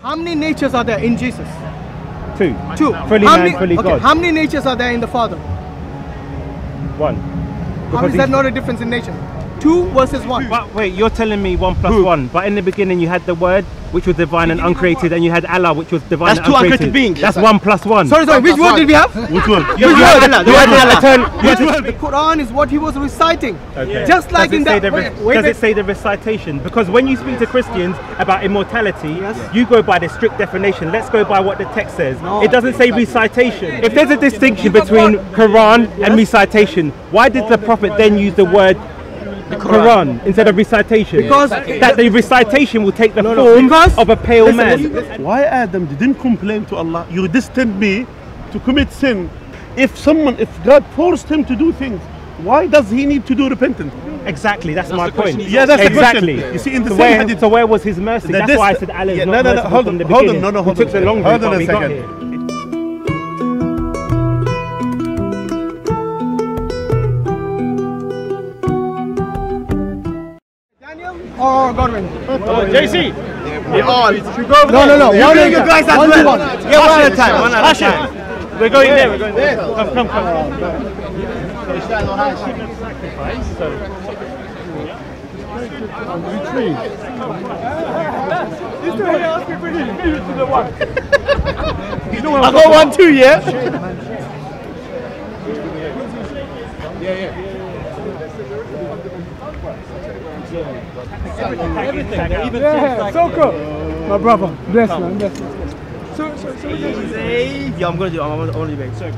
How many natures are there in Jesus? Two. Two. Fully how man, many, fully okay, God. How many natures are there in the Father? One. How Because is that not a difference in nature? Two versus one. But wait, you're telling me one plus one. But in the beginning, you had the Word, which was divine and uncreated, and you had Allah, which was divine That's and two uncreated. uncreated beings. That's one plus one. Sorry, sorry. Which word did we have? Which one? You Which word? Allah. You had the eternal- you had the- The Quran is what he was reciting. Okay. Just like in that. the, Wait, re- wait, does wait. it say the recitation? Because when you speak to Christians about immortality, Yes. you go by the strict definition. Let's go by what the text says. It doesn't say recitation. If there's a distinction between Quran and recitation, why did the Prophet then use the word Quran instead of recitation? Because- that the recitation will take the no, form because- of a pale listen, man. listen, Why Adam didn't complain to Allah? You destined me to commit sin. If someone, if God forced him to do things, why does he need to do repentance? Exactly, that's, my point. Yeah, that's the exactly. question. You see, in the so, same where, hadith- so where was his mercy? That's dis- why I said Allah Yeah, no, no, no, hold on, hold on, no, no, hold took on the a long second. Hold on a second. Or Godwin? JC. No, no, no. One at a guys as One to one. Yeah, one at a time. One at a time. We're going there. We're going there. Come, come, come. I got one too, yeah? yeah. Yeah, so cool. My brother. Bless man. Bless. So, so, so. Yeah, I'm gonna do. I'm gonna only make. Sorry,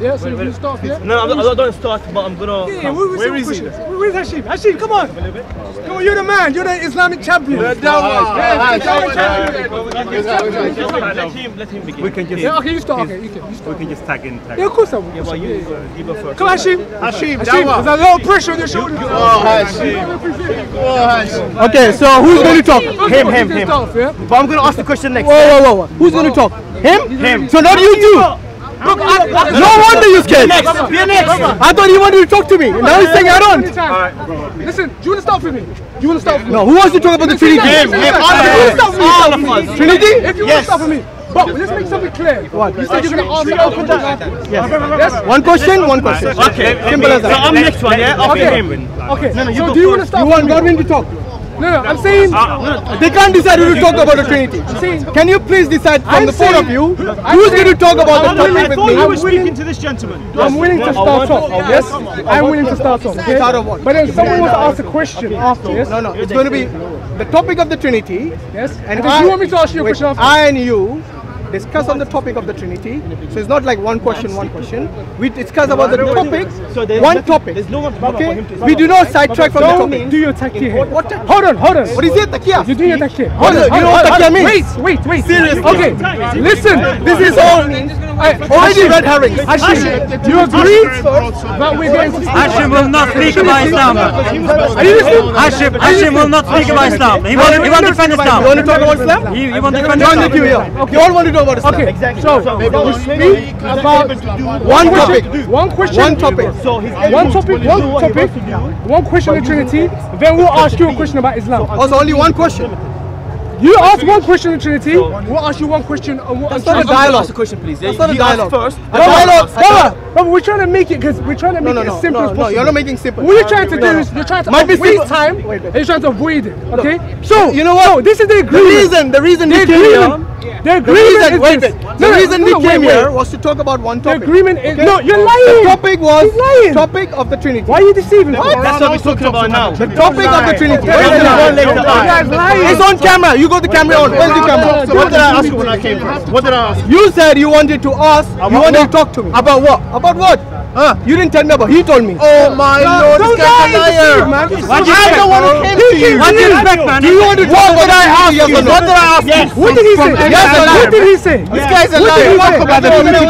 Yeah, so you start, yeah? No, I'm, I don't start, but I'm gonna. Yeah, where, where is he? Where's Hashim? Hashim, come on. Oh, come on, you're the man. You're the Islamic champion. Yeah, Islamic champion. Let him, let him begin. We can just, Yeah, okay, you start. Okay, you can. You we can just tag in. Tag Yeah, of course I will. Yeah, but you, you go first. Come on, Hashim. Hashim, Hashim, there's a lot of pressure on your shoulders. Oh, Hashim. Oh, Hashim. Okay, so who's going to talk? Him, him, him. But I'm gonna ask the question next. Whoa, whoa, whoa, whoa. Who's going to talk? Him? Him. So not you two. Look, I, I, no wonder you're scared. Next. You're next. I thought you wanted to talk to me. Now he's saying I don't. Listen, do you want to start with me? Do you want to start with me? No, who wants to talk about the Trinity? Him, him, all of us. All of us. Trinity? If you want to start with me. But let's make something clear. What? You said you're going to answer open that. Yes. Yes? One question, one question. Okay. Simple as that. So I'm next one, yeah? After Okay. him. Okay. No, no, you so go do you want to start You with want me? Godwin to talk? No, no, I'm saying. Ah. They can't decide who to talk about the Trinity. saying- Can you please decide from I'm the four of you I'm who's going to talk about the I'm willing- with I me? you were speaking to this gentleman. I'm willing to start off. Yes, I'm willing to start off. Okay? Start off what? But then someone wants to ask a question after. Yes. No, no, it's going to be the topic of the Trinity. Yes. And And I, you want me to ask you a question after? I and you discuss on the topic of the Trinity. So it's not like one question, one question. We discuss about the topic, one topic. There's no one to Okay? We do not sidetrack from the topic. do your takia Hold on, hold on. What is it? Takia? You do your takia. What is it? You know what takia means? Wait, wait, wait. Seriously. Okay, listen. This is all already red herrings. Hashim, you agree that we're going to Hashim will not speak about Islam. Are you listening? Hashim, Hashim will not speak about Islam. He won't, he won't defend You want to talk about Islam? He, he won't defend Join the Islam. queue here. You all want to talk about Islam? Okay, so we speak about One topic. One question. One topic. One topic. One topic. One question on the Trinity. Then we'll ask you a question about Islam. Also, only one question. You ask one question on Trinity. We'll ask you one question on what. That's not a dialogue. Ask a question, please. That's not a dialogue. ask first. No, no, no, no, we're trying to make it because we're trying to make no, it as simple no, as no, you're not making simple. What you're trying to do No, no. is you're trying to Might be waste time. Wait, wait. And you're trying to avoid it. Okay. So you know what? No, this is the The reason, the reason The we came here. agreement. The The agreement reason, is wait, this. Wait. No, The no, reason no, we no, came wait, here wait. was to talk about one The topic. agreement is Okay? no. You're lying. The lying. topic was He's lying. topic of the Trinity. Why are you deceiving? us? That's what we're talking about now. The topic of the Trinity. The. It's on camera. You got the camera on. Where's the camera? What did I ask you when I came first? What did I ask? You said you wanted to ask. You wanted to talk to me. About what? About what? Huh? You didn't tell me about. He told me. Oh my lord! Don't This guy's a liar. man. I'm the one who came to you. What you expect, man? Do you want to talk about that? Yes or? What did I ask Yes. What did he say? Yes? What did he say? This guy's a What did liar. say? Talk about the Trinity.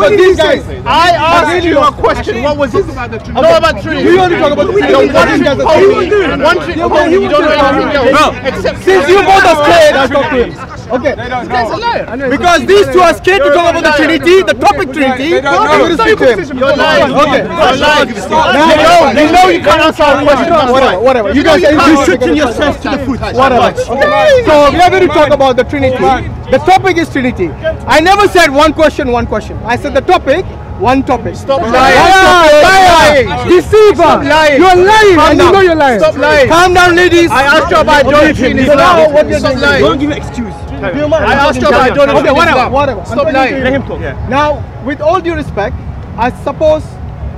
What did he say? I asked you a question. What was it? No, about Trinity. You want to talk about the Trinity? One Trinity. One Trinity. You don't know anything else. Since you both are scared, I'll talk to him. Okay. They don't know. Because these two are scared to talk about the Trinity, the topic Trinity. They don't know. going to speak to him. You're lying. Okay. You're They know, they know you can't answer our question. Whatever, whatever. You guys You shooting yourself to the foot. Whatever. So we are going to talk about the Trinity. The topic is Trinity. I never said one question, one question. I said the topic, one topic. Stop lying. lying. Deceiver. Stop lying. You're lying. Calm and you down. know you're lying. Stop lying. Calm down, ladies. I asked you about idolatry in So Islam. now what you're Stop lying. Don't give an excuse. Do you mind? I asked you about idolatry Okay, whatever, whatever. Stop I'm lying. Let him talk. Yeah. Now, with all due respect, I suppose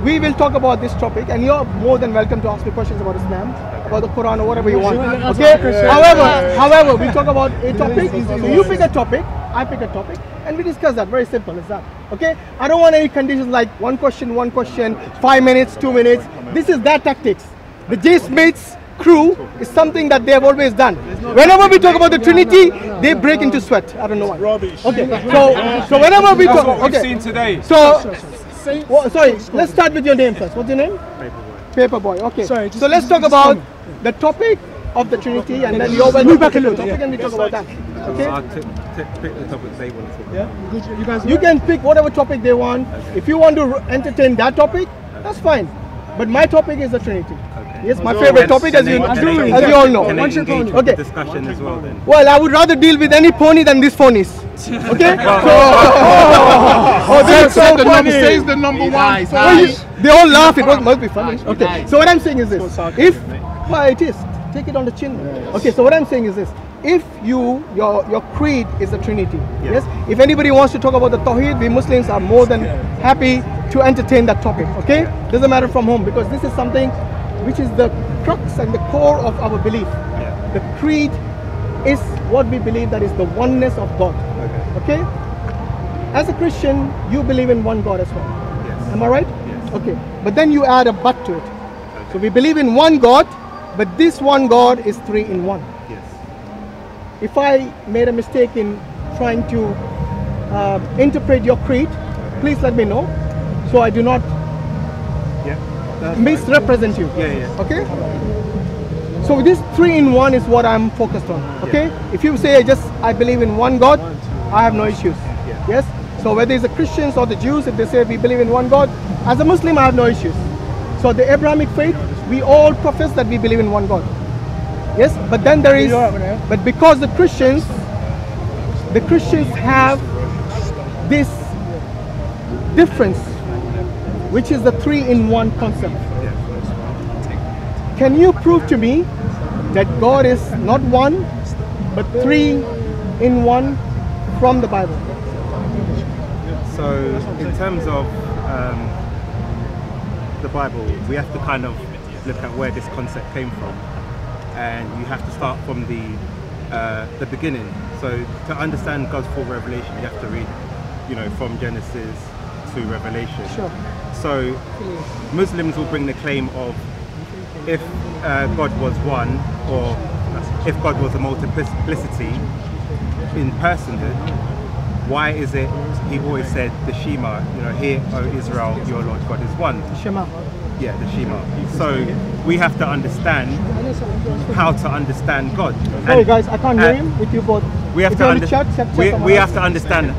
we will talk about this topic, and you're more than welcome to ask me questions about Islam, about the Quran, or whatever you want. Okay. However, however, we talk about a topic. So you pick a topic, I pick a topic, and we discuss that. Very simple is that. Okay. I don't want any conditions like one question, one question, five minutes, two minutes. This is their tactics. The Jay Smith's crew is something that they have always done. Whenever we talk about the Trinity, they break into sweat. I don't know why. Okay. So, so whenever we That's talk, okay. seen today. So, well, sorry, let's start with your name first. What's your name? Paperboy. Paperboy. Okay. Sorry, so let's talk about the topic of the Trinity, and then you're welcome back to the topic, and we talk about that. Okay. I'll t- t- pick the topics they want to talk about. Good, you guys. You can pick whatever topic they want. If you want to entertain that topic, that's fine. But my topic is the Trinity. Yes, my favorite topic, as you, as you all know. Can you're engage told- Okay. discussion as well then? Well, I would rather deal with any pony than these phonies. Okay? so, oh, that's so funny. Says the number one. Well, you- they all laugh. It was, must be funny. Okay. So what I'm saying is this: if well, it is, take it on the chin. Okay. So what I'm saying is this: if you your your creed is the Trinity, yes. If anybody wants to talk about the Tawheed, we Muslims are more than happy to entertain that topic. Okay. Doesn't matter from whom because this is something which is the crux and the core of our belief. The creed is what we believe that is the oneness of God. Okay. As a Christian, you believe in one God as well. Yes. Am I right? Yes. Okay. But then you add a but to it. So we believe in one God, but this one God is three in one. Yes. If I made a mistake in trying to uh, interpret your creed, please let me know so I do not Yeah. That's misrepresent you. Yeah, yeah. Okay? So this three in one is what I'm focused on. Okay? If you say I just I believe in one God, I have no issues. Yeah. Yes? So whether it's the Christians or the Jews, if they say we believe in one God, as a Muslim I have no issues. So the Abrahamic faith, we all profess that we believe in one God. Yes? But then there is but because the Christians the Christians have this difference which is the three in one concept. Can you prove to me that God is not one, but three in one from the Bible? So, in terms of um, the Bible, we have to kind of look at where this concept came from, and you have to start from the uh, the beginning. So, to understand God's full revelation, you have to read, you know, from Genesis Revelation. Sure. So, Muslims will bring the claim of if uh, God was one, or if God was a multiplicity in personhood, why is it he always said the Shema, you know, hear, O Israel, your Lord God is one. Shema. Yeah, the Shema. So we have to understand how to understand God. Sorry guys, I can't hear him with you both. We have to under- chat, chat we, we have to understand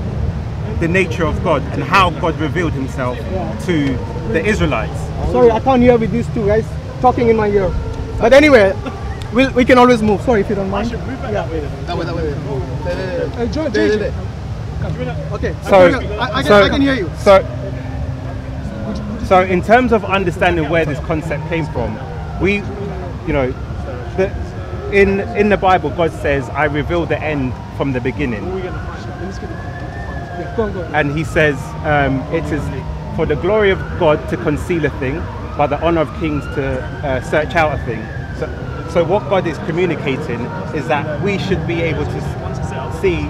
the nature of God and how God revealed himself to the Israelites. Sorry, I can't hear with these two guys talking in my ear. But anyway, we'll, we can always move. Sorry if you don't mind. Yeah. Hey, Joe, JJ. Okay. So, I, I, can, so- I can hear you. So, so in terms of understanding where this concept came from, we, you know, the, in in the Bible, God says, "I reveal the end from the beginning," Yeah, go on, go on. and He says, um, "It is for the glory of God to conceal a thing, but the honor of kings to uh, search out a thing." So, so what God is communicating is that we should be able to see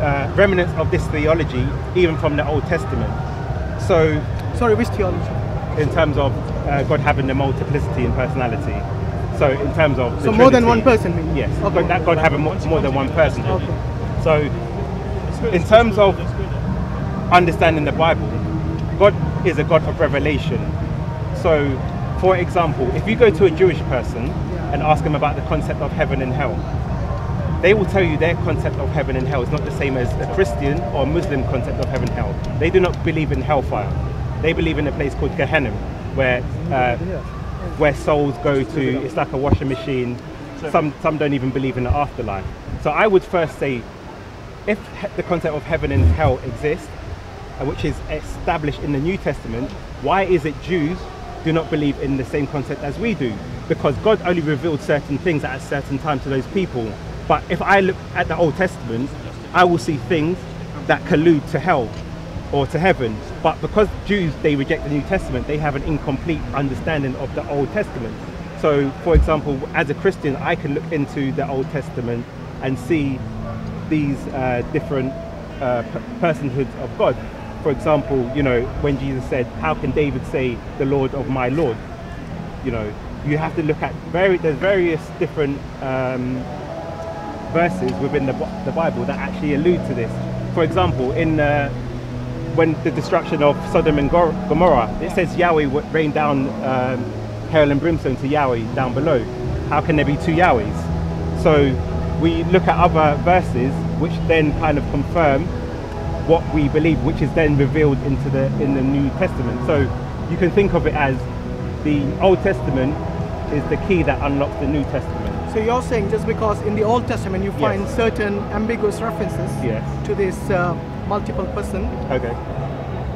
uh, remnants of this theology even from the Old Testament. So, Sorry, which theology? in terms of uh, God having the multiplicity in personality. So, in terms of So more than one person, maybe? Yes, Okay. God, that God having more, more than one person. Okay. So, in terms of understanding the Bible, God is a God of revelation. So, for example, if you go to a Jewish person and ask them about the concept of heaven and hell, they will tell you their concept of heaven and hell is not the same as a Christian or Muslim concept of heaven and hell. They do not believe in hellfire. They believe in a place called Gehenna, where uh, where souls go to. It's like a washing machine. Some some don't even believe in the afterlife. So I would first say, if the concept of heaven and hell exists, uh, which is established in the New Testament, why is it Jews do not believe in the same concept as we do? Because God only revealed certain things at a certain time to those people. But if I look at the Old Testament, I will see things that collude to hell or to heaven. But because Jews they reject the New Testament, they have an incomplete understanding of the Old Testament. So, for example, as a Christian, I can look into the Old Testament and see these uh, different uh, personhoods of God. For example, you know, when Jesus said, "How can David say the Lord of my Lord?" You know, you have to look at very. There's various different um, verses within the, the Bible that actually allude to this. For example, in uh, when the destruction of Sodom and Gomorrah, it says Yahweh would rain down um, hell and brimstone to Yahweh down below. How can there be two Yahwehs? So we look at other verses which then kind of confirm what we believe, which is then revealed into the in the New Testament. So you can think of it as the Old Testament is the key that unlocks the New Testament. So you're saying just because in the Old Testament you find Yes. certain ambiguous references Yes. to this uh, multiple person, Okay.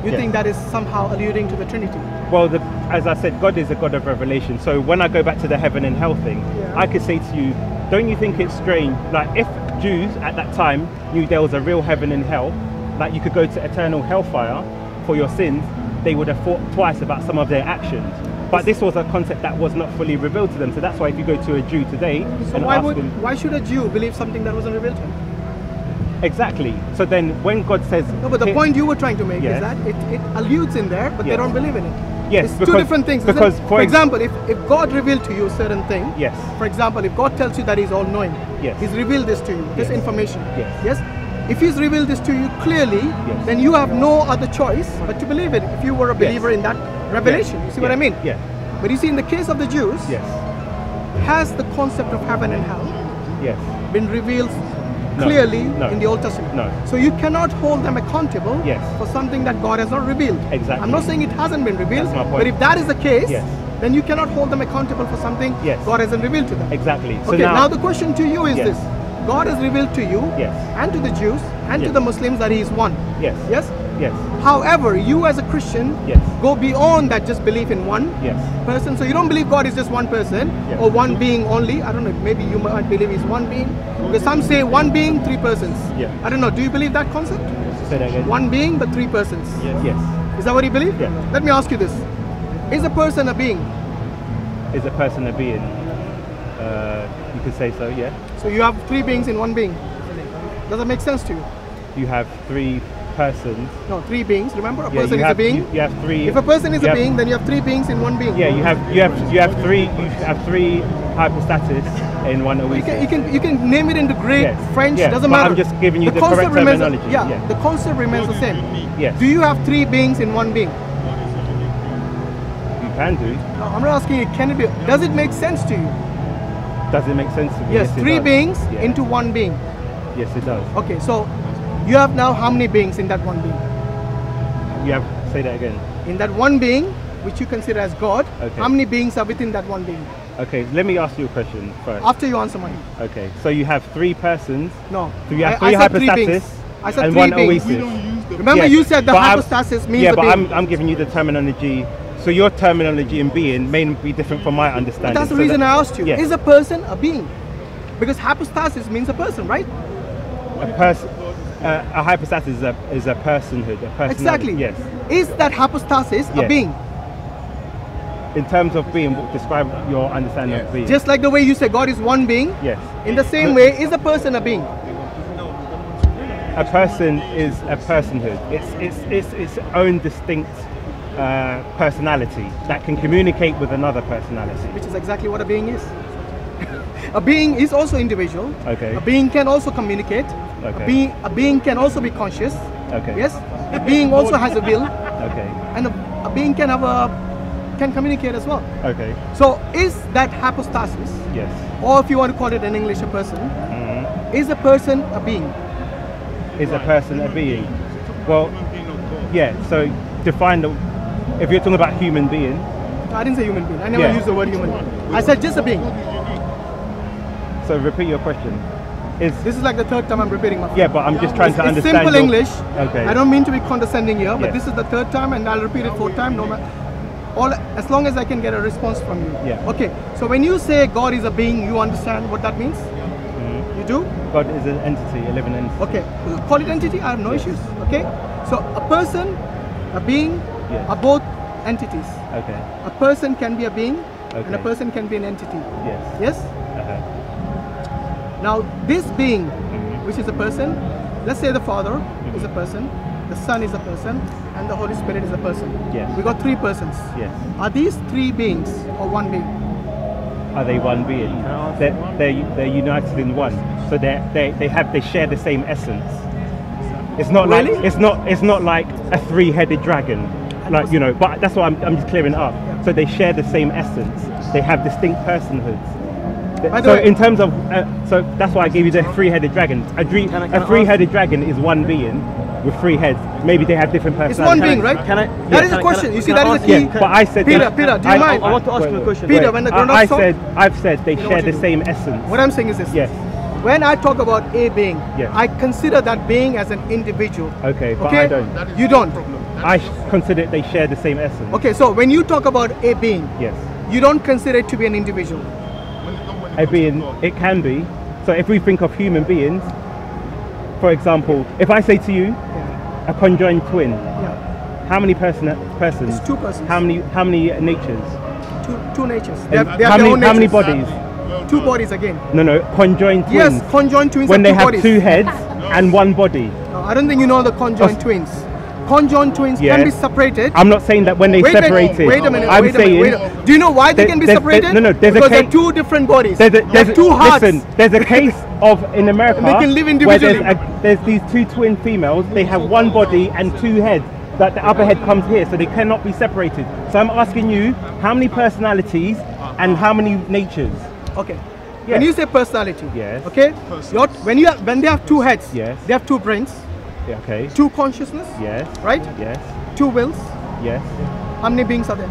you Yes. think that is somehow alluding to the Trinity? Well, the, as I said, God is a God of revelation. So when I go back to the heaven and hell thing, Yeah. I could say to you, don't you think it's strange? Like, if Jews at that time knew there was a real heaven and hell, like you could go to eternal hellfire for your sins, they would have thought twice about some of their actions. But this was a concept that was not fully revealed to them. So that's why if you go to a Jew today So and why ask would them why should a Jew believe something that wasn't revealed to him? exactly. So then when God says No, but the point you were trying to make Yes. is that it, it alludes in there, but they don't believe in it. Yes, it's two different things. because for for example, if, if God revealed to you a certain thing, Yes. For example, if God tells you that He's all knowing, Yes. He's revealed this to you, this Yes. information. Yes. Yes. If He's revealed this to you clearly, Yes. then you have no other choice but to believe it. If you were a believer in that revelation, you see what I mean? Yeah. But you see, in the case of the Jews, Yes. has the concept of heaven and hell Yes. been revealed No. clearly No. in the Old Testament? No. So you cannot hold them accountable Yes. for something that God has not revealed. Exactly. I'm not saying it hasn't been revealed, That's my point. but if that is the case, Yes. then you cannot hold them accountable for something Yes. God hasn't revealed to them. Exactly. So okay, now, now, the question to you is this. God has revealed to you Yes. and to the Jews and to the Muslims that He is one. Yes. Yes? Yes. However, you as a Christian Yes. go beyond that just belief in one Yes. person. So you don't believe God is just one person Yes. or one being only. I don't know, maybe you might believe He's one being. Because some say one being, three persons. Yeah. I don't know, do you believe that concept? That. One being, but three persons. Yes. Is that what you believe? Yeah. Let me ask you this. Is a person a being? Is a person a being? Uh, you could say so. Yeah. So you have three beings in one being. Does that make sense to you? You have three persons. No, three beings. Remember, a Yeah, person is have, a being. You, you have three. if a person is a have- being, then you have three beings in one being. Yeah, you have you have you have three you have three hypostasis in one You can, you can you can name it in the Greek, Yes. French, Yeah, doesn't matter. I'm just giving you the concept correct remains, terminology, Yeah, yeah. the concept remains the same. Yes. Do you have three beings in one being? You can do. No, I'm not asking you. Can it be? Does it make sense to you? Does it make sense to me? Yes, it three beings Yeah. into one being. Yes, it does. Okay, so you have now how many beings in that one being? You have say that again. In that one being, which you consider as God, Okay. how many beings are within that one being? Okay, let me ask you a question first. After you answer mine. Okay, so you have three persons. No. So you have I- three I said three hypostasis beings. I said and three one beings. oasis. Remember, Yes, you said the but I'm- hypostasis means Yeah, but being. I'm, I'm giving you the terminology. So your terminology and being may be different from my understanding. That's the So reason that- I asked you. Yes. Is a person a being? Because hypostasis means a person, right? a person, uh, a hypostasis is a, is a personhood, a personality. Exactly. Yes. Is that hypostasis a being? In terms of being, describe your understanding of being. Just like the way you say God is one being, yes. in the same way, is a person a being? a person is a personhood. It's it's it's its own distinct uh, personality that can communicate with another personality. Which is exactly what a being is. A being is also individual. Okay. A being can also communicate. Okay. A being a being can also be conscious. Okay. Yes. A being also has a will, Okay. and a, a being can have a can communicate as well. Okay. So is that hypostasis, Yes. or if you want to call it in English, a person, Mhm. Is a person a being? Is a person a being? Well, yeah. So define the. If you're talking about human being, I didn't say human being. I never Yeah. used the word human. I said just a being. So repeat your question. Is This is like the third time I'm repeating myself. yeah, but I'm just trying It's, to it's understand. simple your- English. Okay. I don't mean to be condescending here, but Yes. this is the third time, and I'll repeat it fourth time. No matter. All as long as I can get a response from you. Yeah. Okay. So when you say God is a being, you understand what that means? Mm-hmm. You do? God is an entity, a living entity. Okay. Call it entity. I have no issues. Okay. So a person, a being, Yes. are both entities. Okay. A person can be a being, and a person can be an entity. Yes. Yes. Now, this being, which is a person, let's say the Father is a mm-hmm. person, the Son is a person, and the Holy Spirit is a person. Yes. We got three persons. Yes. Are these three beings or one being? Are they one being? They're, they're, they're united in one. So they they they have they share the same essence. It's not Really? like it's not it's not like a three-headed dragon, like you know. But that's why I'm, I'm just clearing up. So they share the same essence. They have distinct personhoods. By the so way- in terms of uh, so that's why I gave you the three-headed dragon. A, dre- Can I- can I a three-headed dragon is one being with three heads. Maybe they have different personalities. It's personalities. one being, right? Can I- That yeah, is can a I- question. I- you see, that is that a key. Yeah, but I said Peter, that- Peter, do you I- mind? I want to ask wait, you a question. Peter, wait. when the I- grown-ups I talk- said I've said they know share the do. same essence. What I'm saying is this. Yes. When I talk about a being, Yes. I consider that being as an individual. Okay, but okay? I don't. You don't. I consider they share the same essence. Okay, so when you talk about a being, Yes. you don't consider it to be an individual. A being, it can be. So if we think of human beings, for example, if I say to you, Yeah. a conjoined twin, Yeah. how many person persons? It's two persons. How many how many natures? Two, two natures. They have, they how have their many own how many bodies? Two bodies again. No, no, conjoined twins. Yes, conjoined twins when they have bodies. two heads and one body. No, I don't think you know the conjoined Oh. twins. Conjoined twins Yeah. can be separated. I'm not saying that when they wait, separate wait, wait a minute. I'm wait saying a minute. Wait a, do you know why they can be separated? no, no, there's a because they're two different bodies. There's a, there's two hearts. Listen, there's a case of in America They can live where individually. there's, a, there's these two twin females. They have one body and two heads. That the upper head comes here, so they cannot be separated. So I'm asking you, how many personalities and how many natures? Okay. When you say personality, Yes. okay, your, when you have, when they have two heads, Yes. they have two brains, Yeah, Okay. two consciousness, Yes. right? Yes. Two wills. Yes. How many beings are there?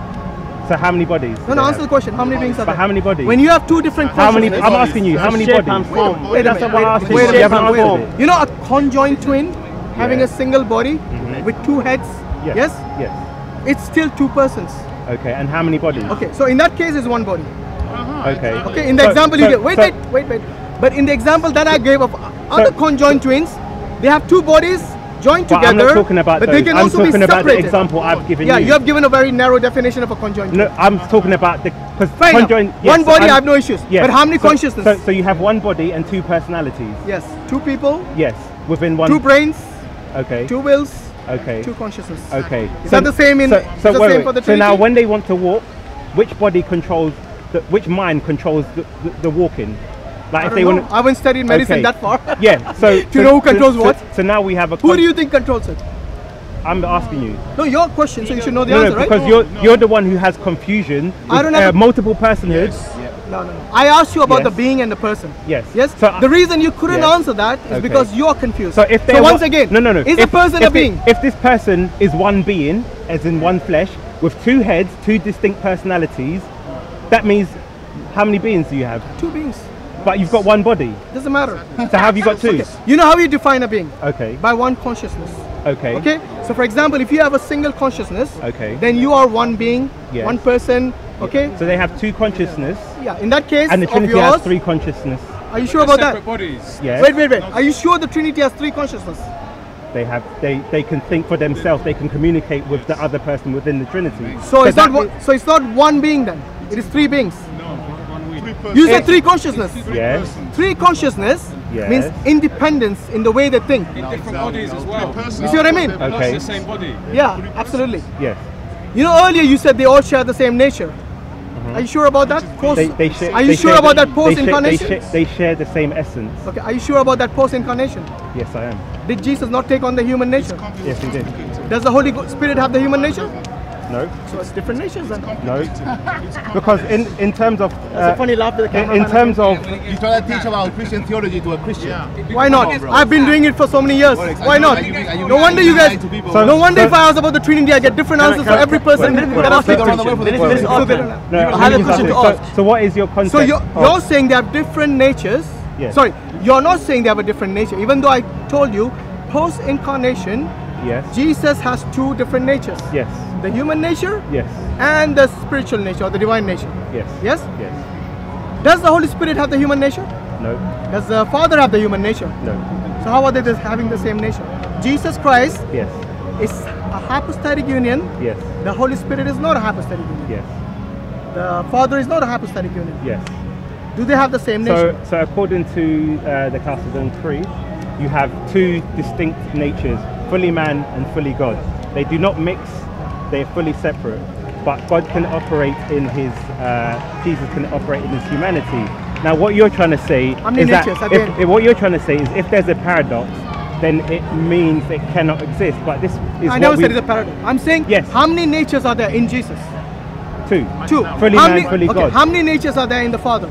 So how many bodies? No, no. Answer the question. How many beings are there? But how many bodies? When you have two different How many? I'm asking you. How many Shape bodies? and form. Wait a That's what I'm Wait, asking wait you. a haven't wait a answered. You know a conjoined twin having a single body mm-hmm. with two heads. Yes. Yes. Yes. It's still two persons. Okay. And how many bodies? Okay. So in that case, it's one body. Uh-huh. Okay. Okay. In the So- example you so- gave. Wait, so- wait, wait, wait. But in the example that I gave of other So- conjoined twins, they have two bodies joined But together. I'm not talking about but those. they can I'm also talking be about separated. the example I've given Yeah, you. you have given a very narrow definition of a conjoined. No, I'm talking about the because Fair enough. conjoined. One body, I have no issues. yes. But how many So- consciousness? So, so you have one body and two personalities. Yes, two people, Yes, within one. two brains, Okay. two wills, Okay. two consciousness. Okay. Is that the same in- So, so the wait, same wait. for the So now, when they want to walk, which body controls the, which mind controls the, the, the walking? Like I if they know. want. I haven't studied medicine Okay. that far. Yeah. So. Do you know who controls so, what? So, now we have a. Who do you think controls it? I'm asking you. No, your question, so you should know the No, answer, no, right? because you're you're the one who has confusion. I don't have uh, multiple personhoods. No, no, no. I asked you about Yes. the being and the person. Yes. Yes. So- the reason you couldn't Yes. answer that is Okay. because you're confused. So if they're once again, no, no, no. is if, a person if a being? It, if this person is one being, as in one flesh, with two heads, two distinct personalities, that means how many beings do you have? Two beings. But you've got one body. Doesn't matter. So how have you got two? You know how you define a being? Okay. By one consciousness. Okay. Okay. So for example, if you have a single consciousness, Okay. then you are one being, Yes. one person. Okay. So they have two consciousness, Yeah. In that case, and the of Trinity yours, has three consciousness. are you sure about that? Separate bodies. Yes. Wait, wait, wait. Are you sure the Trinity has three consciousness? They have. They they can think for themselves. They can communicate with the other person within the Trinity. So it's not. one- So it's not one being then. It is three beings. Three You said three consciousness. Yes. Three consciousness Yes. means independence in the way they think. In different bodies as well. You see what I mean? Okay. the same body. Yeah, absolutely. Yes. You know, earlier you said they all share the same nature. Mm-hmm. Are you sure about that? Post, They, they share, are you sure about the- that post they share- incarnation? They, share, they share the same essence. Okay, are you sure about that post incarnation? Yes, I am. Did Jesus not take on the human nature? Yes, he did. Does the Holy Spirit have the human nature? No, So it's different natures then. no. because in, in terms of That's uh, a funny laugh. that the in, in terms of You try to teach about Christian theology to a Christian. Why not? I've been doing it for so many years. Alex, are Why not? are you- are you- No wonder you guys. people? So- No wonder so- if I ask about the Trinity, I get different answers for every person wait, that asks me wait, a wait, question. wait, wait, So wait, they wait, don't- no, I let have me a just question to ask ask. you. So, so what is your concept? So you're, you're saying they have different natures. Yes. Sorry, you're not saying they have a different nature. Even though I told you, post-incarnation, yes, Jesus has two different natures: yes, the human nature yes, and the spiritual nature or the divine nature. yes, Yes. yes. Does the Holy Spirit have the human nature? No, Does the Father have the human nature? no, So how are they just having the same nature? Jesus Christ yes, is a hypostatic union. yes, The Holy Spirit is not a hypostatic union. yes, The Father is not a hypostatic union. yes. Do they have the same So, nature? so according to uh, the Chalcedon Creed, you have two distinct natures, fully man and fully God. They do not mix, they're fully separate. But God can operate in his, uh, Jesus can operate in his humanity. Now what you're trying to say How is that if, if what you're trying to say is if there's a paradox, then it means it cannot exist. But this is I never said it's a paradox. I'm saying Yes. how many natures are there in Jesus? two, Two. fully how man, many, fully okay, God. How many natures are there in the Father?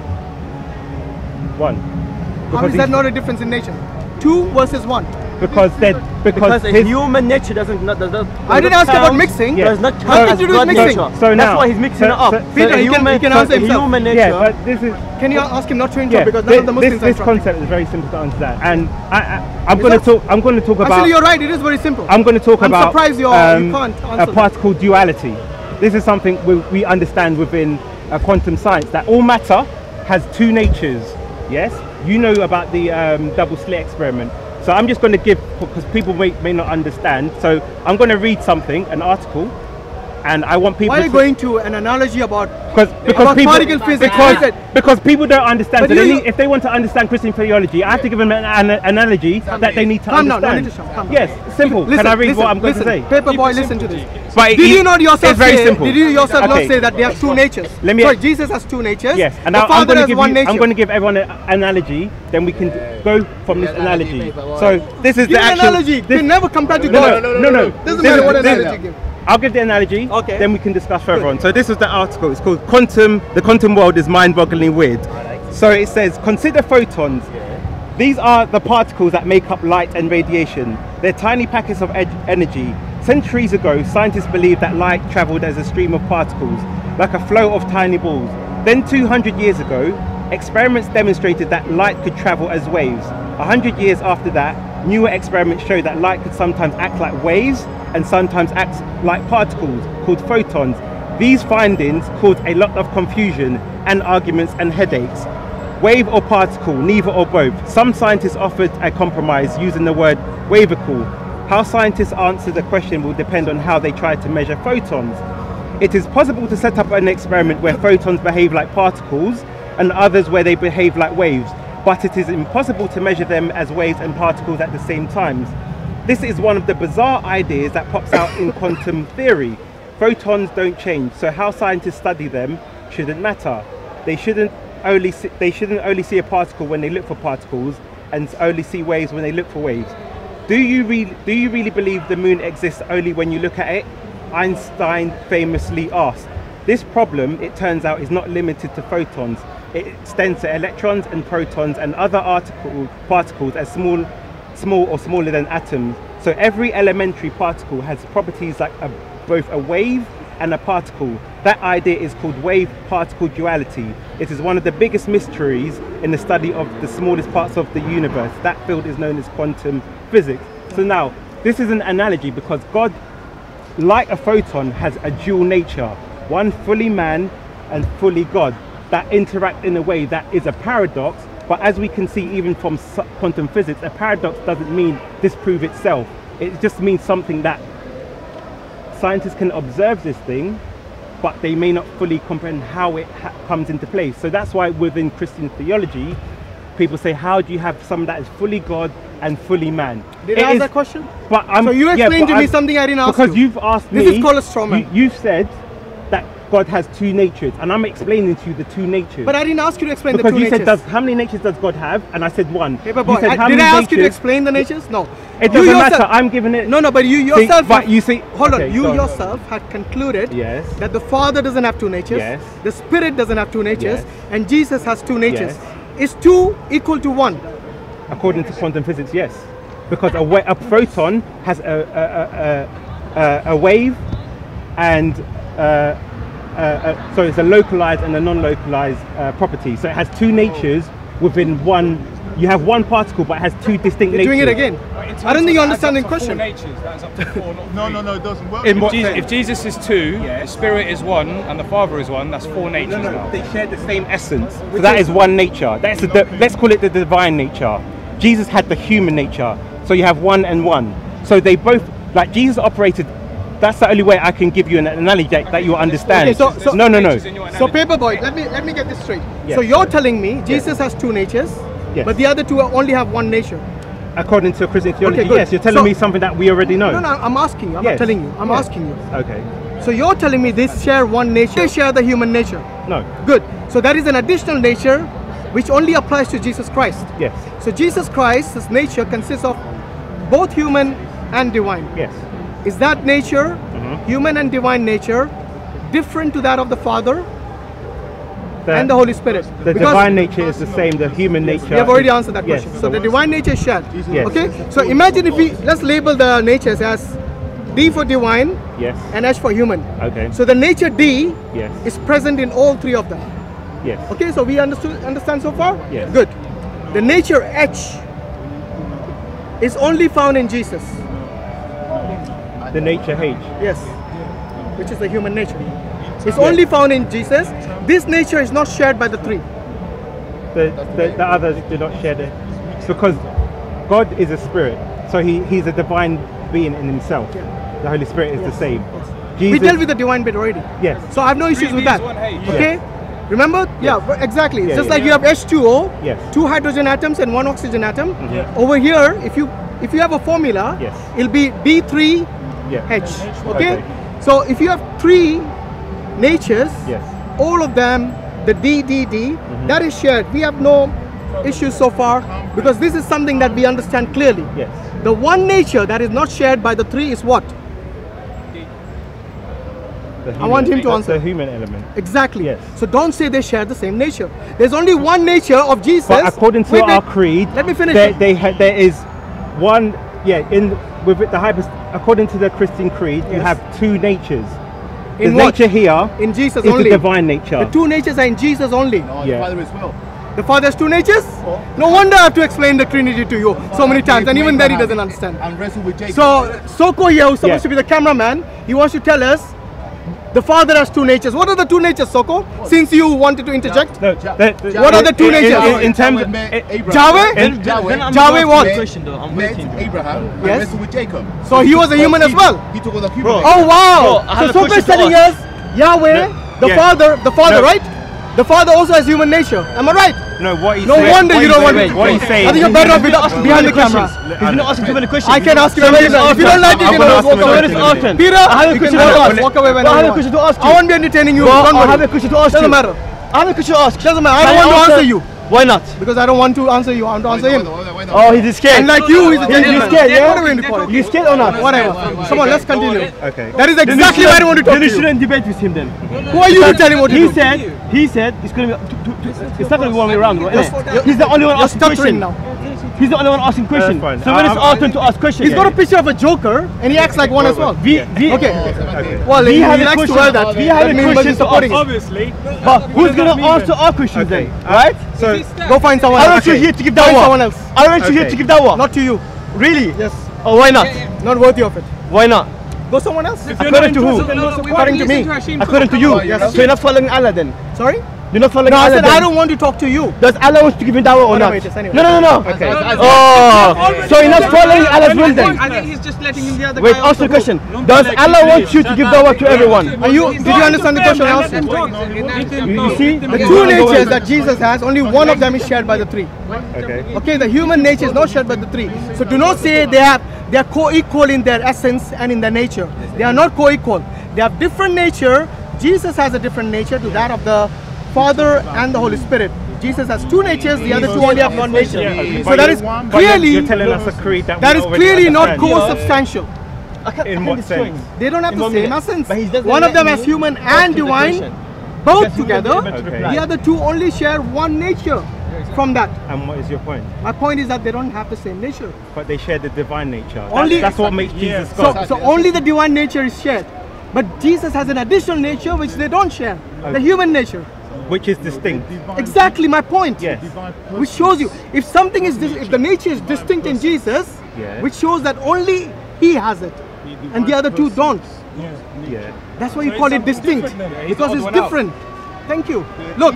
One. How Because is that not a difference in nature? Two versus one. Because that because, Because human nature doesn't not does not. I didn't ask not about mixing. Yeah. Does not How count did as you do with mixing? nature. So That's now- why he's mixing so- it up. so- So Peter, a he can- he human, can so answer a human nature. yeah, but this is Can you ask him not to interrupt yeah. because none thi- of the this, Muslims are this interrupting. concept is very simple to understand, and I, I I'm going to that- talk. I'm going to talk about. Actually, you're right. It is very simple. I'm going to talk I'm about. surprised you're, um, you can't a answer that. particle duality. This is something we, we understand within uh, quantum science that all matter has two natures. Yes, you know about the um, double slit experiment. So I'm just going to give because people may, may not understand. So I'm going to read something, an article, and I want people. Why are you to, going to an analogy about because because about people particle physics? because, Is because people don't understand. But So they need, if they want to understand Christian theology, I have to give them an, an analogy that they need to Calm down, no understand. need to calm down. yes, simple. Listen, Can I read listen, what I'm going listen. to say? Paperboy, listen to this. But Did it- you not yourself it's very say? simple. Did you yourself Okay. not say that they have two natures? Let me- Sorry, Jesus has two natures. Yes, and the now I'm Father going to give one you, nature. I'm going to give everyone an analogy. Then we can go from this analogy. So this is Give the actual. analogy. This, You never compare to no, God. no, no, no, Doesn't This matter is- what analogy you give. I'll give the analogy. Okay. Then we can discuss further on. So this is the article. It's called "Quantum." The quantum world is mind-bogglingly weird. So it says, consider photons. These are the particles that make up light and radiation. They're tiny packets of energy. Centuries ago, scientists believed that light traveled as a stream of particles, like a flow of tiny balls. Then, 200 years ago, experiments demonstrated that light could travel as waves. 100 years after that, newer experiments show that light could sometimes act like waves and sometimes act like particles called photons. These findings caused a lot of confusion and arguments and headaches. Wave or particle, neither or both. Some scientists offered a compromise using the word wavicle. How scientists answer the question will depend on how they try to measure photons. It is possible to set up an experiment where photons behave like particles and others where they behave like waves, but it is impossible to measure them as waves and particles at the same time. This is one of the bizarre ideas that pops out in quantum theory. Photons don't change, so how scientists study them shouldn't matter. They shouldn't only see, they shouldn't only see a particle when they look for particles and only see waves when they look for waves. Do you really do you really believe the moon exists only when you look at it? Einstein famously asked. This problem, it turns out, is not limited to photons. It extends to electrons and protons and other article, particles as small, small or smaller than atoms. So every elementary particle has properties like a, both a wave and a particle. That idea is called wave-particle duality. It is one of the biggest mysteries in the study of the smallest parts of the universe. That field is known as quantum physics. So now, this is an analogy because God, like a photon, has a dual nature. One fully man and fully God that interact in a way that is a paradox. But as we can see even from quantum physics, a paradox doesn't mean disprove itself. It just means something that scientists can observe this thing, but they may not fully comprehend how it ha- comes into place. So that's why within Christian theology, people say, how do you have someone that is fully God and fully man? Did It I ask is- that question? But I'm, So you explained but to me I'm- something I didn't ask because you. you've asked me. This is called a straw man. You, you've said that God has two natures, and I'm explaining to you the two natures. But I didn't ask you to explain because the two you natures. said, does, how many natures does God have? And I said one. Paper You boy, said, I- did I ask you to natures? explain the natures? No. It You doesn't yourself- matter. I'm giving it. No, no, but you See, yourself. but you see- Hold okay, on. You go on. yourself had concluded Yes. that the Father doesn't have two natures. Yes. The Spirit doesn't have two natures, Yes. and Jesus has two natures. Yes. Is two equal to one? According to quantum physics, yes, because a, a photon has a a, a, a, a wave, and uh, uh, uh, so it's a localized and a non-localized uh, property. So it has two natures within one. You have one particle, but it has two distinct You're natures. doing it again. I don't think you understand the question. No, no, no, it doesn't work. In what Jesus, if Jesus is two, the Spirit is one, and the Father is one, that's four natures No, no, now. they share the same essence. So that is one nature. That's the, let's call it the divine nature. Jesus had the human nature. So you have one and one. So they both, like Jesus operated. That's the only way I can give you an analogy that, you understand. Okay, so- so- no, no, no. Natures in your So. Paperboy, let me let me get this straight. Yes. So you're telling me Jesus has two natures, Yes. but the other two only have one nature. According to Christian theology, Okay, yes. You're telling So- me something that we already know. No, no, I'm asking you. I'm Yes. not telling you. I'm Yes. asking you. Okay. So you're telling me they share one nature. They share the human nature. No. Good. So that is an additional nature which only applies to Jesus Christ. Yes. So Jesus Christ's nature consists of both human and divine. Yes. Is that nature, Mm-hmm. human and divine nature, different to that of the Father The, and the Holy Spirit? the Because divine nature is the same. The human nature. We have already answered that yes, question. So the divine nature is shared. Yes. Okay. So imagine if we let's label the natures as D for divine Yes. and H for human. Okay. So the nature D Yes. is present in all three of them. Yes. Okay, so we understood understand so far? Yes. Good. The nature H is only found in Jesus. The nature H. Yes. Which is the human nature. It's only found in Jesus. This nature is not shared by the three. the, the, the others do not share it because God is a spirit, so he, he's a divine being in himself. The Holy Spirit is the same. We Jesus, dealt with the divine bit already. yes, So I have no issues with that. D's, one H. Okay? Remember? Yeah, exactly. Yeah, Just yeah. like you have H2O, Yes. two hydrogen atoms and one oxygen atom. Mhm. Over here, if you if you have a formula, Yes. it'll be D3H. Yeah, Okay? Okay. So if you have three natures, yes, all of them, the DDD, Mm-hmm. that is shared. We have no issues so far because this is something that we understand clearly. yes. The one nature that is not shared by the three is what? I want him to answer. The human element. Exactly. Yes. So don't say they share the same nature. There's only one nature of Jesus. But according to our creed, Let me finish. There, they there is one. Yeah, in with the hyper. According to the Christian creed, you have two natures. In the what? nature here In Jesus is only. the divine nature. The two natures are in Jesus only. No, Yeah. the Father as well. The Father has two natures? Oh. No wonder I have to explain the Trinity to you so many times, and even then he doesn't understand. And wrestle with Jacob. So SOCO here, who's supposed Yeah. to be the cameraman, he wants to tell us the Father has two natures. What are the two natures, SOCO? Since you wanted to interject. no, Ja- the- the- What are the two in- in- natures? In, in terms of, met it- Abraham. Yahweh? Then Then- Yahweh, Yahweh what? met- Question though, I'm met. Abraham and Yes. wrestled with Jacob. So he was a human as well. He took all the oh, human. Oh wow! Bro, so a SOCO is telling us Yahweh, the Yeah. Father, the Father, No. right? The Father also has human nature. Am I right? no, what he's No saying, wonder what you don't want saying- to. What he's saying. I think you're better off with us behind the camera. He's not asking too many questions. I can ask you a question. If you don't like it, you gonna can walk away. question. Ask. Peter, I have a question to ask. walk away Bro, whenever I have a question to ask I you. won't be entertaining you. Bro, Don't I have a question to ask Doesn't matter. I have a question to ask. Doesn't matter. I don't want to answer you Why not? because I don't want to answer you. I want to answer him. Oh, he's scared. And like you, he's a You gentleman. scared, yeah? Whatever you call it. You scared or not? Whatever. Come on, let's continue. Okay. That is exactly why I don't want to talk Then to you you. shouldn't debate with him then. Who are you to tell him what to He said, he said it's gonna be, t- t- t- it's not gonna be one way around, right? He's the only one asking stuttering questions. now. He's the only one asking questions. fine. So when it's our turn to ask questions, He's got a picture of a joker and he acts like one as well. we, we, Okay. Okay. Well, we he, have he a likes to wear that. We have That a question to supporting ask. it. Obviously. but who's gonna answer our questions Okay. then? Right? So Go find someone else. I don't else. you here to give Find dawah? Someone else. Aren't you here Okay. to give dawah? Not to you. really? Yes. Oh, why not? Not worthy of it. Why not? Go someone else. According to who? According to me. According to you. Yes. So you're not following Allah then? Sorry? You're not following No, I said then? I don't want to talk to you. Does Allah want to give you dawah or no, not? wait, anyway. No, no, no, no. okay. Oh, so you're not following Allah's will then? I think he's just letting him the other Wait, guy ask the off question. Does Allah want you to give dawah to everyone? Are you? Did you understand the question I asked you? You, you see? The two natures that Jesus has, only one of them is shared by the three. okay. Okay, the human nature is not shared by the three. So do not say they have they are co-equal in their essence and in their nature. They are not co-equal. They have different nature, Jesus has a different nature to that of the Father and the Holy Spirit. Jesus has two natures, the other two only have one nature. Okay, So but that you're- is but you're- clearly You're telling us a creed that that we is already clearly not co-substantial. In what sense? They don't have In the same essence. But he doesn't One of them me has human and divine, both together. doesn't let me Okay. The other two only share one nature from that. And what is your point? My point is that they don't have the same nature. But they share the divine nature. That's, Only- that's what makes Jesus So, God. so only the divine nature is shared. But Jesus has an additional nature which they don't share, the human nature. Which is distinct. Exactly my point. Yes. Which shows you if something is if the nature is distinct in Jesus, Yeah. which shows that only he has it, and the other two don't. Yeah. That's why you So call it distinct different then, it's because it's odd one out. different. Thank you. Look,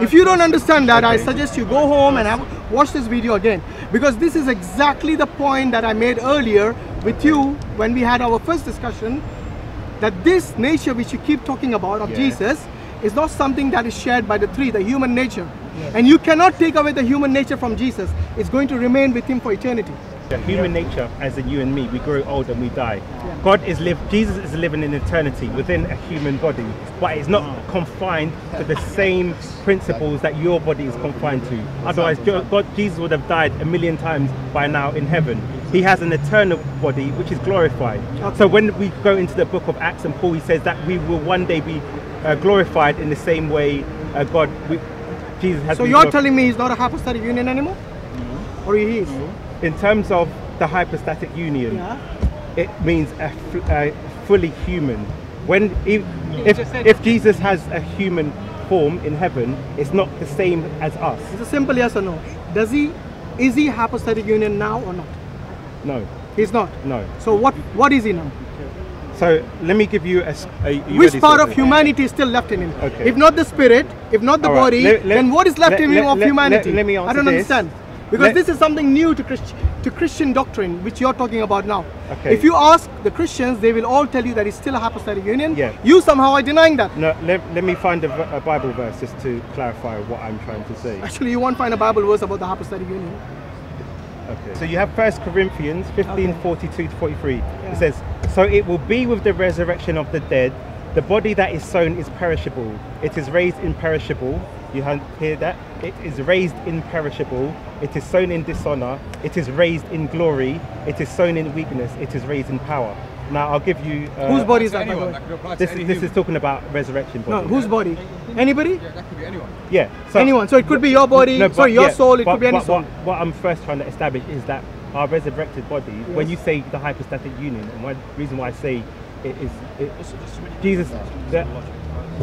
if you don't understand that, I suggest you go home and have, watch this video again because this is exactly the point that I made earlier with you when we had our first discussion. That this nature which you keep talking about of Yeah. Jesus is not something that is shared by the three, the human nature. And you cannot take away the human nature from Jesus. It's going to remain with him for eternity. The human nature, as in you and me, we grow old and we die. God is live. Jesus is living in eternity within a human body, but it's not mm. confined to the same principles that your body is confined to. Otherwise, God, Jesus would have died a million times by now in heaven. He has an eternal body which is glorified. So when we go into the book of Acts and Paul, he says that we will one day be uh, glorified in the same way uh, God, we, Jesus has. So you're glorified. telling me he's not a hypostatic union anymore? Or he is? in terms of the hypostatic union, Yeah. it means a, f- a fully human. When if, if if Jesus has a human form in heaven, it's not the same as us. It's a simple yes or no. Does he, is he hypostatic union now or not? No, He's not. no. So what, what is he now? So let me give you a. a- you Which part of humanity is still left in him? Okay. If not the spirit, if not the right, body, let- let- then what is left let- in him of humanity? let- me I don't this. understand. Because this is something new to, Christ, to Christian doctrine, which you're talking about now. Okay. If you ask the Christians, they will all tell you that it's still a hypostatic union. Yeah. You somehow are denying that. No, let, let me find a Bible verse just to clarify what I'm trying to say. Actually, you won't find a Bible verse about the hypostatic union. Okay. So you have First Corinthians 15, Okay. 42 to 43. Yeah. It says, So it will be with the resurrection of the dead. The body that is sown is perishable. It is raised imperishable. You hear that? It is raised imperishable. It is sown in dishonor. It is raised in glory. It is sown in weakness. It is raised in power. Now I'll give you. Uh, Whose body is To that, by the anyone, way? that could apply to This, is, this is talking about resurrection No, body. whose body? Anybody? Yeah, that could be anyone. Yeah. So, Anyone. So it could be your body, No, but- sorry, your yeah, soul, it but- could be any but soul. What, what I'm first trying to establish is that our resurrected body, when you say the hypostatic union, and one reason why I say it is it, Jesus, the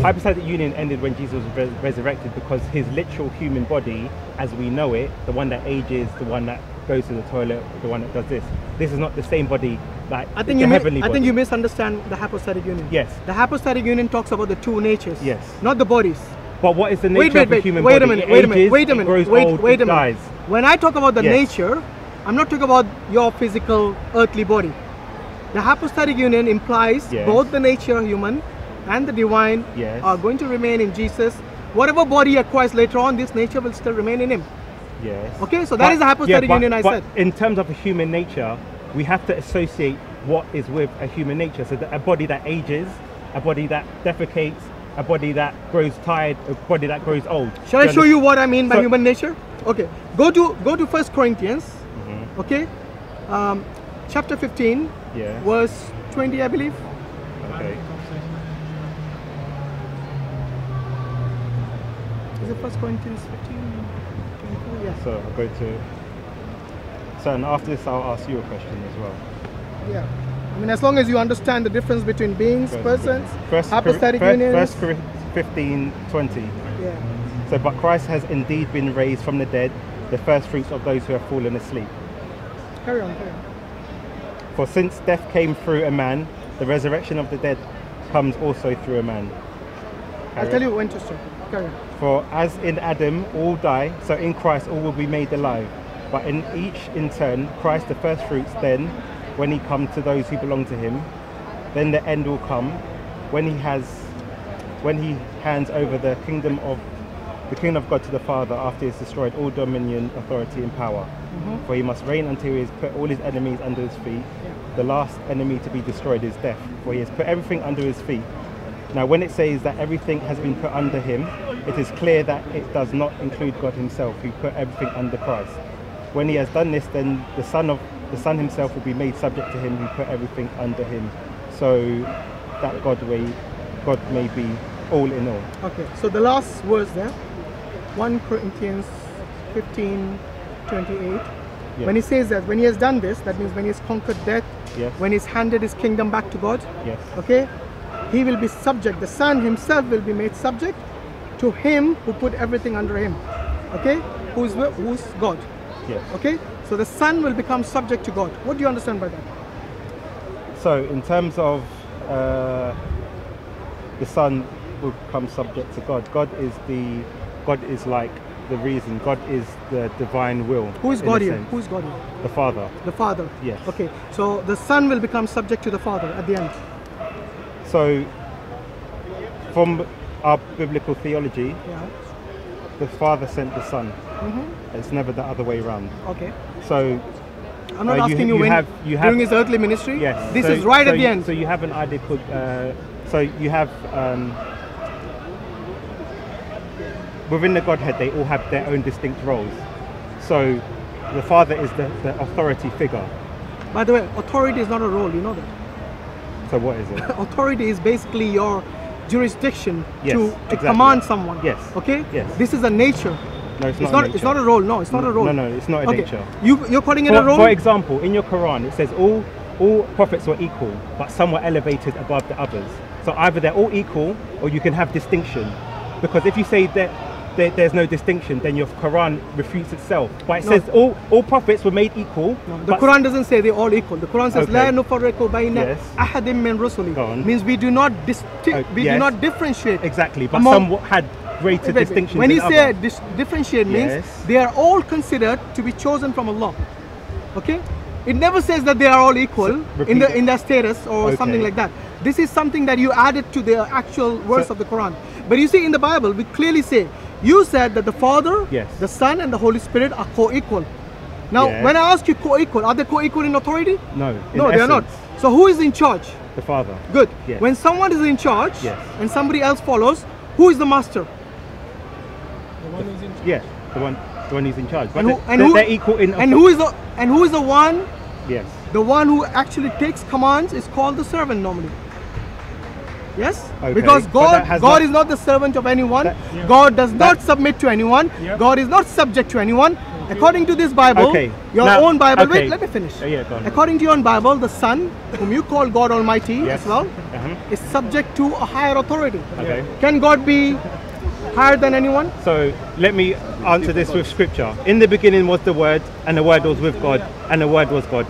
hypostatic union ended when Jesus was res- resurrected because his literal human body, as we know it, the one that ages, the one that goes to the toilet, the one that does this, this is not the same body like I think the you heavenly I body. think you misunderstand the hypostatic union. Yes. The hypostatic union talks about the two natures. Yes. Not the bodies. But what is the nature Wait, wait, of a wait. human Wait a body? minute. It Wait a minute. Wait a minute. Wait, wait it a minute. dies. When I talk about the Yes. nature, I'm not talking about your physical earthly body. The hypostatic union implies Yes. both the nature human and the divine Yes. are going to remain in Jesus. Whatever body he acquires later on, this nature will still remain in him. Yes. Okay, so that is the hypostatic but- union I but said. In terms of a human nature, we have to associate what is with a human nature. So that a body that ages, a body that defecates, a body that grows tired, a body that grows old. Shall I show you what I mean by So- human nature? Okay, go to go to First Corinthians. Mm-hmm. Okay, um, chapter 15, Yeah. verse 20, I believe. Okay. Is it First Corinthians 15? 24? Yeah. So I'll go to. So and after this, I'll ask you a question as well. Yeah. I mean, as long as you understand the difference between beings, persons, First, hypostatic Cor- unions. First Cor- 15, 20. yeah. So, but Christ has indeed been raised from the dead, the first fruits of those who have fallen asleep. Carry on, carry on. For since death came through a man, the resurrection of the dead comes also through a man. I'll tell you to stop. Carry on. For as in Adam all die, so in Christ all will be made alive. But in each in turn, Christ the first fruits, then, when he comes to those who belong to him, then the end will come, when he has when he hands over the kingdom of the kingdom of God to the Father after he has destroyed all dominion, authority and power. Mm-hmm. For he must reign until he has put all his enemies under his feet. The last enemy to be destroyed is death, for he has put everything under his feet. Now, when it says that everything has been put under him, it is clear that it does not include God himself, who put everything under Christ. When he has done this, then the Son of the Son himself will be made subject to him who put everything under him, so that God may, God may be all in all. Okay, so the last words there, 1 Corinthians 15 28. When he says that, when he has done this, that means when he has conquered death, Yes. when he's handed his kingdom back to God, Yes. okay, he will be subject, the Son himself will be made subject to him who put everything under him, okay, who's, who's God, Yes. okay, so the Son will become subject to God. What do you understand by that? So, in terms of uh, the Son will become subject to God. God is the God is like the reason. God is the divine will. Who is God here? Who is God here? The Father. The Father. Yes. Okay, so the Son will become subject to the Father at the end. So, from our biblical theology, Yeah. the Father sent the Son. Mm-hmm. It's never the other way around. Okay. So, I'm not Uh, asking you, you when have- you have- during his earthly ministry. yes. This so- is right so at the you- end. So you have an idea called. Uh, so you have. Um, within the Godhead, they all have their own distinct roles. So, the Father is the, the authority figure. By the way, authority is not a role. You know that. So what is it? authority is basically your jurisdiction Yes, to, to exactly. command someone. Yes, Okay. yes. This is a nature. No, it's, It's not. not. a It's nature. not a role. No, it's not a role. No, no, it's not a okay. nature. You you're calling it For, a role. for example, in your Quran, it says all all prophets were equal, but some were elevated above the others. So either they're all equal, or you can have distinction. Because if you say that there, there's no distinction, then your Quran refutes itself. But it No. says all all prophets were made equal. No, the but- Quran doesn't say they're all equal. The Quran says Okay. لا نفرق بين Yes. أحد من رسله. Go on. Means we do not disti- Uh, we do yes. not differentiate. Exactly, but among- some wa- had greater Wait, wait. When you say dis- differentiate means Yes. they are all considered to be chosen from Allah. Okay? It never says that they are all equal in repeat the in their status or something like that. This is something that you added to the actual verse So- of the Quran. But you see in the Bible we clearly say you said that the Father, Yes. the Son and the Holy Spirit are co-equal. Now Yes. when I ask you co-equal, are they co-equal in authority? no, in no, they are not. So who is in charge? The Father. Good. Yes. When someone is in charge Yes. and somebody else follows, who is the master? Yeah, the one, the one who's in charge. But And who- they- and they're, who- they're equal in. And who is the and who is the one Yes. the one who actually takes commands is called the servant normally. Yes? Okay, Because God God not- is not the servant of anyone. That- God does not submit to anyone. God is not subject to anyone. According to this Bible, Okay, your now- own Bible, okay. wait, let me finish. Oh, yeah. According to your own Bible, the Son, whom you call God Almighty Yes. as well, Uh-huh. is subject to a higher authority. Okay. Can God be higher than anyone? So let me answer this with scripture. In the beginning was the Word, and the Word was with God, and the Word was God.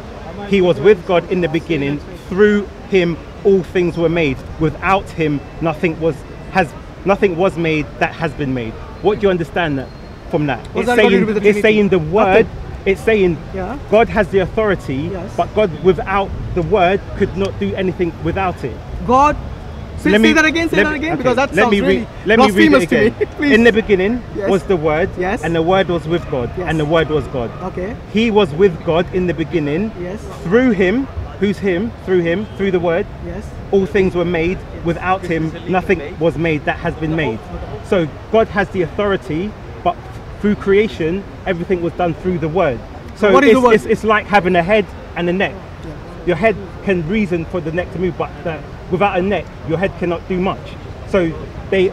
He was with God in the beginning. Through Him, all things were made. Without Him, nothing was has nothing was made that has been made. What do you understand that from that? What's it's that got to do saying the it's saying the Word. It's saying Yeah. God has the authority, Yes. but God without the Word could not do anything without it. God Say, Let say that again, say let that again, okay, because that let sounds me really let me read it to again. me. In the beginning Yes. was the Word, Yes. and the Word was with God, Yes. and the Word was God. Okay. He was with God in the beginning. Yes. Through Him, who's Him? Through Him, through the Word, Yes. all things were made. Without Him, nothing was made that has been made. So God has the authority, but through creation, everything was done through the Word. So What is the it's, Word? It's, it's like having a head and a neck. Your head can reason for the neck to move, but the, without a neck, your head cannot do much. So they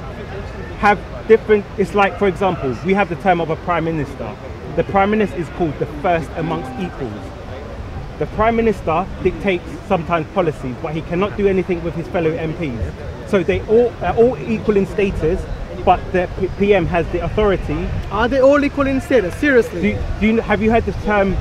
have different. It's like, for example, we have the term of a prime minister. The prime minister is called the first amongst equals. The prime minister dictates sometimes policies, but he cannot do anything with his fellow MPs. So they all are all equal in status, but the PM has the authority. Are they all equal in status? Seriously. Do, do you, have you heard the term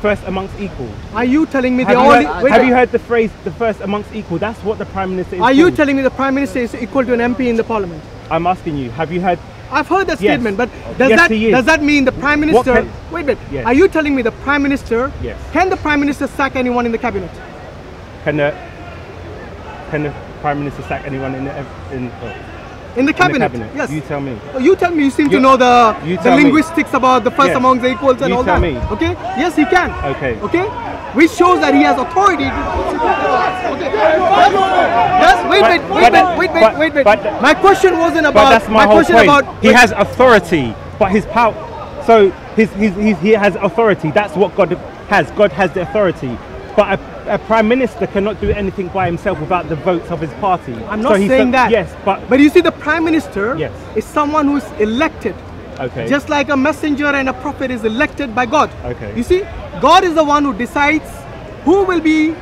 first amongst equals? Are you telling me Have, you all? heard, have you heard the phrase "the first amongst equal"? That's what the prime minister is. Are you telling me the prime minister is equal to an MP in the parliament? I'm asking you. Have you heard? I've heard that Yes. statement, but does Yes, that does that mean the prime minister? can- wait a minute. Yes. Are you telling me the prime minister? Yes. Can the prime minister sack anyone in the cabinet? Can the can the prime minister sack anyone in the in, oh, In the in the cabinet? Yes. You tell me. Oh, You tell me. You seem to know the the me. linguistics about the first Yes. among the equals and You all tell that. me. Okay. Yes, he can. Okay. Okay. which shows that he has authority. Okay. Yes, wait, But- wait, but wait, that- wait, wait, but- wait, wait. but- My question wasn't But about. that's my, whole question point. about. he has authority, but his power. So his, his, his, he has authority. That's what God has. God has the authority. But a, a prime minister cannot do anything by himself without the votes of his party. I'm not he's saying that. Yes, but But you see, the prime minister Yes. is someone who is elected. okay. Just like a messenger and a prophet is elected by God. Okay. You see, God is the one who decides who will be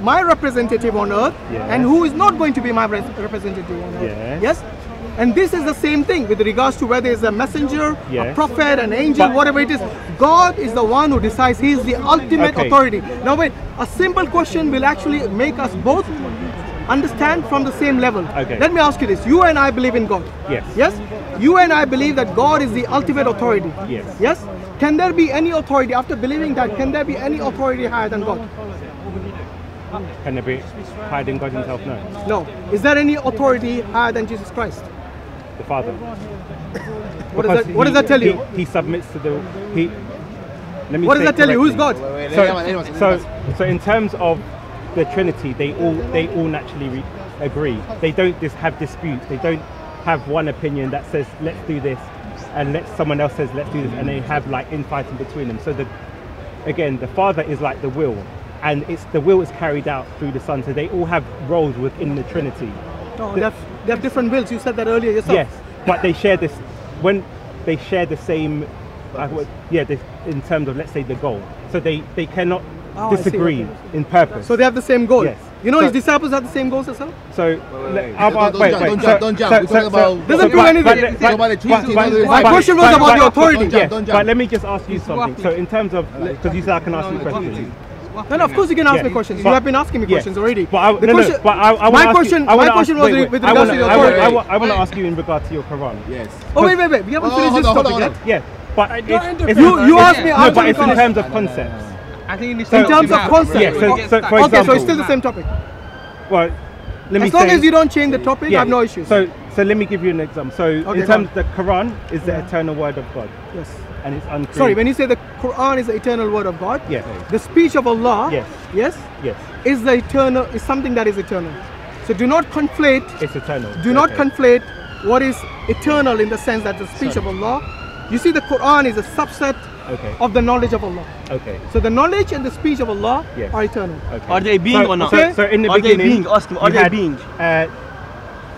my representative on earth Yes. and who is not going to be my representative on earth. Yes. Yes? And this is the same thing with regards to whether it's a messenger, a prophet, an angel, But- whatever it is. God is the one who decides. He is the ultimate Okay. authority. Now, wait, a simple question will actually make us both understand from the same level. Okay. Let me ask you this. You and I believe in God. Yes. Yes? You and I believe that God is the ultimate authority. Yes. Yes? Can there be any authority, after believing that, can there be any authority higher than God? Can there be higher than God himself? No. No. Is there any authority higher than Jesus Christ? The Father. What does Because that, what does that tell you? He, he submits to the. He. Let me What does that tell you? Who's correctly. God? So, so, so in terms of the Trinity, they all they all naturally re- agree. They don't just have disputes. They don't have one opinion that says let's do this, and let someone else says let's do this, and they have like infighting between them. So the again, the Father is like the will, and it's the will is carried out through the Son. So they all have roles within the Trinity. No, they have, they have different wills. You said that earlier yourself. Yes, but they share this when they share the same. Uh, yeah, this, in terms of let's say the goal. So they they cannot Oh, disagree okay. in purpose. So they have the same goal. Yes. You know, So- his disciples have the same goals as well? So, wait. let- I'll- I'll- Don't wait, wait. don't jump, don't jump. so- We're so- talking about- Doesn't but- prove anything. but- It's but- but- but- My question was but- about but- the authority. Don't jump, Yeah, don't but let me just ask you something. So, in terms of, because you said I can ask you questions. No, no, of course you can ask Yeah. me questions. But- you have been asking me yeah. questions already. But I, The no, no, but I, I my question, you, I wanna my ask- question was wait, wait, with I regards wanna- to the I wanna- authority. I wa- I want to ask you in regard to your Quran. Yes. Oh, wait, wait, wait. We haven't Oh, finished hold this on, hold topic on, yet. hold Yeah, but it's, it's You, you asked me, no, but it's in terms of concepts. I think it In terms of concepts. Yeah, so, so for okay, so it's still the same topic. well, let me As long as you don't change the topic, I have no issues. So, so let me give you an example. So, Okay, in terms of the Quran is the eternal word of God, yes. And it's uncreated. Sorry, when you say the Quran is the eternal word of God, Yeah. the speech of Allah, Yes. yes, yes, is the eternal is something that is eternal. So do not conflate it's eternal. do not conflate what is eternal in the sense that the speech of Allah. You see, the Quran is a subset Okay. of the knowledge of Allah. Okay. So the knowledge and the speech of Allah Yes. are eternal. Okay. Are they being so, or not? So, so in the Are they beginning, being? Ask him, are they had, being? Uh,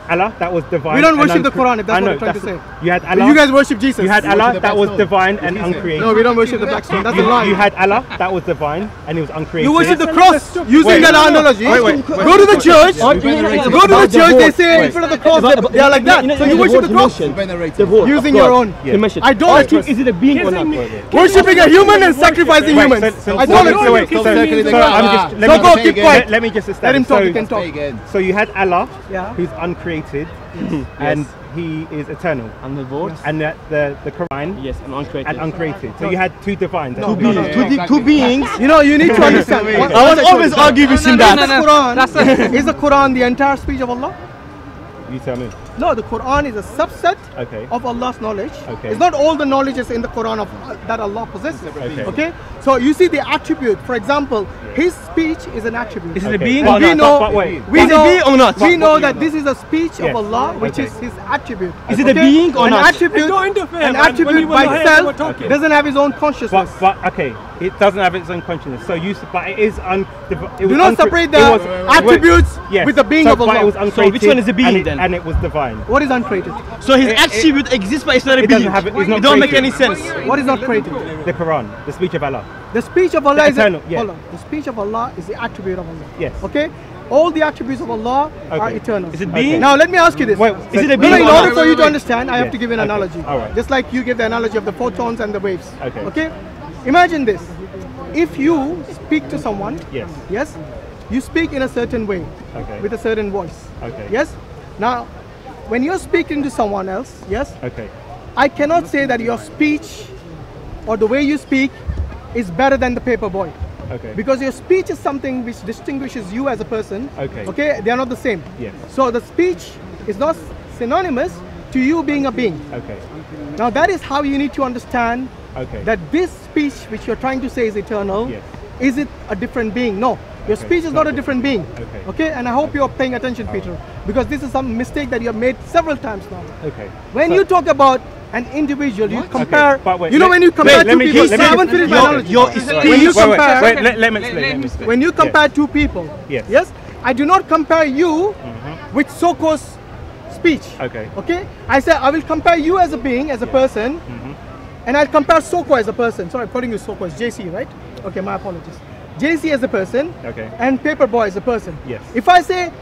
Allah, that was divine. We don't worship the Quran, if that's I what know, you're trying to say. You had But Allah. you guys worship Jesus. You had Allah, that was Black divine and What he said. uncreated. no, we don't worship the black stone. That's you, a lie. you had Allah, that was divine, and it was uncreated. You worship the cross using Wait. that analogy. Wait, wait, wait. Go to the church. Are- Go to the church. They say in front of the cross About- they- they are like that. you know- So you you worship the the cross he. The word using your own. He mentioned. Idolatry. I think, is it a being or not? Worshipping a human and sacrificing humans. so- so- Idolatry. so wait, so- Stop circling the so I'm ground. just- let So me- go, keep quiet. Let, let me just Let him talk. so, You can talk. Again. so you had Allah, Yeah. who's uncreated, and he is eternal, And the word? and the the, the Quran Yes, and uncreated. and uncreated. So you had two divines. No, Two no, no. Two, di- two beings. You know, you need to understand. What- I was always told you. argue with him Is that. the Quran, is the Quran the entire speech of Allah? You tell me. No, the Quran is a subset Okay. of Allah's knowledge. Okay. It's not all the knowledge knowledges in the Quran of that Allah possesses. Okay. Okay. So you see the attribute. For example, His speech is an attribute. Is it Okay. a being But or we not? know, but wait. we Is it know, being or not? we But- know that this is a speech Yes. of Allah, which Okay. is His attribute. Is it a being or an not? Attribute, Don't interfere, an attribute by not here, they were itself talking. doesn't have its own consciousness. But, but okay, it doesn't have its own consciousness. So you, s- but it is un. It Do not separate the was- attributes yes. with the being so, of But Allah. it was So which one is the being and it, then? And it was divine. what is uncreated? So his It- it- attribute exists, but it's not a it being. doesn't have- it's not it don't make any sense. What is not created? The Quran, the speech of Allah. The speech of Allah is eternal, yeah. hold on. The speech of Allah is the attribute of Allah. Yes. Okay. All the attributes of Allah are eternal. Is it Okay. being? Now let me ask you this. Wait, Is it a being no, in order for you to understand, I have to give you an Okay. analogy. All right. Just like you give the analogy of the photons and the waves. Okay. Okay. Imagine this. If you speak to someone, Yes. yes, you speak in a certain way, Okay. with a certain voice. Okay. Yes. Now, when you're speaking to someone else, yes, Okay. I cannot say that your speech or the way you speak is better than the Paperboy. Okay. Because your speech is something which distinguishes you as a person. Okay. Okay, they are not the same. Yes. So the speech is not synonymous to you being a being. Okay. Now that is how you need to understand Okay. that this speech which you're trying to say is eternal Yes. is it a different being? No. Your speech is not a different being. Okay. Okay, and I hope you're paying attention, Peter, because this is some mistake that you have made several times now. Okay. When So- you talk about an individual, you compare. but wait, you know let- when you compare wait, let two me- people, let me- I haven't finished my your- knowledge. your when speech- you wait, wait, compare, wait, let, let me explain. Let me explain. when you compare two people, Yes. yes, I do not compare you mm-hmm. with SOCO's speech. Okay. Okay, I say I will compare you as a being, as a person, mm-hmm. and I'll compare SOCO as a person. Sorry, I'm calling you SOCO as JC, right? Okay, my apologies. JC as a person, Okay. and Paperboy as a person. Yes. If I say,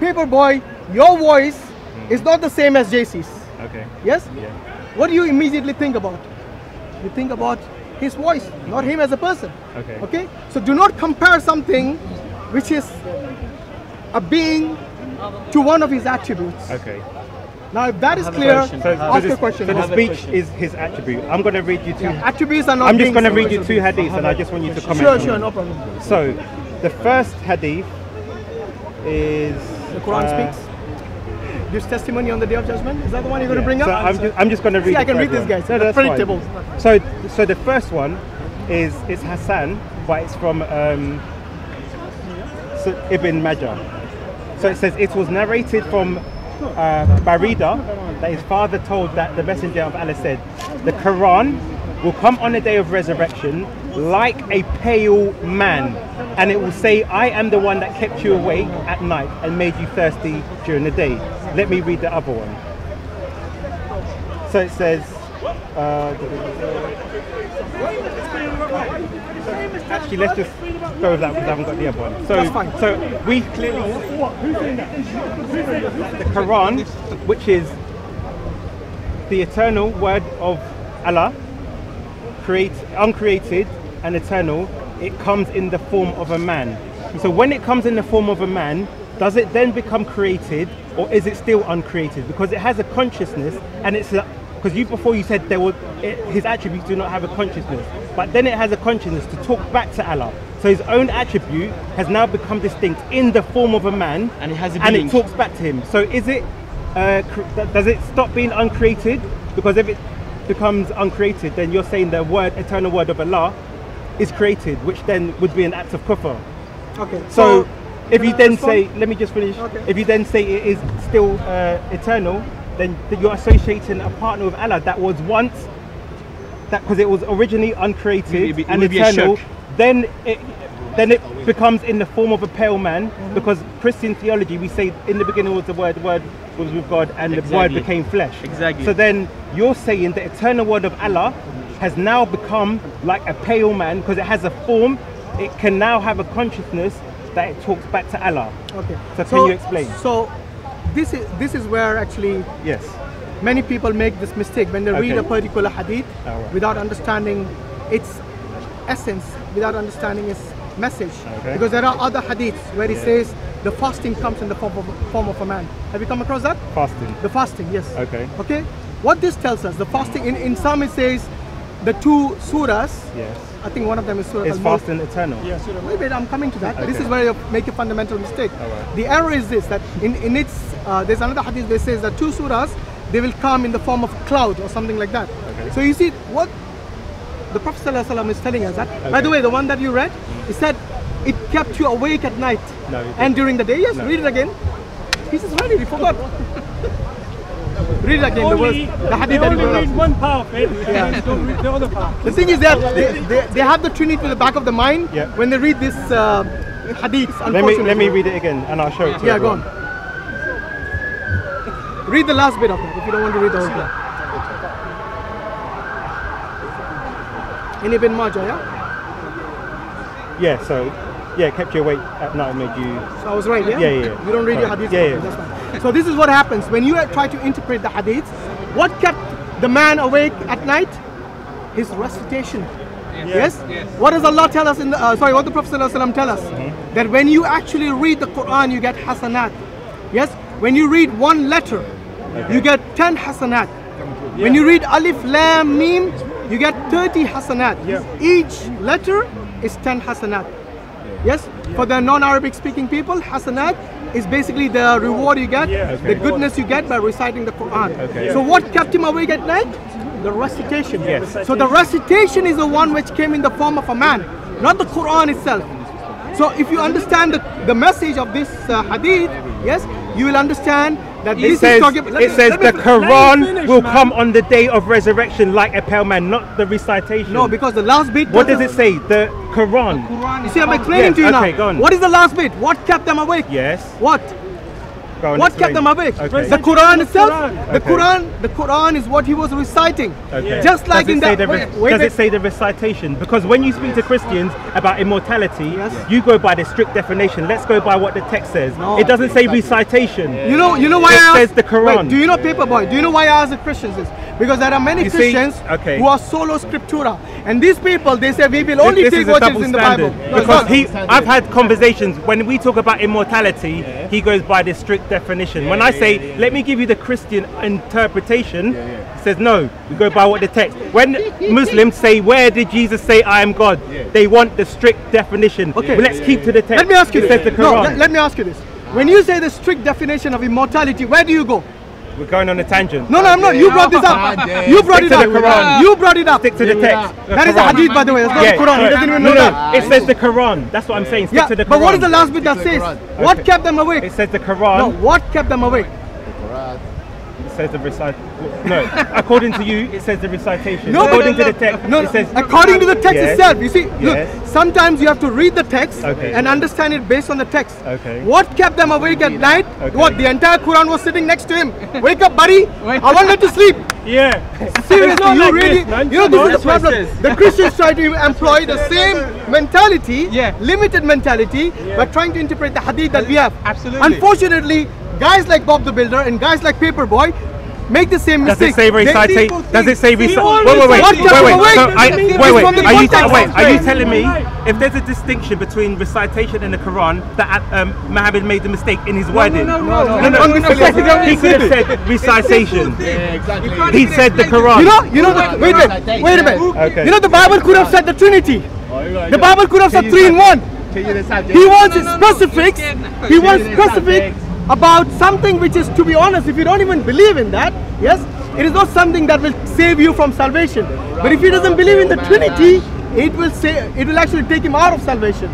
Paperboy, your voice hmm. is not the same as JC's. Okay. Yes? Yeah. What do you immediately think about? You think about his voice, not him as a person. Okay. Okay? So do not compare something which is a being to one of his attributes. Okay. Now, if that is clear, So, so, ask the, a question. so the speech is his attribute. I'm going to read you two. Attributes are not I'm just going to read you two hadiths, and I just want you to comment. Sure, on sure, them. no problem. So, the first hadith is The Quran uh, speaks. Gives testimony on the day of judgment. Is that the one you're going to bring So up? I'm just, I'm just going to read. See, I can read third these guys. No, They're that's fine. So, so the first one is it's Hassan, but it's from um, Ibn Majah. So it says it was narrated from uh, Buraidah that his father told that the messenger of Allah said, the Quran will come on the day of resurrection like a pale man, and it will say, I am the one that kept you awake at night and made you thirsty during the day. Let me read the other one. So it says, uh, actually, let's just go with that because I haven't got the other one. So, That's fine. so we clearly the Quran, which is the eternal word of Allah, create, uncreated and eternal, it comes in the form of a man. So when it comes in the form of a man, does it then become created or is it still uncreated? Because it has a consciousness and it's because you before you said there was it, his attributes do not have a consciousness, but then it has a consciousness to talk back to Allah. So his own attribute has now become distinct in the form of a man, And it has a and it talks back to him. So is it uh, does it stop being uncreated? Because if it becomes uncreated, then you're saying the word eternal word of Allah is created, which then would be an act of kufr. Okay. So, if you I then respond? say, let me just finish. Okay. If you then say it is still uh, eternal, then you're associating a partner with Allah that was once that because it was originally uncreated It would be- it and would be a eternal. Then it then it becomes in the form of a pale man because Christian theology we say in the beginning was the word, the word was with God, and the word became flesh. Exactly. So then you're saying the eternal word of Allah has now become like a pale man because it has a form. It can now have a consciousness that it talks back to Allah. Okay. So can you explain? So, this is this is where actually Yes. many people make this mistake when they read a particular hadith Alright. without understanding its essence, without understanding its message. Okay. Because there are other hadiths where it Yeah. says the fasting comes in the form of, form of a man. Have you come across that? Fasting. The fasting, yes. Okay. Okay. What this tells us, the fasting in, in some it says the two surahs. Yes. I think one of them is Surah Is Al-Mulk. fasting eternal? Yeah, Surah. Wait, wait, I'm coming to that. This is where you make a fundamental mistake. The error is this that in, in its uh, there's another hadith that says that two surahs they will come in the form of cloud or something like that. Okay. So you see what the Prophet ﷺ is telling us that. By the way, the one that you read, he said it kept you awake at night No, and during the day. Yes, No. read it again. He says, really, he forgot. read it again. The, verse, the hadith that you brought up. one part of it, and then don't read the other part. The thing is that they, they, they have the Trinity in the back of the mind Yeah. when they read this uh, hadith. Let me let me read it again and I'll show it to Yeah, go on. Read the last bit of it if you don't want to read the whole thing. In Ibn Majah, yeah? Yeah, so yeah, kept you awake at night and made you So I was right, yeah? Yeah, yeah, yeah. You don't read your Correct. hadith. Yeah, properly, yeah. So this is what happens when you try to interpret the hadith. What kept the man awake at night? His recitation. Yes. What does Allah tell us in the? Uh, sorry, what the Prophet tell us? Mm-hmm. That when you actually read the Quran, you get hasanat. Yes. When you read one letter, you get ten hasanat. When you read Alif Lam Mim, you get 30 hasanat. Each letter is 10 hasanat. Yes? For the non-Arabic speaking people, hasanat is basically the reward you get, the goodness you get by reciting the Quran. Okay. So what kept him awake at night? The recitation. Yes. So the recitation is the one which came in the form of a man. not the Quran itself. So if you understand the, the message of this uh, hadith, yes, you will understand that It says, talking. it me- says the Quran finish, will man. come on the day of resurrection like a pale man, not the recitation. No, because the last bit. what does it say? The Quran. You see, I'm oh, explaining Yes, to you okay, now. What is the last bit? What kept them awake? Yes. What? What kept them awake? Okay. The Quran itself. The Okay. Quran. The Quran is what he was reciting. Okay. Just like in that. the wait, wait, does it say the recitation? Because when you speak to Christians about immortality, Yes. you go by the strict definition. Let's go by what the text says. No. It doesn't say recitation. You know, you know why It I asked, says the Quran. Wait, do you know Paperboy? Do you know why I asked the Christians this? Because there are many You see- Christians okay. who are sola scriptura, and these people they say we will only this take is what is in the Bible. No, because he, I've had conversations when we talk about immortality. He goes by the strict definition. when I say, let me give you the Christian interpretation, he says no. We go by what the text. When Muslims say, where did Jesus say I am God? They want the strict definition. Okay. Well, let's keep to the text. Let me ask you It this. says the No, let, let me ask you this. When you say the strict definition of immortality, where do you go? We're going on a tangent. No, no, I'm not. You brought this up. You brought Stick it to up. the Quran. You brought it up. Stick to the text. The That is a hadith, by the way. That's not Yeah, the Quran. He doesn't even no, know no, that. it says the Quran. That's what I'm saying. Stick Yeah, to the Quran. but what is the last bit that says? What kept them awake? It says the Quran. No, what kept them awake? It says the recite. No, according to you, it says the recitation. No, but- according to the text, No, it says. according to the text Yes. itself. You see, yes. look, sometimes you have to read the text Okay. and understand it based on the text. Okay. What kept them awake at night? Okay. What? The entire Quran was sitting next to him. Wake up, buddy. I wanted to sleep. Yeah. Seriously, you like really, this, you know, this is the That's what it problem. The Christians try to employ the same mentality, Yeah. limited mentality, but trying to interpret the hadith that we have. Absolutely. Unfortunately, guys like Bob the Builder and guys like Paperboy make the same mistake. Does it say They- recitation? Does it say He recitation? always Wait, wait, wait, wait, wait, him? So I, wait, wait. Are you, wait, are you telling me if there's a distinction between recitation and the Quran that um, Muhammad made the mistake in his wording? no, no, no, no. He could have said recitation. Yeah, exactly. He said the Quran. You know, you know, the, wait, wait, wait a minute. Okay. You know, the Bible could have said the Trinity. The Bible could have said three in one. He wants specifics. He wants specific about something which is, to be honest, if you don't even believe in that, yes, it is not something that will save you from salvation. But if he doesn't believe in the Trinity, it will say it will actually take him out of salvation.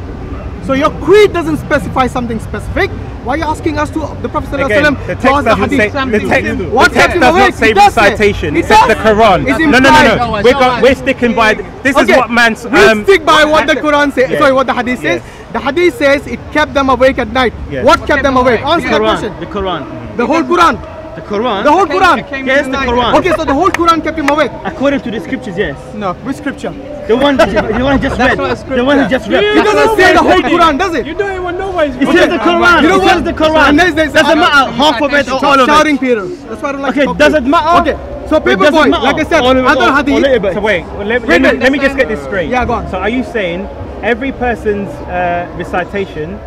So your creed doesn't specify something specific. Why are you asking us to the Prophet Again, ﷺ the to text the doesn't say hadith? the text, the What text does not say It does say. recitation. It It the. Quran. It's No, no, no, no. We're, go, we're sticking by. This is what man's. we Um, stick by what the Quran says. Yeah. Sorry, what the Hadith says. Yes. The Hadith says it kept them awake at night. Yes. What kept them awake? Answer that Quran. question. The Quran. The whole Quran. The Quran. The whole Quran. Yes, the night. Quran. Okay, so the whole Quran kept him awake. According to the scriptures, yes. No, which scripture? The one, the one he just read. The one he just read. It doesn't say the whole Quran, does it? You don't even know where it's It says the Quran. You know it says the Quran. And there's- there's- Doesn't matter half of it or all of shouting, it. Peter. That's why I don't like Okay, does to it matter? Okay, so It doesn't matter. like I said, All of it other or- or Hadith. little. So wait, well, let, Wait, let, me, let me just get this straight. Yeah, go on. So are you saying every person's uh, recitation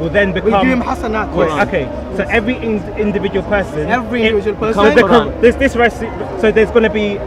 will then become. We'll give him hasanat. Wait, Yes. okay, so every in- individual person. Every individual person. So the, Quran. This reci- so there's going to be,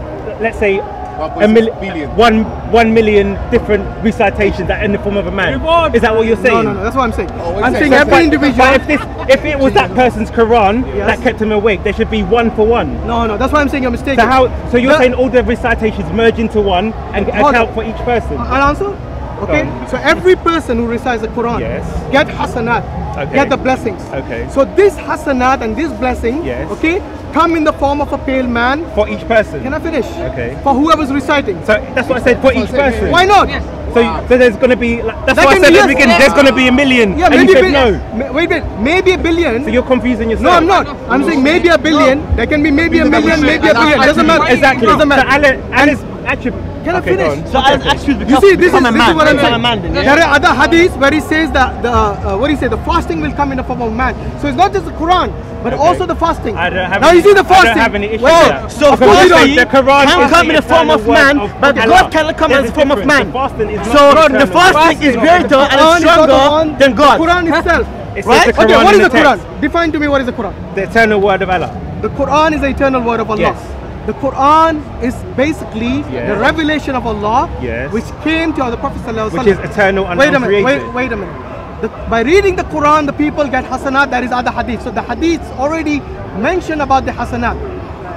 let's say, a 1.6 mil- billion. one one million different recitations that in the form of a man. Is that what you're saying? no, no, no. that's what I'm saying. what I'm saying say? every But- individual. But if this, if it was that person's Quran Yes. that kept him awake, there should be one for one. No, no, that's why I'm saying you're mistaken. So how? So you're The- saying all the recitations merge into one and Hold account on. for each person? I'll answer. Okay, so every person who recites the Quran Yes. get hasanat, Okay. get the blessings. Okay. So this hasanat and this blessing, Yes. okay, come in the form of a pale man. For each person. Can I finish? Okay. For whoever's reciting. So that's what I said for each person. Why not? So, so there's going to be. Like, that's That why I can said be- at the beginning. yes. There's going to be a million. Yeah, and maybe you a said billion. no. ma- Wait, wait, maybe a billion. So you're confusing yourself. no, I'm not. I'm saying maybe a billion. There can be maybe a million, maybe a billion. Doesn't matter. Exactly. Doesn't So matter. Allah, Allah's attribute. Can I Okay, finish? So as actually You become, see, this is, this man. is what I'm saying. man yeah? There are other hadiths where he says that the uh, what do you say? The fasting will come in the form of man. So it's not just the Quran, but Okay. also the fasting. I don't have now any, you see the fasting. I don't have any issue Well, that. So of Because course the he Quran can come in the form of man, of but Allah. God cannot come There's in the form of man. The fasting So the fasting is greater and is is stronger on than The God. Quran itself. It Right? the Okay, Quran what the the Quran? Define to me what is the Quran. The eternal word of Allah. The Quran is the eternal word of Allah. Yes. The Quran is basically Yes. the revelation of Allah, Yes. which came to the Prophet ﷺ. Which is eternal and wait a minute, wait, wait a minute. The, by reading the Quran, the people get hasanat. That is other hadith. So the hadiths already mention about the hasanat.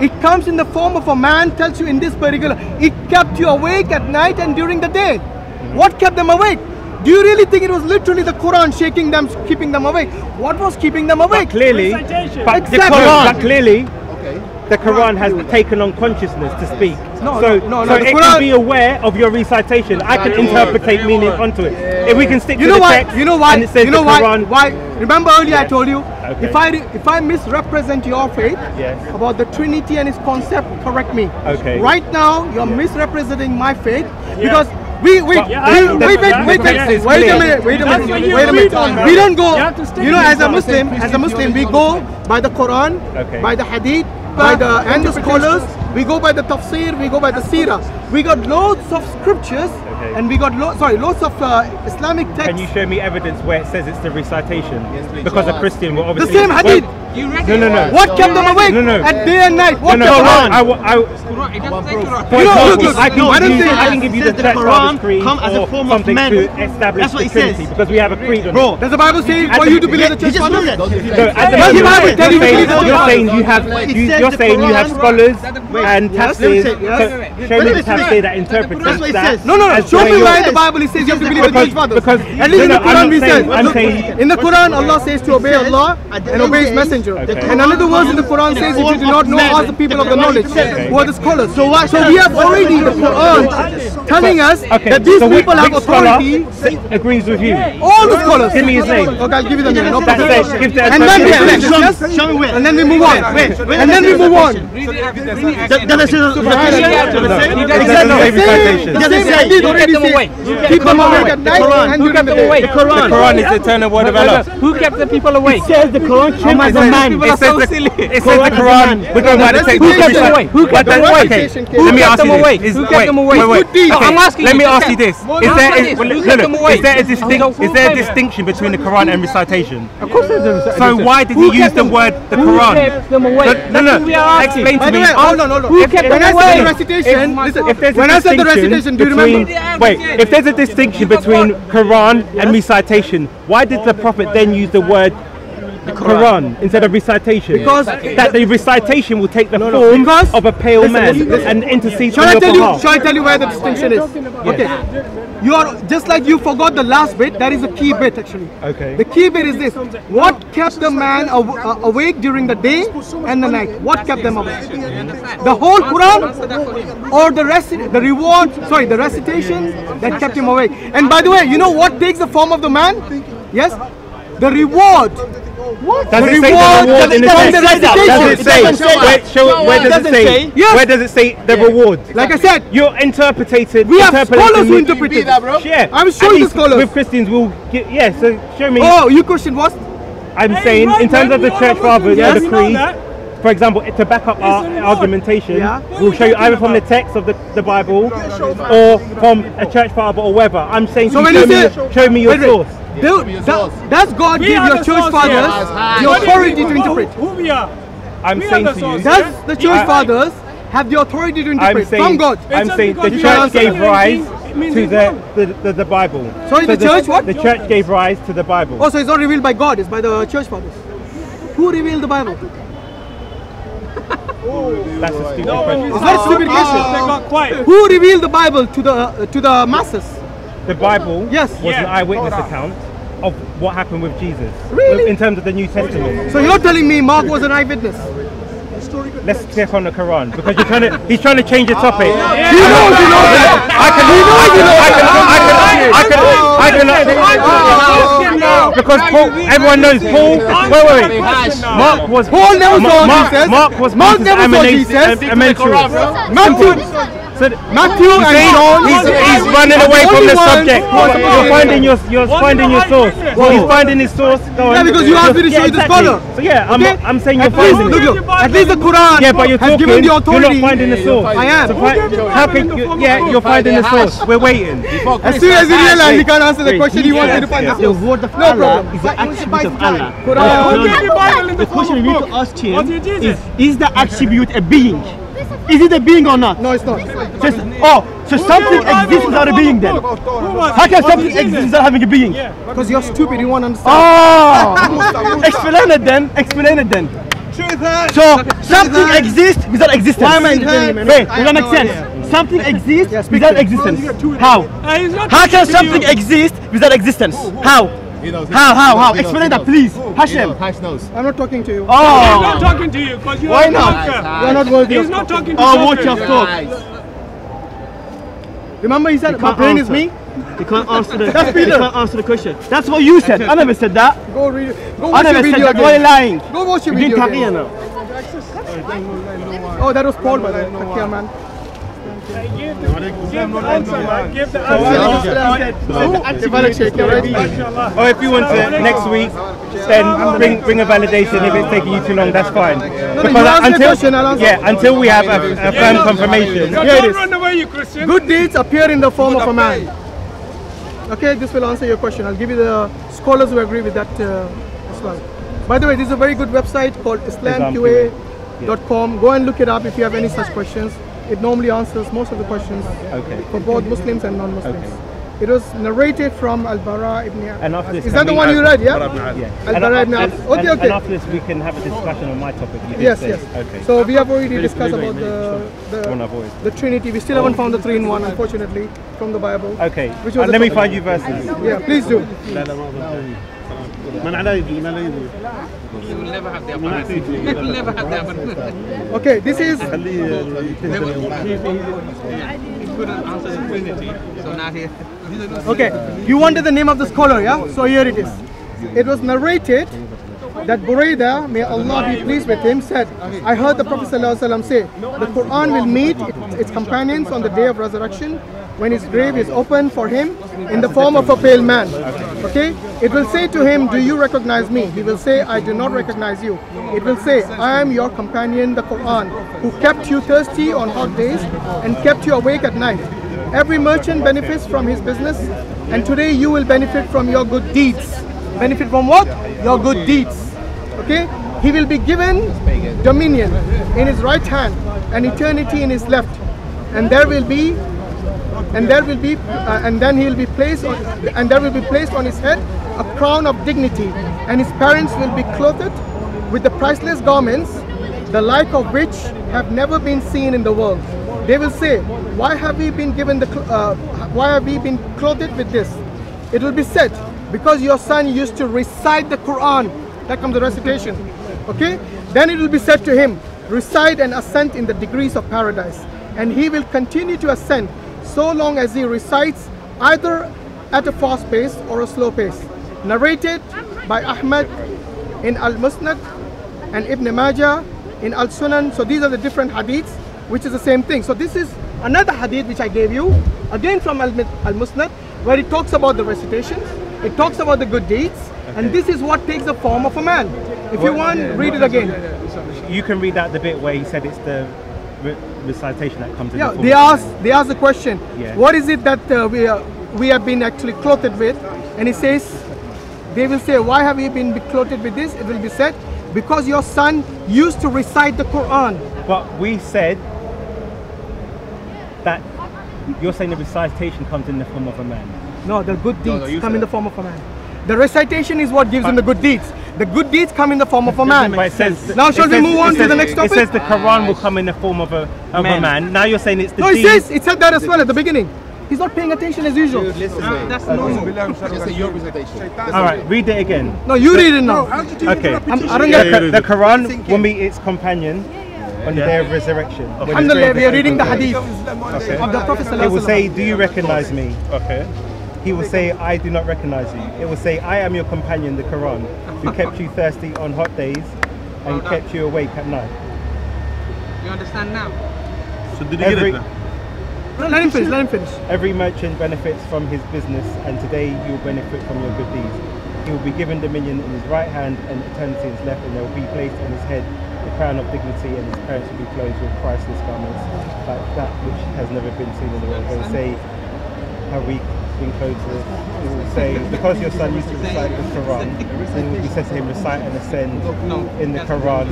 It comes in the form of a man tells you in this particular. It kept you awake at night and during the day. Mm-hmm. What kept them awake? Do you really think it was literally the Quran shaking them, keeping them awake? What was keeping them awake? Clearly, but the Quran, but clearly, the Quran has taken on consciousness to speak. No, so, no, no, so the it Quran- can be aware of your recitation. I can interpretate meaning onto it. If we can stick You to know the why? text, You know why? and it says You know the why? Quran, Why? Remember earlier I told you, Okay. if I if I misrepresent your faith Yes. about the Trinity and its concept, correct me. Okay. Right now you're misrepresenting my faith because. We, we, But- we, Yeah, wait, the- wait, the wait, text is wait, wait a minute, wait a minute, wait a minute. on, We don't go, have to stick you know, as a. Muslim, as a Muslim, we go by the Quran, Okay. by the Hadith, by the and the scholars. We go by the tafsir, we go by the seerah. We got loads of scriptures, Okay. and we got lo- sorry, loads of uh, Islamic texts. can you show me evidence where it says it's the recitation? Because a Christian will obviously... The same hadith. No, no, no. What kept them awake No, no. at day and night? No, What no, kept them I? I, I, You for know, example, look, look, I can, no, I don't think- I can give you the the Quran Creed come as a form of man. to establish That's what the it says. Because we have a creed on Bro, it. Does the Bible say for you to believe the church read. No, the Does the moment, Bible tell you you're saying, you have you're saying you have scholars and tafsirs. yes, yes. So show me the tafsir that interprets That's what it that. says. No, no, no. Show me why in the Bible it says you have to believe the church fathers. because- At least in the Quran we said. In the Quran Allah says to obey Allah and obey His messenger. Okay. And another verse in the Quran says if you do not know, ask the people of the knowledge who are the scholars. So we have already the Quran telling us Okay, that these so people have which scholar authority. agrees with you. All the scholars. Give me his name. Okay, I'll give you the name. No That's problem. it. Give the And then, interpretation. yes, yes, yes. Show me where. and then we move on. Wait, wait, And then we move on. Does does say the No, recitation? it doesn't Exactly. The same hadith already says, awake. Awake at night Quran. and Who during the day. The Quran is the eternal word of Allah. Who kept the people awake? says the Quran came as a man. It says the, it says the Quran. We're talking about the text. Who kept them awake? Who kept them then- awake? okay, Who Let me ask you this. Who Is- kept them awake? Wait, wait. Good deed. Okay, I'm asking Let me ask you this. Is there asking is you, well, who no, kept no, them awake? is there a distinct So who is there a distinction between the Quran and recitation? Of course there's a So why did he use the word the Quran? Who kept them awake? No, no, That's what we are asking. explain to me. hold on, hold on. Who kept when them I said the away? recitation, listen, If there's a when I said the distinction recitation, do you between- remember? Wait, if there's a distinction between Quran and recitation, why did the Prophet then use the word Quran instead of recitation? Because- that the recitation will take the form because- of a pale listen, man listen, listen. and intercede Shall on I your tell you? behalf. Shall I tell you where the distinction is? Okay. You are just like you forgot the last bit. That is the key bit actually. Okay. The key bit is this: What kept the man aw- uh, awake during the day and the night? What kept them awake? The whole Quran, or the rest, the reward? Sorry, the recitation that kept him awake. And by the way, you know what takes the form of the man? Yes, the reward. Does it say reward the reward in the text? Does it It say? doesn't say Where, show, where does it say? say. Yes. Where does it say the reward? Like I said, You're interpreted. we have scholars who with- interpret it. Yeah, I'm at showing the least scholars. With Christians, we'll get, yeah. So show me. Oh, you question what? I'm Hey, saying right, in terms man, of the church are fathers Muslims, and the know creed. For example, to back up our argumentation, Yeah. we'll show you either from the text of the, the Bible or from a church father or whatever. I'm saying, So you show, me, show me your Wait, wait. source. Do- that- Does God We give your the church fathers the What do you authority to interpret? Who, who we are? I'm We saying the to you. Does the church I- fathers have the authority to I'm interpret saying, from God? I'm saying the church gave rise anything, it means to the, the, the, the Bible. Sorry, So the church what? The church gave rise to the Bible. Oh, so it's not revealed by God, it's by the church fathers. Who revealed the Bible? That's a stupid No, question. It's not a stupid question. got. Who revealed the Bible to the uh, to the masses? The Bible Yes. was an eyewitness account of what happened with Jesus. Really? In terms of the New Testament. So you're telling me Mark was an eyewitness? Let's check on the Quran because you're trying to he's trying to change the topic. He knows, he knows that. I can he knows he knows I can I can I can I can Question now. because Paul everyone knows Paul wait wait wait Mark was Paul never Ma- saw Mark, Jesus. Mark was Mark Moses' never saw emana- Jesus. em- emissary. Matthew, So Matthew and See, John. he's, he's running away from the subject. You're supposed finding your, you're finding your source. eyewitness? He's finding his source. Go. Yeah, because you asked me to show you the exactly. scholar. So yeah, I'm, I'm saying At you're least, finding look, it. look, at least the Quran Yeah, but you're has given the authority. You're not finding the source. I am. So fi- how you? Yeah, you're finding the source. We're waiting. As soon as he realized he can't answer the question, he wants to find the The source. word of No Allah is the attribute of Allah. Quran. The Bible in the The question we need to ask him Was it Jesus? is, is the attribute a being? Is it a being or not? No, it's not. Just, oh, so something gave the Bible exists without a being then? book? Who was How can something exist without having a being? Yeah. Because you're stupid, you won't understand. Oh! explain it then, explain it then. So, something exists without existence. Why am I entertaining? Wait, does that make sense? something exists without existence? You got two in How? there. He's not How can something exist without existence? How? He knows. How? How? How? Explain that, please. He. Hashim. Hash knows. I'm not talking to you. He's not Oh. talking to you because you're Why a not? You're not worthy He's not talking to you. Oh, watch your talk. Remember, he said, You my can't brain is me. You can't answer the. That's you Peter. can't answer the question. That's what you said. I never said that. Go read. Go I watch your never said video that. Why are you lying? Go watch your You're video doing again. taqiyya now. Oh, that was Paul, by the way. Take care, man. Give the answer, man. Give the answer. the valid? Or Oh, if you want to next week, then bring bring a validation. If it's taking you too long, that's fine. you answer the question, I'll answer. yeah, until we have a, a firm confirmation. Here it don't run away, you Christian. Good deeds appear in the form of a man. Okay, this will answer your question. I'll give you the scholars who agree with that uh, as well. By the way, this is a very good website called islamqa.com. Go and look it up if you have any such questions. It normally answers most of the questions Okay. for both Muslims and non-Muslims. Okay. It was narrated from Al-Bara ibn And after this, Is that the one you read, yeah? Yeah. Al-Bara ibn and, Abd- and, Okay, and okay. after this, we can have a discussion on my topic. You Yes, say. yes. Okay. So we have already discussed about the, the, the Trinity. We still haven't found the three in one, unfortunately, from the Bible. Okay. Which was And let me find you verses. Yeah, please do. من على يدي من على يدي You will never have the upper hand. You will never have the upper hand. Okay, this is خليه He couldn't answer the Trinity, so now he. okay. You wanted the name of the scholar, yeah? So here it is. It was narrated that Buraidah, may Allah be pleased with him, said, I heard the Prophet ﷺ say, the Quran will meet its companions on the day of resurrection when his grave is open for him in the form of a pale man. Okay? It will say to him, Do you recognize me? He will say, I do not recognize you. It will say, I am your companion, the Quran, who kept you thirsty on hot days and kept you awake at night. Every merchant benefits from his business, and today you will benefit from your good deeds. Benefit from what? Your good deeds. Okay? He will be given dominion in his right hand and eternity in his left. And there will be and there will be uh, and then he will be placed on and there will be placed on his head a crown of dignity and his parents will be clothed with the priceless garments the like of which have never been seen in the world they will say why have we been given the uh, why have we been clothed with this it will be said because your son used to recite the quran that comes the recitation okay then it will be said to him recite and ascend in the degrees of paradise and he will continue to ascend so long as he recites either at a fast pace or a slow pace. Narrated by Ahmad in Al Musnad and Ibn Majah in Al Sunan. So these are the different hadiths, which is the same thing. So this is another hadith which I gave you, again from Al Al Musnad, where it talks about the recitation, it talks about the good deeds, and this is what takes the form of a man. If you want, read it again. You can read out the bit where he said it's the re- recitation that comes in. Yeah, the form they ask they ask the question, Yeah. what is it that uh, we are, we have been actually clothed with? And he says, they will say, why have you been clothed with this? It will be said, because your son used to recite the Quran. But we said that you're saying the recitation comes in the form of a man. No, the good deeds no, you come in the form of a man. The recitation is what gives him the good deeds. The good deeds come in the form of a man. But it says, Now it shall we move it on to the next topic? It topic? says the Quran will come in the form of a of a man. Now you're saying it's the No, it says it said that as well at the beginning. He's not paying attention as usual. Listen, That's normal. Just say your recitation. All right, read it again. No, you read it now. Okay. I'm- I don't The, get the, the Quran will meet its companion on the day of resurrection. when his Alhamdulillah, we are reading the open. hadith of the Prophet It will say, "Do you recognize me?" Okay. He will say, "I do not recognize you." It will say, "I am your companion, the Quran, who kept you thirsty on hot days and kept you awake at night." You understand now? So did you get Every- it? now? Wasallam. Let him finish, let him finish. Every merchant benefits from his business, and today you will benefit from your good deeds. He will be given dominion in his right hand and eternity in his left, and there will be placed on his head the crown of dignity, and his parents will be clothed with priceless garments, like that which has never been seen in the world. They will say, Have we in closes, it will say, because your son used to recite the Quran, then he says to him, recite and ascend in the Quran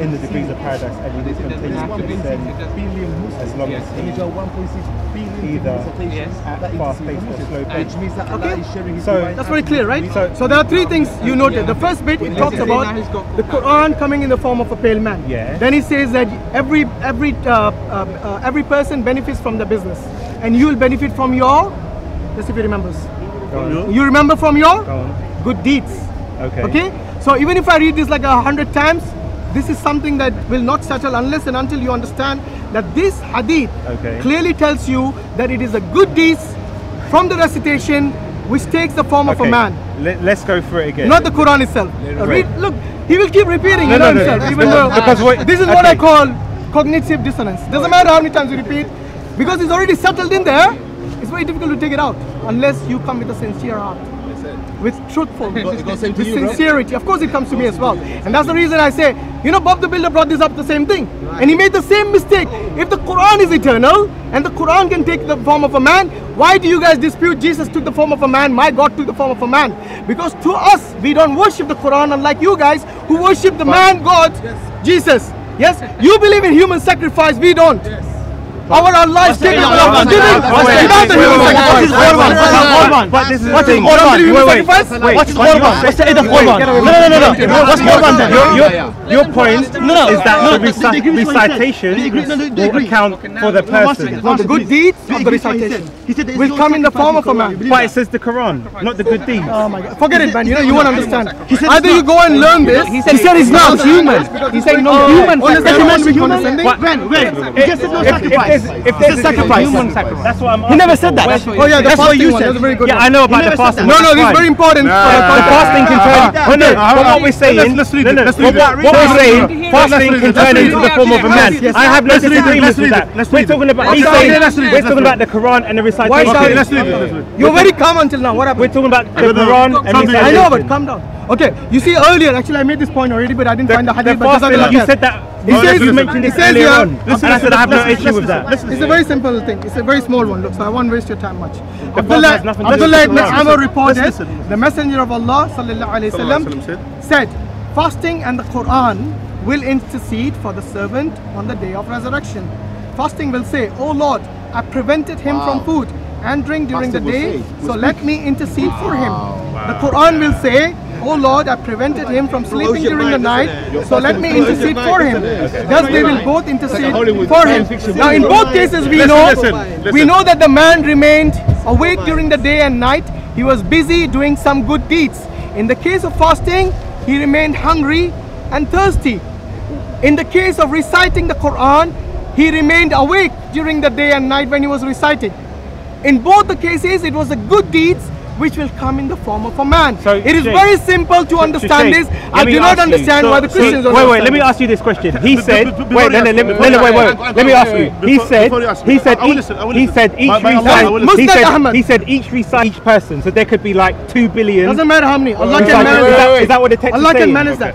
in the degrees of paradise, and he will continue to ascend as long as he either at fast pace or slow pace. Okay. So That's very clear, right? So- So, there are three things you noted. The first bit it talks about the Quran coming in the form of a pale man. Yeah. Then he says that every every uh, um, uh, every person benefits from the business, and you will benefit from your. Let's see if he remembers. You remember from your good deeds. Okay. Okay. So even if I read this like a hundred times, this is something that will not settle unless and until you understand that this hadith Okay. clearly tells you that it is a good deeds from the recitation which takes the form of a man, Let, us go through it again. not the Quran itself. Read, look, he will keep repeating No, no, no, himself, even Because- though because what- this is what I call cognitive dissonance. Doesn't matter how many times you repeat, because it's already settled in there. Very difficult to take it out unless you come with a sincere heart, with truthfulness, it goes same to with you, bro. sincerity. Of course, it comes to me as well, and that's the reason I say, you know, Bob the Builder brought this up the same thing, and he made the same mistake. If the Quran is eternal and the Quran can take the form of a man, why do you guys dispute Jesus took the form of a man? My God took the form of a man, because to us we don't worship the Quran, unlike you guys who worship the man God, Jesus. Yes, you believe in human sacrifice. We don't. Our Allah is capable of forgiving without the human sacrifice. Korban. But this is the thing. Wait, wait, Sacrifice? wait. What's Korban? What's the Eid of Korban? No, no, no, no, no. What's Korban then? Your, your, yeah. your point is that the they- they agree reci- with what he said. recitation They agree- no, they- they will account for the person. The good deeds of the recitation He said there is will no come in the sacrifice form of a man. But it says the Quran, not the good deeds. Oh my God. Forget it, man. You know, you won't understand. Either you go and learn this. He said he's not human. He said no oh, human Honestly, sacrifice. you must be Human? condescending. But- When? When? He just said no If, if sacrifice. There's, if there's said a sacrifice. human sacrifice, oh, that's what I'm He never said that. Oh yeah, That's what you said. That's very good Yeah. I know about the fasting. No, no, that's this is very important. for the The fasting can turn. No, no. But what we're saying, Let's- let's read it, What, read it. what, what we're saying, fasting read can it, turn into the form of a man. I have no Let's read it, disagreement with that. We're talking about. He's saying Let's read it, we're talking about the Quran and the recitation. shouting? let's read it, let's read it. You're very calm until now. What happened? We're talking about the no, no. Quran and Calm down. recitation. I know, but calm down. Okay, you see earlier, actually, I made this point already, but I didn't The, find the the hadith. but fasting, Jazakallah you said that. He says- you mentioned says earlier here- on, and I said I have no issue with that. It's a very simple thing. It's a very small one. Look, so I won't waste your time much. Prophet Abdullah, has nothing to do Abdullah ibn the Amr reported, the Messenger of Allah sallallahu alaihi wasallam said, fasting and the Quran will intercede for the servant on the day of resurrection. Fasting will say, Oh Lord, I prevented him from food and drink during Fasting the day, say, so let me intercede for him. The Quran will say, Oh Lord, I prevented him from sleeping during the night, so let me intercede for him. Thus they will both intercede for him. Now in both cases we know we know that the man remained awake during the day and night. He was busy doing some good deeds. In the case of fasting, he remained hungry and thirsty. In the case of reciting the Quran, he remained awake during the day and night when he was reciting. In both the cases, it was the good deeds which will come in the form of a man. So, it is Sheikh, very simple to understand Sheikh, this. I do not ask you, understand so- why the so- Christians don't Wait, wait, let me ask you this question. He said, before wait, you no, no, ask- let me, before no, no, wait, wait, let me ask you. He said, before you ask- he said, I will each, listen, I will he said each My- my- recite, he said, he said each recite each person, so there could be like two billion. Doesn't matter how many. Allah Is can that- manage is that. that- is that what the text Allah is can saying? manage that.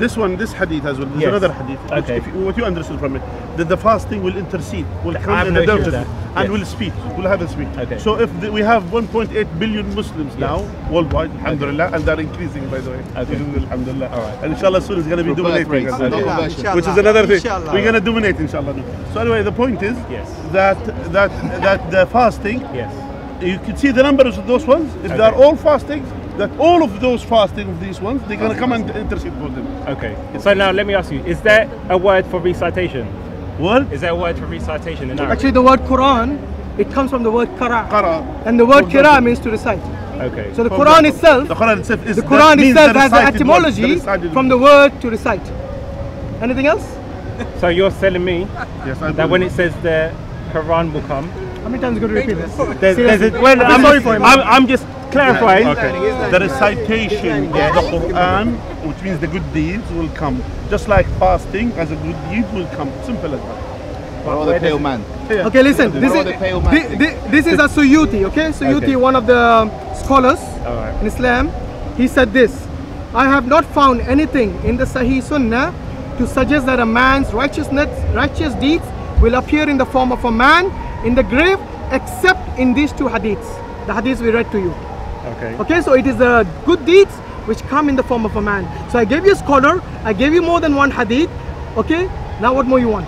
This one, this hadith as well. There's Yes. another hadith. Okay. If you, what you understood from it, that the fasting will intercede, will I come have in no the issue with and Yes. will speak. Will have a speak. Okay. So if the, we have 1.8 billion Muslims now worldwide, alhamdulillah, and they're increasing by the way. Okay. Alhamdulillah. All right. And inshallah soon it's going to be Through birth dominating. rates, as no well. conversion. Which is another thing. Inshallah. We're going to dominate inshallah. So anyway, the point is Yes. that that that the fasting Yes. you can see the numbers of those ones. If they are all fasting, that all of those fasting of these ones, they're going to come and intercede for them. Okay. So now let me ask you: Is there a word for recitation? What? Is there a word for recitation in Arabic? Actually, the word Quran, it comes from the word Qara. Qara. And the word oh, Qira means to recite. Okay. So the For Quran example, itself, the Quran itself is the Quran itself has the recited word, etymology the from the word to recite. Anything else? So you're telling me yes, that when it says the Quran will come, How many times are you going to repeat this? there's, there's a, well, I'm I'm, sorry for him. I'm, I'm just clarifying. Okay. The recitation of the Quran, which means the good deeds, will come. Just like fasting as a good deed will come. Simple as that. Or the pale man. Okay, listen. This What is about the pale man thi- thing? thi- this is a Suyuti. Okay, Suyuti, Okay. one of the um, scholars All right. in Islam. He said this: I have not found anything in the Sahih Sunnah to suggest that a man's righteousness, righteous deeds will appear in the form of a man in the grave, except in these two hadiths. the hadiths we read to you. Okay. Okay, so it is the good deeds which come in the form of a man. So I gave you a scholar, I gave you more than one hadith. Okay, now what more you want?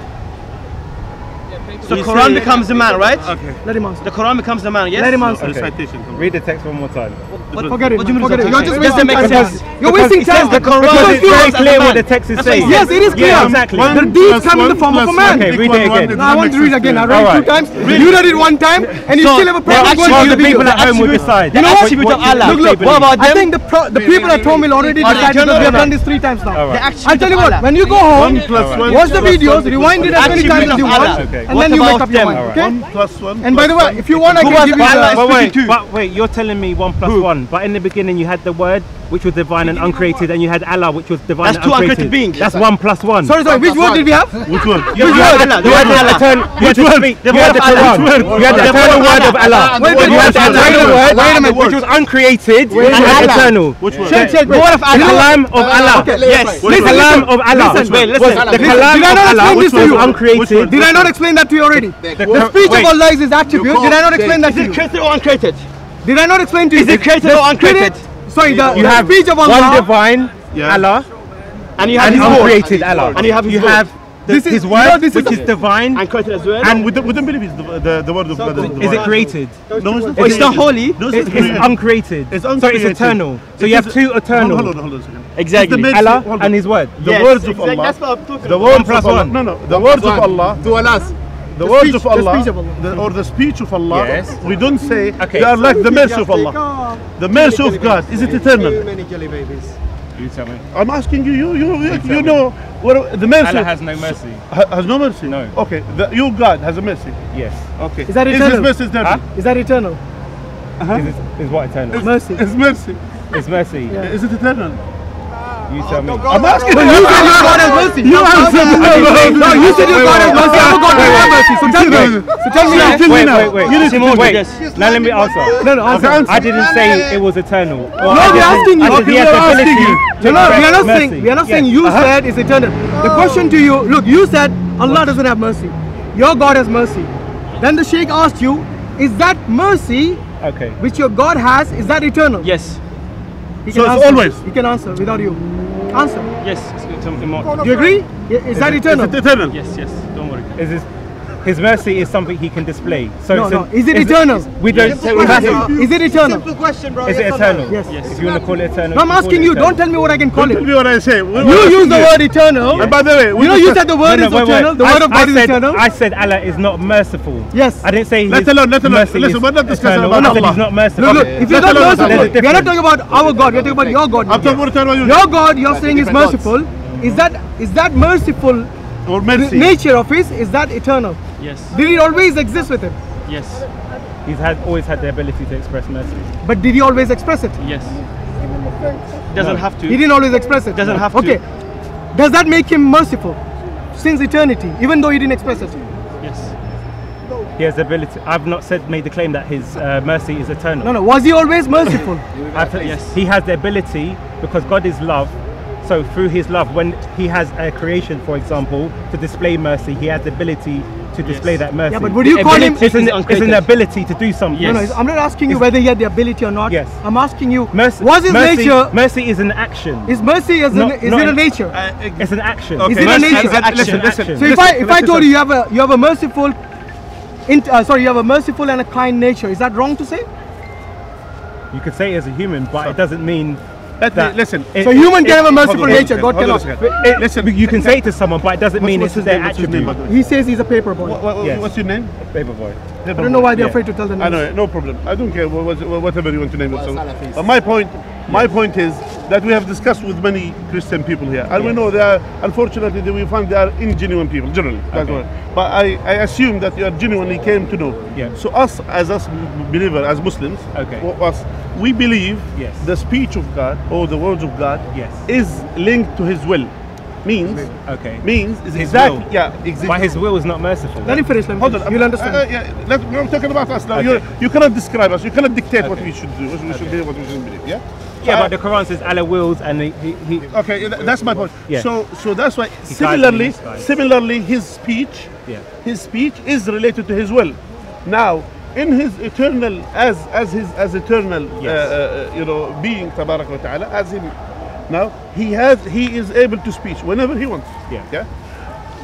So Quran becomes the man, right? Okay. Let him answer. The Quran becomes the man, yes? Let him answer. Okay. Recitation. Read the text one more time. But forget it. What do you mean forget it. You're just It wasting time. sense. You're wasting time. the Quran you- very clear what the text is saying. Yes, it is clear. Exactly. The deeds come in the form of a man. Okay, read it again. I want to read again. I read it two times. You read it one time, and you still have a problem going to the people at home will decide. You know what? Look, look. What about I think the the people at home will already decide because we have done this three times now. Alright. The attribute I'll tell you what. When you go home, One plus one watch the videos, rewind it as many times as you want, and then you make up your mind. Okay? One plus one. And by the way, if you want, I can give you the. But wait, 52. but wait, you're telling me one plus one, but in the beginning you had the word which was divine and uncreated, and you had Allah which was divine That's and two uncreated. uncreated beings. That's one plus one. Sorry, sorry. Which word did we have? Which one? you word had of Allah, the the word word of of eternal. You had the word? speak- The you word had the of Allah. Quran. Which You had the word? eternal The word word of of Allah. Allah. Wait, wait, You had wait, the wait, eternal wait, word, wait a minute. which was uncreated Wait, and wait, wait. eternal. Which one? Check, check. The word of The Allah. kalam of Allah. Okay. Yes. The Listen, kalam listen. of Allah. Listen, wait, listen. Was the Listen, kalam did I of not Allah explain which this to was you? uncreated. Did I not explain that to you already? The- The speech wait. of Allah is his attribute. Did I not explain that Is to it you? created or uncreated? Did I not explain to you? Is it created The or uncreated? Sorry, the, You the have speech of one divine Yeah. Allah And you have and his word. uncreated Allah. And you have his you word. have the, This is- his you word know, this which is- is divine. And created as well. And We don't, we don't believe it's the, the, the word of God. is is it created? No, it's not. Oh, it's not holy. No, It's, it's, it's created. uncreated. It's So it's eternal. So It you have two eternal. Hold on, hold on a second. Exactly. It's the Allah and His word. The Yes, words of exactly. Allah. That's what I'm talking The about. words plus of Allah. one. No, no. The words of Allah. To Allah's. The words speech- of Allah, speech of Allah. the- or the speech of Allah, Yes. we don't say Okay. they are like the mercy of Allah. The mercy of God, is it eternal? many jelly babies. You tell me. I'm asking you, you, you, you, you know what the mercy Allah has no mercy. ha- has no mercy. No. Okay, the, your God has a mercy. Yes. Okay. Is that Is eternal? His mercy eternal? Huh? Is that eternal? Is, it, is what eternal? Mercy. It's mercy. It's mercy. Is it eternal? You tell me. I'm asking you. you said your God has mercy. You answer me. No, you said your God has mercy. Our God doesn't have mercy. So tell me. So tell me now. Tell me Wait, now. wait, wait. You need to Simon. Wait. Now let me answer. No, no, answer. I didn't say it was eternal. No, I we're didn't- asking you. I said Okay, he has we're asking ability you. to No, no, we are not saying. We are not saying you said it's eternal. The question to you. Look, you said Allah doesn't have mercy. Your God has mercy. Then the Sheikh asked you, is that mercy Okay. which your God has, is that eternal? Yes. He So can it's answer. always? He can answer without you. Answer. Yes. It's. More. Do you agree? Yeah, Is that eternal? Is it eternal? Yes, yes. Don't worry. Is his, his mercy is something he can display. So No, it's no. Is it is eternal? We don't say we have. Is it eternal? question, bro. Is it eternal? Yes. If you want to call it eternal. No, I'm asking you. eternal. Don't tell me what I can call Tell it. me what I say. You use the word eternal. And by the way, You know, you said the word No, is no, wait, wait. eternal. The I- word of I God is said- eternal. I said Allah is not merciful. Yes. I didn't say Let his alone- let alone- mercy listen, is we're not discussing eternal. about I said Allah. he's not merciful. Look, look, if you're not alone merciful, Allah. There's a we are not talking about our God, we are talking about your God. I'm talking about eternal. you- Your God, you're saying is merciful. Is that is that merciful Or the mercy. nature of his? Is that eternal? Yes. Did it always exist with him? Yes. He's had always had the ability to express mercy. But did he always express it? Yes. Doesn't have to. He didn't always express it. Doesn't have to. Okay. Does that make him merciful since eternity, even though he didn't express it? Yes. He has the ability. I've not said made the claim that his uh, mercy is eternal. No, no. Was he always merciful? I've, Yes. He has the ability because God is love. So through His love, when He has a creation, for example, to display mercy, He has the ability to display that mercy. Yeah, but would you call him? It's an, it's an ability to do something. No, no. I'm not asking you whether he had the ability or not. Yes. I'm asking you. Mercy, was his mercy, nature? Mercy is an action. Is mercy as Not- an, is not it a an- nature? It's an action. Is it a nature? is an action. Listen, listen. Action. So if I if I told you you have a you have a merciful, int, uh, sorry, you have a merciful and a kind nature, is that wrong to say? You could say it as a human, but it doesn't mean Let me, that. listen. it- So human it- can have a merciful nature, God hold on a cannot. it- Listen, you can say it to someone, but it doesn't mean it's their name? What's his name, by attribute. He says he's a paper boy. What- what- Yes. What's your name? Paper boy. I don't know why they're Yeah. afraid to tell the I know, no problem. I don't care wha- wha- whatever you want to name it. So, uh, my point, my point is that we have discussed with many Christian people here, and we know they are unfortunately that we find they are ingenuine people generally. That's Okay. why. But I, I assume that you are genuinely came to know. Yeah. So us as us believer as Muslims, Okay. wa- us we believe Yes. the speech of God or the words of God Yes. is linked to His will. Means Okay. means is His exactly will. yeah exactly. But His will is not merciful. Let him finish. Let him Hold on, You'll I'm- understand. uh, uh, yeah, let, I'm talking about us now. Okay. You you cannot describe us. You cannot dictate what we should do, what we should Okay. do, what we shouldn't believe. Yeah. Yeah, Uh, but the Quran says Allah wills, and he, he, he okay, that's my point. Yeah. So so that's why guides me, similarly similarly his speech yeah. his speech is related to his will. Now in his eternal as as his as eternal uh, Yes. uh, you know being tabarak wa ta'ala as him now he has he is able to speak whenever he wants. Yeah. yeah?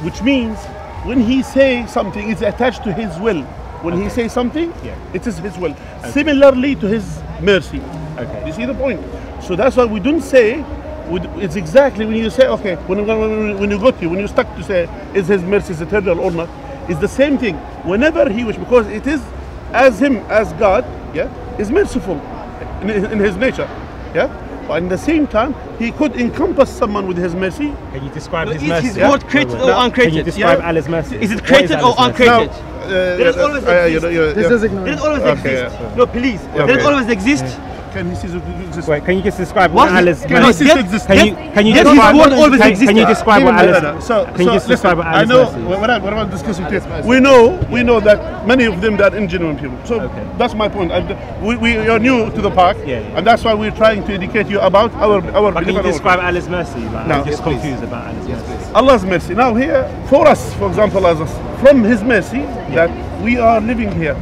Which means when he say something it's attached to his will. When he say something Yeah. it is his will. Similarly to his mercy. Okay. you see the point? So that's why we don't say it's exactly when you say okay when, when, when you go to when you're stuck to say is his mercy is eternal or not it's the same thing. Whenever he wish because it is as him as god yeah is merciful in, in his nature yeah but in the same time he could encompass someone with his mercy Can you describe his Is mercy? his word created Wait, or wait. Can you uncreated? describe Yeah. Allah's mercy? Is it What created or Allah's mercy? uncreated? uh, There is always uh, you exist. know, you- This yeah. is ignorant. Did it always Okay, exist? yeah. No, please. Okay. Did it always exist? Can he see the Wait, can you just describe What? what Allah's Can mercy? I exist? Can you can you describe always can, can you describe what No, no, So, can you just describe what I Allah's know what, I, what I'm discussing today. We know, we know that many of them are ingenuine people. So Okay. that's my point. And we, we are new to the park, and that's why we're trying to educate you about our our. But can you belief and our- describe Allah's mercy? No. I'm just confused about Allah's mercy. Allah's mercy. Now here, for us, for example, as us, from His mercy, that we are living here,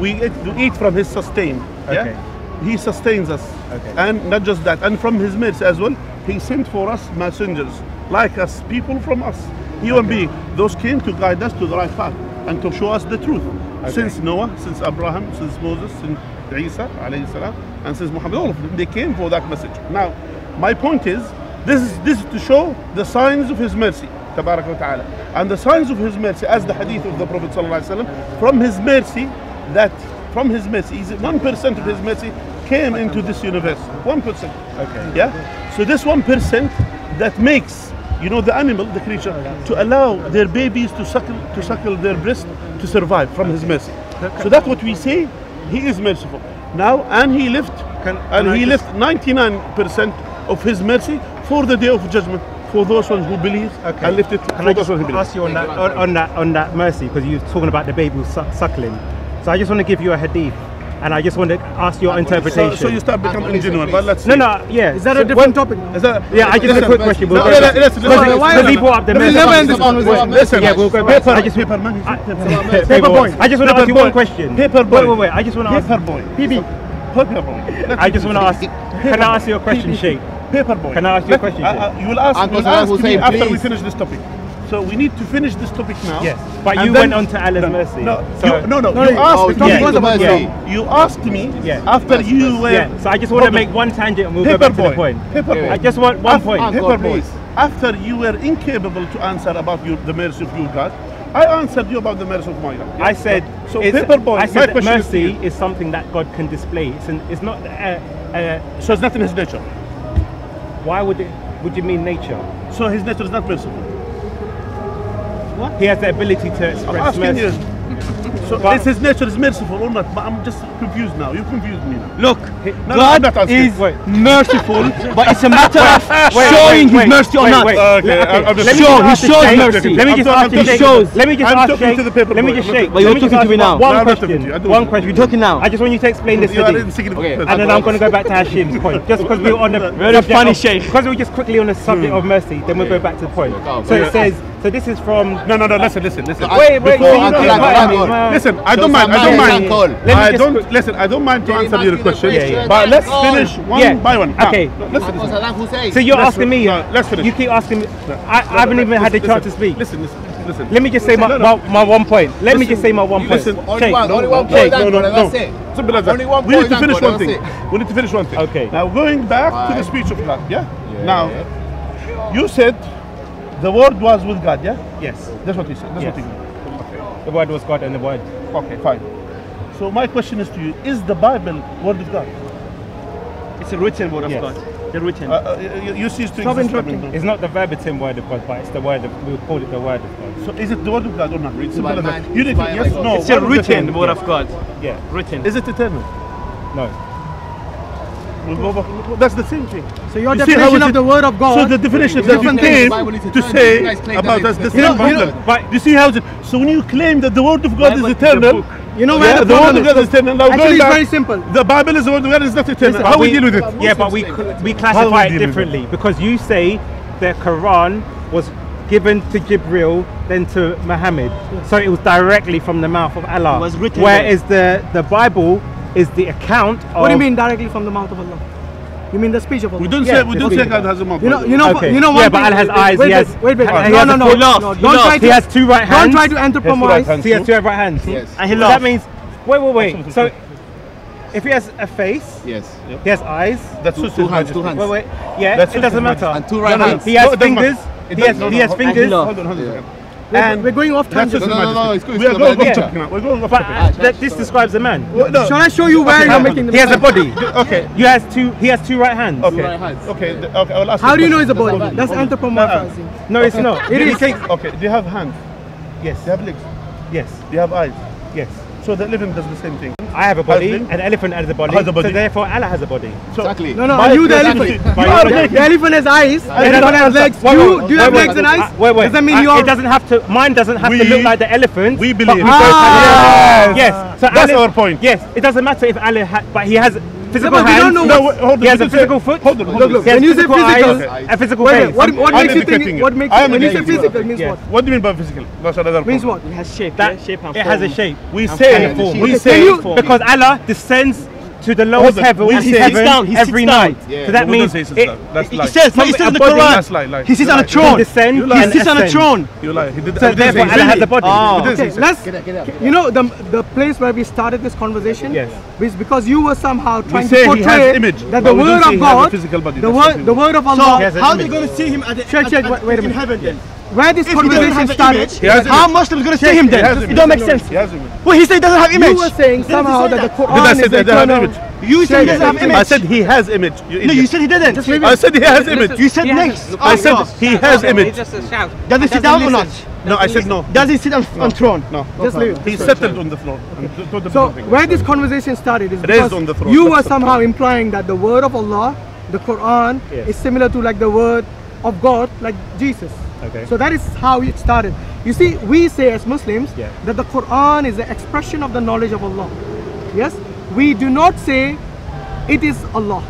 we eat, we eat from His sustain. Yeah? Okay. He sustains us, Okay. and not just that, and from His mercy as well, He sent for us messengers like us, people from us, human beings. Those came to guide us to the right path and to show us the truth. Since Noah, since Abraham, since Moses, since Isa, alayhi salam, and since Muhammad, all of them, they came for that message. Now, my point is, this is this is to show the signs of His mercy, tabarak wa ta'ala, and the signs of His mercy, as the hadith of the Prophet from His mercy, that from His mercy, one percent of His mercy came into this universe, one percent. Okay. Yeah. So this one percent that makes you know the animal, the creature, to allow their babies to suckle to suckle their breast to survive from His mercy. So that's what we say. He is merciful now, and He left Can- and can He left 99% of His mercy for the day of judgment for those ones who believe and left it Can for I those just ones who believe. ask you on that on, on that on that mercy because you're talking about the baby suck, suckling. So I just want to give you a hadith, and I just want to ask your interpretation. so you start becoming ingenuine, but let's no, see. no, yeah. Is that so a different when- topic? Is that, Yeah, I just have a quick question. no, We'll go no, back. no, listen, Because listen, because he brought up the We'll never end this conversation. Listen, Yeah, we'll go back. Paper, I just- paper man. I- Paper Paper boy. boy. I just want to Paper ask you one question. Paper boy. Wait, wait, wait. I just want to ask. Paper boy. PB. Paper boy. I just want to ask. Can I ask you a question, Sheikh? Paper boy. Can I ask you a question, uh, Sheikh? uh, you will ask, Uncle you will Saddam ask me after we finish this topic. So we need to finish this topic now. Yes, but And you then- went on to Allah's no, mercy. No, So- you, no, no, No, You no, asked oh, me. topic was about yeah. mercy. You asked me Yeah. after you were. Yeah. So I just want to make one tangent and we'll Paper go back to boy. the point. Paper boy. I just want one Af- point. Uncle, Paper boy. After you were incapable to answer about your, the mercy of your God, I answered you about the mercy of my God. I said, So it's- paper boy. I my said that question is mercy is something that God can display. It's, an, it's not. Uh, uh, So it's not in his nature. why would it? Would you mean nature? So his nature is not merciful. He has the ability to I'm express mercy. you. So But- is his nature is merciful or not? But I'm just confused now. You confused me now. Look, No, no, God not asking. is Wait. merciful, but it's a matter of Wait, showing wait, His wait, mercy or wait, not. wait. Okay, Let- I'm- I'm just- let me Show, just he ask the shows Sheikh- mercy. Let me I'm just ask the I'm Sheikh- talking- Let me just I'm ask talking Sheikh- to the paper Let me just I'm shake. But you're Let me just talking to me now. One No, I'm not question. talking to you. I don't One question. You're talking now. I just want you to explain this You are hadith. insignificant Okay. And then I'm going to go back to Hashim's point. Just because we were on the Very funny of- Sheikh. Because we were just quickly on the subject hmm. of mercy, then we'll go back to the point. So it says, so this is from. No, no, no. Listen, listen, listen. Wait, wait, Before so you you don't don't Uncle, like Uncle, me, man. Listen, I So don't mind. I don't mind. man Let me I don't quick- listen. I don't mind to answer you your ask you the question. question? But let's Oh. finish one Yeah. by one. Now, Okay. Listen. Listen. So you're Let's- asking me. no, let's finish. You keep asking me. I, I haven't even had the chance to speak. Listen, listen, listen. Let me just say my, No, no. my, my one point. Let me just say my one point. Listen, Only Sheikh, one, only one point, no, Uncle, no, no. that's it. Simple as that. Only one we need to finish one thing. We need to finish one thing. Okay. Now going back to the speech of God, yeah? Now, you said the word was with God, yeah? Yes. That's what he said. That's Yes. what he said. The word was God and the word. Okay, fine. So my question is to you: Is the Bible word of God? It's a written word of Yes. God. The written. Uh, uh, you, you cease to Stop interrupting. It's not the verbatim word of God, but it's the word of, we call it the word of God. So is it the word of God or not? Written Simple by as man, You need to, inspired yes, God. no. it's a the written word of God. Yeah. Written. Is it eternal? No. We'll go back. That's the same thing. So your You see how definition of the word of God. So the definition is that you different came things. The Bible is to say You guys claim about us the it's- same You know- you problem. know- But you see how? it? So when you claim that the word of God Bible is is eternal. You know where yeah, the the word of God is is. eternal. Now Actually, going it's back, very simple. The Bible is the word of God is not eternal. Listen, how But we deal with it? Yeah, but we we classify we it deal it? differently because you say the Quran was given to Jibril, then to Muhammad. So it was directly from the mouth of Allah. It was written Whereas the, the Bible is the account of. What do you mean directly from the mouth of Allah? You mean the speech of Allah? We don't Yeah, say we don't say of God has a mouth. You know, you know, Okay. you know Yeah, one but Allah has eyes, Wait, he wait, has- wait, wait. He No, no, no, full- no, no. Don't try He has two right hands. Don't try to anthropomorphize. hands. He has two right hands. Yes. And he So that means, wait, wait, wait. So if he has a face, Yes. he has eyes. That's Two, two hands, two hands. Wait, wait. Yeah, That's it doesn't matter. And two right No, no, hands. He has No, fingers. He has, doesn't- he has no, no, fingers. Hold on, hold on. Yeah. And We're going off tangent. His No, no, no, Majesty. it's good, it's We are going but- off Yeah. topic now. We're going off topic. uh, that, this describes a man. Well, no. Shall I show you where you're making the He has a body. Okay. You has two. He has two right hands. Okay. right hands. Okay. th- Okay. I will ask How do you know question. it's a body? That's anthropomorphizing. No, it's not. It He is. takes- Okay. Do you have hands? Yes. Do you have legs? Yes. Do you have eyes? Yes. So the elephant does the same thing. I have a body. Husband? An elephant has a body. Has a body. So therefore, Allah has a body. So Exactly. No, no, By are you the your elephant? You your are definition. the elephant has eyes. The elephant has legs. Wait, You, do you have wait, legs and eyes? Uh, wait, wait. Does that mean Uh, you are? It doesn't have to. Mine doesn't have to look like the elephant. we believe. we go- Ah. Yes. So That's Allah- our point. Yes. It doesn't matter if Allah, ha- but he has physical but we hands. don't know No, what- wait, hold on. He has a don't say- physical foot. Hold on. Hold on. look, He has when you say physical physical, eyes, a physical Wait, face. what, what makes you think? you. What makes I am when you say physical means Yes. what? What do you mean by physical? That's another Means what? It has shape. That yeah? shape and it has a shape. We And say, form. we say, you- because Allah descends to the lowest Hold on. heaven, We heaven say- He sits down, he every sits down. night. Yeah. So that We means he sits it. That's it- lie. Says, From he says a in the Quran, lie, lie. he sits on a throne. descend You lie. He sits on a throne. You lie. He did, So I didn't therefore Allah has a body. Oh. He didn't say Okay, let's. Get it, get it. You know the the place where we started this conversation. Yes. Is because you were somehow trying say to he has portray image, that the word of he has a God, physical body. the word, the word of Allah. He has an How are they going to see him at the, Check, at- check, at- wait- wait a in heaven then? Where this If conversation have started. image, how image. Muslims going to see him has then? It don't make sense. He has image. Well, he said he doesn't have image. You were saying somehow that the that? Quran Did I say is that they have eternal. image? You said he doesn't have image. I said he has image. You no, you said he didn't. I said he has image. You said next. I said he has image. It's just a shout. Does he sit down or not? No, I said no. Does he sit on, on throne? No. Just leave it. He settled on the floor. And to- to the So where this conversation started is because on the throne. you were somehow implying that the word of Allah, the Quran, Yes. is similar to like the word of God, like Jesus. Okay. So that is how it started. You see, we say as Muslims Yeah. that the Quran is the expression of the knowledge of Allah. Yes? We do not say it is Allah.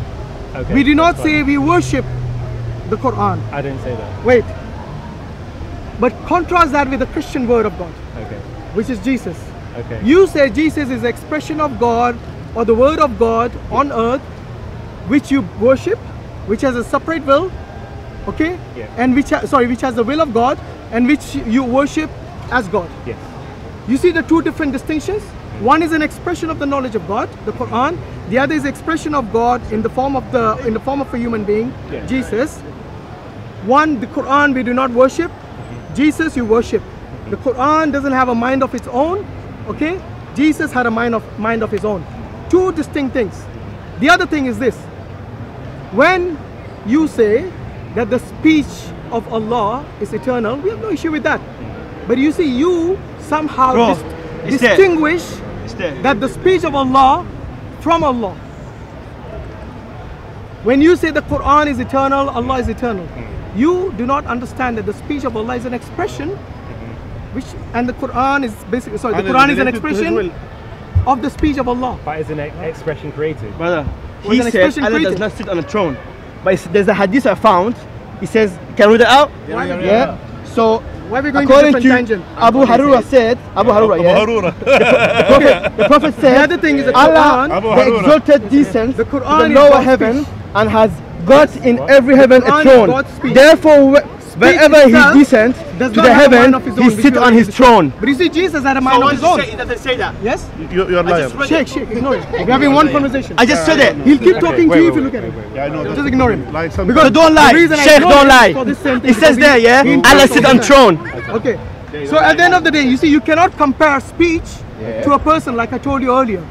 Okay, we do not say we worship the Quran. I didn't say that. Wait. But contrast that with the Christian word of God, Okay. which is Jesus. Okay. You say Jesus is the expression of God or the word of God on earth, which you worship, which has a separate will, okay? Yeah. And which sorry, which has the will of God and which you worship as God. Yes. You see the two different distinctions? Mm-hmm. One is an expression of the knowledge of God, the Quran. The other is expression of God in the form of the in the form of a human being, Yeah. Jesus. One, the Quran we do not worship. Jesus you worship. The Quran doesn't have a mind of its own. Okay? Jesus had a mind of mind of his own. Two distinct things. The other thing is this. When you say that the speech of Allah is eternal, we have no issue with that. But you see, you somehow Bro, dis- it's there. distinguish there. that the speech of Allah from Allah. When you say the Quran is eternal, Allah is eternal, hmm. You do not understand that the speech of Allah is an expression, mm-hmm. which and the Quran is basically sorry, And the Quran is an related to his expression of the speech of Allah. But it's an e- expression created. Brother, Was he an said expression Allah does created. not sit on a throne. But it's, there's a hadith I found. He says, can we read it out? Yeah, So, Why are we going to according different to tangent? Abu Huraira said, Abu Huraira, Abu yeah? Huraira. The Prophet, the Prophet The said, other thing is the Allah, Quran. Abu the exalted descends The Quran the lower heaven speech. and has got in every heaven a throne. Therefore, wh- whenever itself he descends to the heaven, mind of his own, he sits on his throne. But you see, Jesus had a mind of his own. It doesn't say that. Yes? You, you're liar. Sheikh, sheikh, ignore it. We're having one conversation. I just said it. He'll keep talking wait, to you wait, if you look wait, at him. wait, wait. Yeah, I know. Just ignore him. Like some So don't lie. The Sheikh, don't lie. is for this same thing It says there, yeah? Allah insults sit on throne. Okay. So at the end of the day, you see, you cannot compare speech to a person like I told you earlier.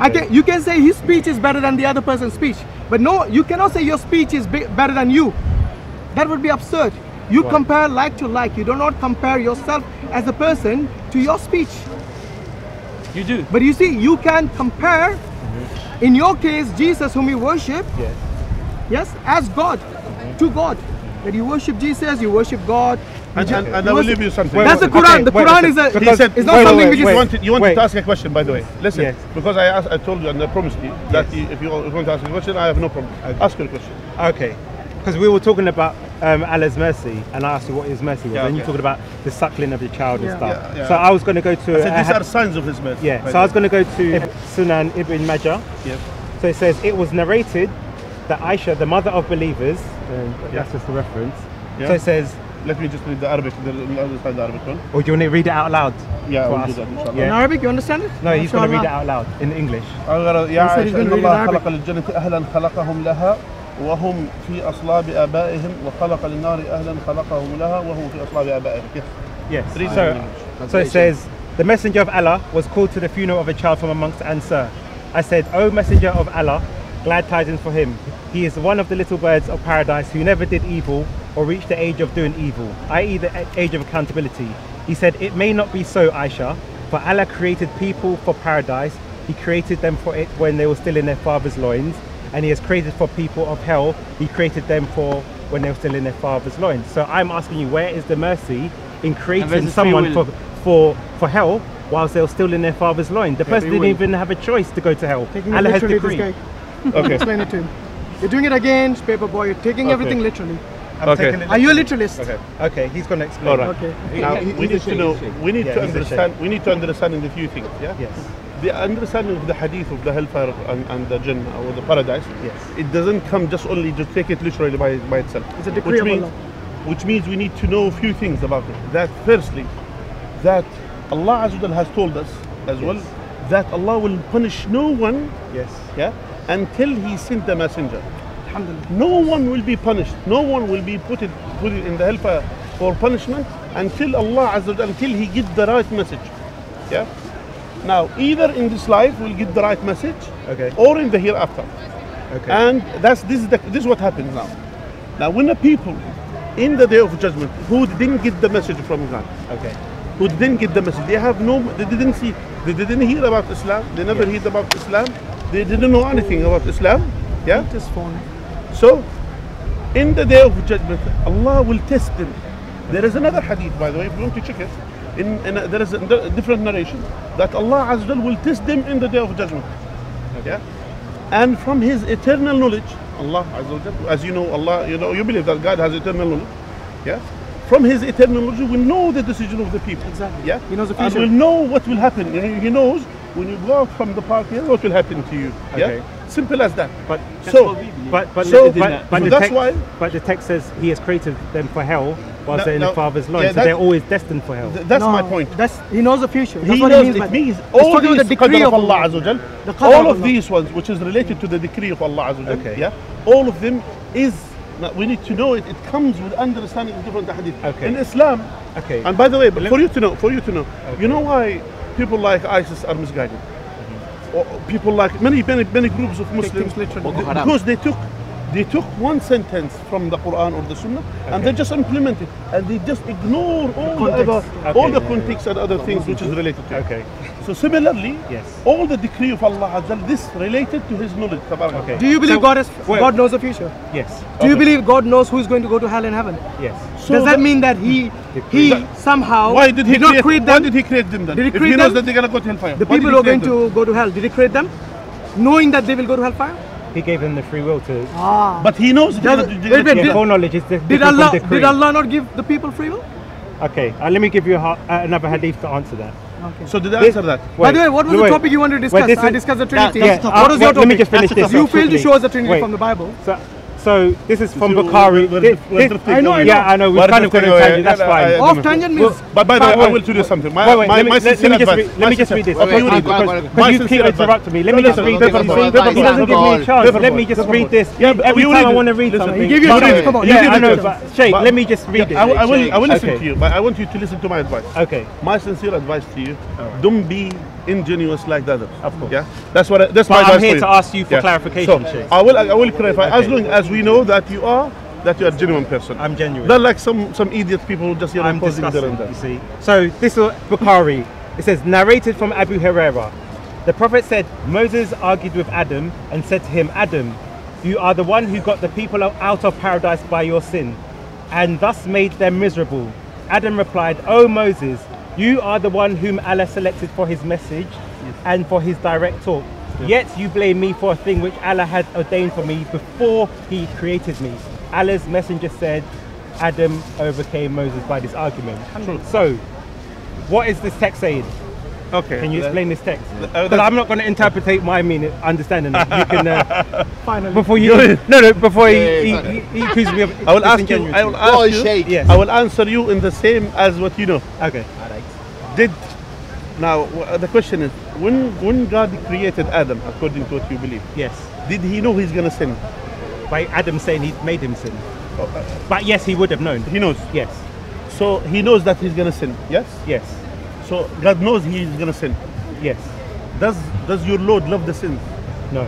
I can, you can say his speech is better than the other person's speech, but no, you cannot say your speech is be- better than you. That would be absurd. You compare like to like. You do not compare yourself as a person to your speech. You do. But you see, you can compare, mm-hmm. in your case, Jesus, whom you worship, Yes. yes, as God, to God. That you worship Jesus, you worship God. And, and, and I will leave you something. That's the Quran. okay, the Quran listen. is a. He said, it's not wait, something wait, which you is. wanted, you wanted to ask a question, by the way. Listen, Yes. because I asked, I told you and I promised you that you, if you want to ask a question, I have no problem. Ask your question. Okay. Because we were talking about um, Allah's mercy, and I asked you what His mercy was, Yeah, and you okay. talking about the suckling of the child and stuff. Yeah, yeah. So I was going to go to. I said these had- are signs of his mercy. yeah. So I was going to go to Sunan Ibn Majah. Yes. So it says it was narrated that Aisha, the mother of believers, and that's just the reference. Yeah. So it says, Let me just read the Arabic, the, the other side, the Arabic one. or do you want to read it out loud? Yeah, for we'll do us? that, inshallah. Yeah. In Arabic, you understand it? No, he's going to read it Inshallah. out loud in English. أغرى- يا He said he's عائشة gonna إن read it الله Arabic. خلق للجنة أهلا خلقهم لها وهم في أصلاب آبائهم وخلق للنار أهلا خلقهم لها وهم في أصلاب آبائهم. Yes. Yes. Read it So, in English. so it says, the messenger of Allah was called to the funeral of a child from amongst the Ansar. I said, O messenger of Allah, glad tidings for him. He is one of the little birds of paradise who never did evil or reach the age of doing evil, i.e. the age of accountability. He said, it may not be so, Aisha, for Allah created people for paradise. He created them for it when they were still in their father's loins. And he has created for people of hell, he created them for when they were still in their father's loins. So I'm asking you, where is the mercy in creating where's the free someone for, for, for hell whilst they were still in their father's loin? The person didn't will. even have a choice to go to hell. Taking it Allah has literally, this decreed. guy. Okay. Explain it to him. You're doing it again, paper boy. You're taking Okay. everything literally. I'm Okay. taking it Are you a literalist? Okay. Okay, he's going to explain. All right. Okay. Now He- we need to know. he's a sheikh. We need Yeah, to understand. We need to understand in a few things. Yeah. Yes. The understanding of the hadith of the hellfire and, and the Jannah or the paradise. Yes. It doesn't come just only to take it literally by, by itself. It's a decree which of means, Allah. Which means we need to know a few things about it. That firstly, that Allah Azza wa Jal has told us as well that Allah will punish no one. Yes. Yeah. Until He sent the messenger. Alhamdulillah. No one will be punished. No one will be put it, put it in the hellfire for punishment until Allah Azza wa until He get the right message. Yeah. Now, either in this life we'll get the right message, Okay. or in the hereafter. Okay. And that's this is the, this is what happens now. Now, when the people in the day of judgment who didn't get the message from God, okay. who didn't get the message, they have no, they didn't see, they didn't hear about Islam, they never heard about Islam, they didn't know anything about Islam. Yeah. This phone. So, in the day of judgment, Allah will test them. There is another hadith, by the way, if you want to check it. In, in a, there is a different narration that Allah Azza will test them in the day of judgment. Yeah? And from His eternal knowledge, Allah Azza as you know, Allah, you know, you believe that God has eternal knowledge. Yeah? From His eternal knowledge, we will know the decision of the people. Exactly. Yeah? He knows the And future. will know what will happen. He he knows when you go out from the park here, what will happen to you. Okay. Yeah? Simple as that. But so, but but So- but, but so the that's text, why- but the text says he has created them for hell whilst No, they're in no, the father's loin, yeah, so they're always destined for hell. th- that's No, my point. That's he knows the future. That's he what knows he means by it means all talking these the decree qadr of of Allah Allah. Azza wa Jal, The all of of these ones which is related to the decree of Allah Azza wa Jal, Okay. yeah, all of them is we need to know it. It comes with understanding of different hadith. Okay. In Islam, Okay. and by the way, but for you to know, for you to know, you know why people like ISIS are misguided? People like many many many groups of Muslims because they took they took one sentence from the Quran or the Sunnah and they just implement it and they just ignore all the, other Okay. all the context and other things which is related to it. Okay. So similarly, Yes. all the decree of Allah Azza wa Jal, this related to His knowledge. tabarak Okay. Do you believe So- God is wait. God knows the future? Yes. Do you believe God knows who's going to go to hell and heaven? Yes. So Does that that- mean that he he That- somehow Why did He not create, create Why them? did He create them then? Did He create if He create knows them? that they're gonna go to hellfire. The people who are going them? to go to hell, did he create them? Knowing that they will go to hellfire? He gave them the free will to. Ah. But He knows. they're Does- gonna- wait, they're wait, gonna did- do Yeah, that. foreknowledge is the Did Allah did Allah not give the people free will? Okay, uh, let me give you a, uh, another hadith to answer that. Okay. So did I answer that? By the way, what was no, the topic you wanted to discuss? this I is- discussed the that- Trinity. yeah, what uh, was wait, your let me just finish this You failed to show us the Trinity Wait. from the Bible. So, so this is from See, Bukhari. we're- Thi- we're I know, I know. Yeah, I know. We've We're kind of gone drifting on tangent. That's fine. yeah, yeah. Off tangent means But by the way, I wait. will tell you something. My, Wait, wait, my, let me, my let, let sincere me just read, let me just read this. Okay, you read it. go on, go on. Because you keep interrupting me. Let me just read this. listen, He doesn't give me a chance. Let me just read this. Yeah, Every time I want to read Listen, something. He gave you a chance. Come on. Yeah, I know, first. but Sheikh, But- let me just read it. I, will- I will, listen to you, but I want you to listen to my advice. Okay. My sincere advice to you: don't be ingenuous like the others. Of course. Yeah, that's what. I, that's But my I'm here to ask you for Yeah. clarification, So I will. I will clarify as long as we know that you are that you are a genuine person. I'm genuine. Not like some some idiot people who just you know I'm posing there and you see. So this is Bukhari. It says, narrated from Abu Huraira. The Prophet said, Moses argued with Adam and said to him, Adam, you are the one who got the people out of paradise by your sin, and thus made them miserable. Adam replied, O Moses, you are the one whom Allah selected for his message and for his direct talk. Yet you blame me for a thing which Allah had ordained for me before he created me. Allah's messenger said, Adam overcame Moses by this argument. So, what is this text saying? Okay. Can you the- explain this text? uh, Because I'm not going to interpret my meaning, understanding it. You can uh, Finally. before you no no before he, Yeah, he, yeah, he, he accuses me of I will ask you. I will ask you. Yes. I will answer you in the same as what you know. Okay. Did now the question is when when God created Adam, according to what you believe, Yes. did he know he's gonna sin? By Adam saying he made him sin. Oh, uh, But yes, he would have known. He knows. Yes. So he knows that he's gonna sin. Yes. Yes. So God knows he's gonna sin. Yes. Does does your Lord love the sin? No.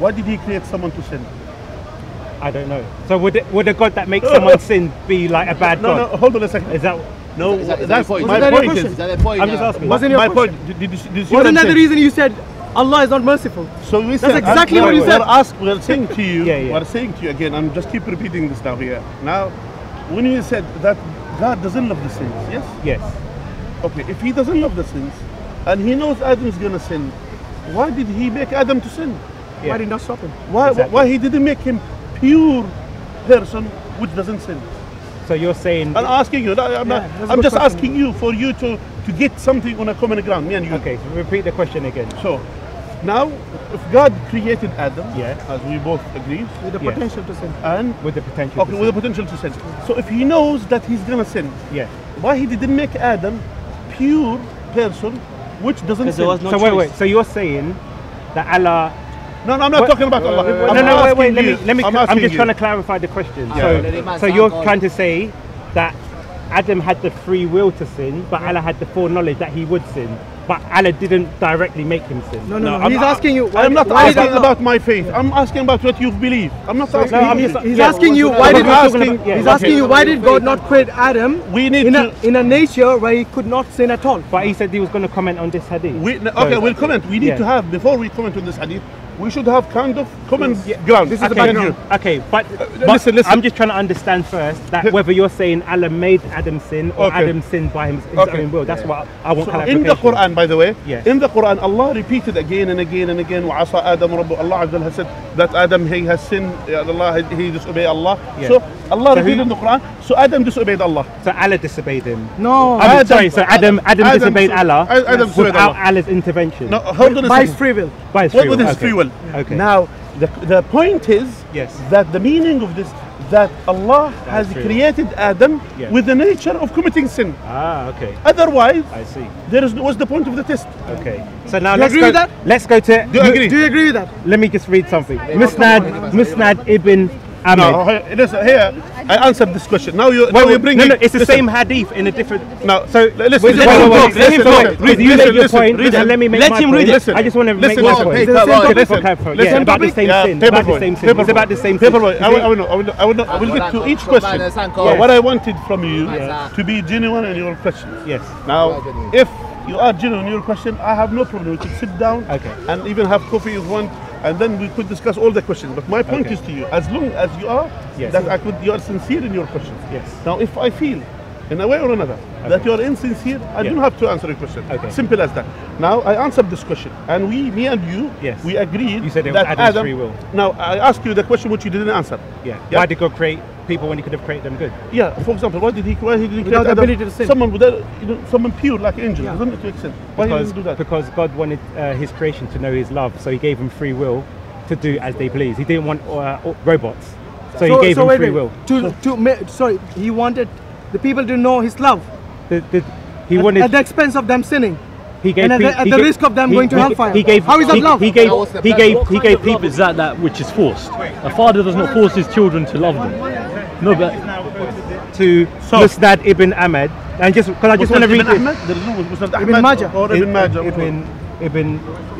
Why did he create someone to sin? I don't know. So would it, would a God that makes someone sin be like a bad No, God? no. Hold on a second. Is that No, Is that- is that that's your point? my that point. question? Is, Is that the point? I'm just asking. Wasn't your my question? point. Did, did, you- did you see what I'm Wasn't that the reason you said Allah is not merciful? So we said, exactly what you we're said. Ask, we're saying to you, Yeah, yeah. we're saying to you again, I'm just keep repeating this now here. Now, when you said that God doesn't love the sins, yes? yes? Okay, if he doesn't love the sins, and he knows Adam's gonna sin, why did he make Adam to sin? Yeah. Why did not stop him? Why, Exactly. why he didn't make him pure person which doesn't sin? So you're saying I'm asking you, I'm, not, Yeah, that's a I'm just question. asking you for you to, to get something on a common ground, me and you. okay? So repeat the question again. So, now, if God created Adam, Yeah. as we both agree, With the Yes. potential to sin. and With the potential. Okay, to with the potential to sin. So if he knows that he's gonna sin, yeah. why he didn't make Adam pure person, which doesn't sin? so wait, wait. So you're saying that Allah no, no, I'm not Wait, talking about Allah. no, I'm no, wait, wait. Let me, let me. I'm, I'm, just you. trying to clarify the question. Yeah. So, answer so you're God. trying to say that Adam had the free will to sin, but Allah had the foreknowledge that he would sin, but Allah didn't directly make him sin. No, no, no. I'm He's asking you. Why I'm not why asking about my faith. I'm asking about what you believe. I'm not asking No, I'm just- He's Yeah, asking you why did we're God, about- yeah, he's okay. asking you why did God not create Adam We need in to. a in a nature where he could not sin at all? But he said he was going to comment on this hadith. We, no, So- okay, we'll comment. We need Yeah. to have before we comment on this hadith We should have kind of common ground. This is the Okay, background. okay, but, but listen, listen. I'm just trying to understand first that whether you're saying Allah made Adam sin or Okay. Adam sinned by his, his Okay. own will. That's what I want So clarification. in the Quran, by the way, Yes. in the Quran, Allah repeated again and again and again, وَعَصَى آدَمُ رَبُّ Allah Azza wa Jalla has said that Adam, he has sinned, uh, Allah, he disobeyed Allah. Yeah. So Allah So repeated who- in the Quran, so Adam disobeyed Allah. So Allah disobeyed him. No, I'm Adam- sorry, so Adam, Adam, Adam disobeyed dis- Allah Adam disobeyed without Allah. Allah's intervention. No, hold on a by his second. free will. by his What free with will. his okay. free will? Okay. Now, the, the point is Yes. that the meaning of this, that Allah has created Adam Yeah. with the nature of committing sin. Ah, okay. Otherwise, I see. there is what's the point of the test? Okay. So now You let's agree go. with that? Let's go to. Do you agree? Do you agree with that? Let me just read something. Musnad, Musnad ibn Ahmed. No, here- listen, here, I answered this question. Now you, now Wait, you wait, bring no, it. no, it's the listen. same hadith in a different. No, So l- listen, wait, wait, wait, listen, wait, listen, let him listen, go. listen, you listen, make your listen, point, read and let me make Let my him point. read it. Listen, I just want to make listen, my point. paper It's the same boy, topic. listen, listen, yeah, about the same yeah, sin. About the same sin. It's about the same paper sin. boy. You I will, see? I will, I will, I will, I will get to each question. What I wanted from you to be genuine in your questions. Yes. Now, if you are genuine in your question, I have no problem. We could sit down Okay. and even have coffee if you want, and then we could discuss all the questions. But my point Okay. is to you, as long as you are, Yes. that I could, you are sincere in your questions. Yes. Now, if I feel, in a way or another, that you are insincere, I Yeah. don't have to answer your question. Okay. Simple as that. Now, I answered this question, and we, me and you, Yes. we agreed You said it was that Adam's Adam. free will. Now, I asked you the question which you didn't answer. Yeah. Yeah. Why did God create people when He could have created them good? Yeah, for example, why did he, why did he Without create the Adam? ability to sin. Someone with, a, you know, someone pure like angel, doesn't it make sense? Why he Because, didn't do that? because God wanted uh, His creation to know His love, so He gave them free will to do as they please. He didn't want uh, robots, so, He gave them free will. To, to ma- sorry, he wanted the people to know his love The- the- he at, wanted. at the expense of them sinning. he gave and at pe- the- at he the gave- risk of them he- going to he- hellfire. He gave. How is that he, love? He gave. That was the He gave. He gave people. is that that which is forced. A father does not force his children to love them. No, but to So- Musnad ibn Ahmed, and just because I just want to read Ibn this. Ahmed? There is no Musnad Ibn Ahmed Majah. Or Ibn Majah. Ibn Ibn.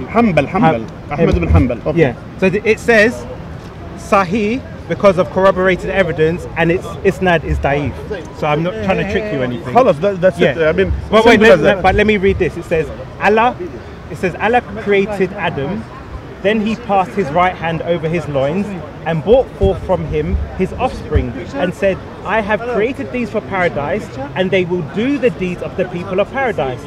Hanbal, Hanbal. Ahmed ibn Hanbal. Okay. Yeah. So it says Sahih because of corroborated evidence, and its isnad is daif. So I'm not trying to trick you or anything. Khalas, that, that's it. Yeah. I mean, But wait, let, let- but let me read this. It says Allah. It says Allah created Adam. Then he passed his right hand over his loins and brought forth from him his offspring and said, I have created these for paradise and they will do the deeds of the people of paradise.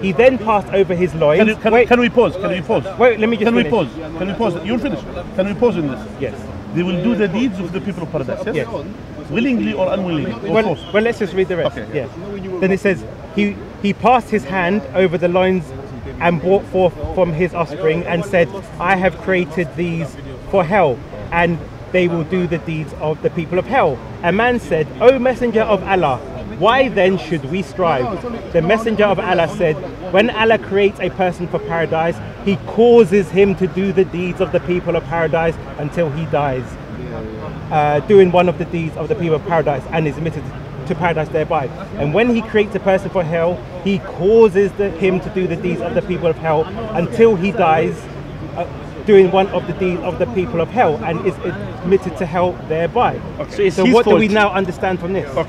He then passed over his loins. Can, you, can, wait, can we pause? Can we pause? wait, let me just Can we pause? Can we pause? You'll finish. Can we pause in this? Yes. They will do the deeds of the people of paradise. Yes. Yes. willingly or unwillingly. Or Well, forced. well, let's just read the rest. Okay. Yeah. Then it says, he, he passed his hand over the loins and brought forth from his offspring and said, I have created these for hell, and they will do the deeds of the people of hell. A man said, O messenger of Allah, why then should we strive? The messenger of Allah said, When Allah creates a person for paradise, he causes him to do the deeds of the people of paradise until he dies uh, doing one of the deeds of the people of paradise and is admitted to paradise thereby. And when he creates a person for hell, he causes the, him to do the deeds of the people of hell until he dies uh, doing one of the deeds of the people of hell and is admitted to hell thereby. So So his what do we now understand from this? Now,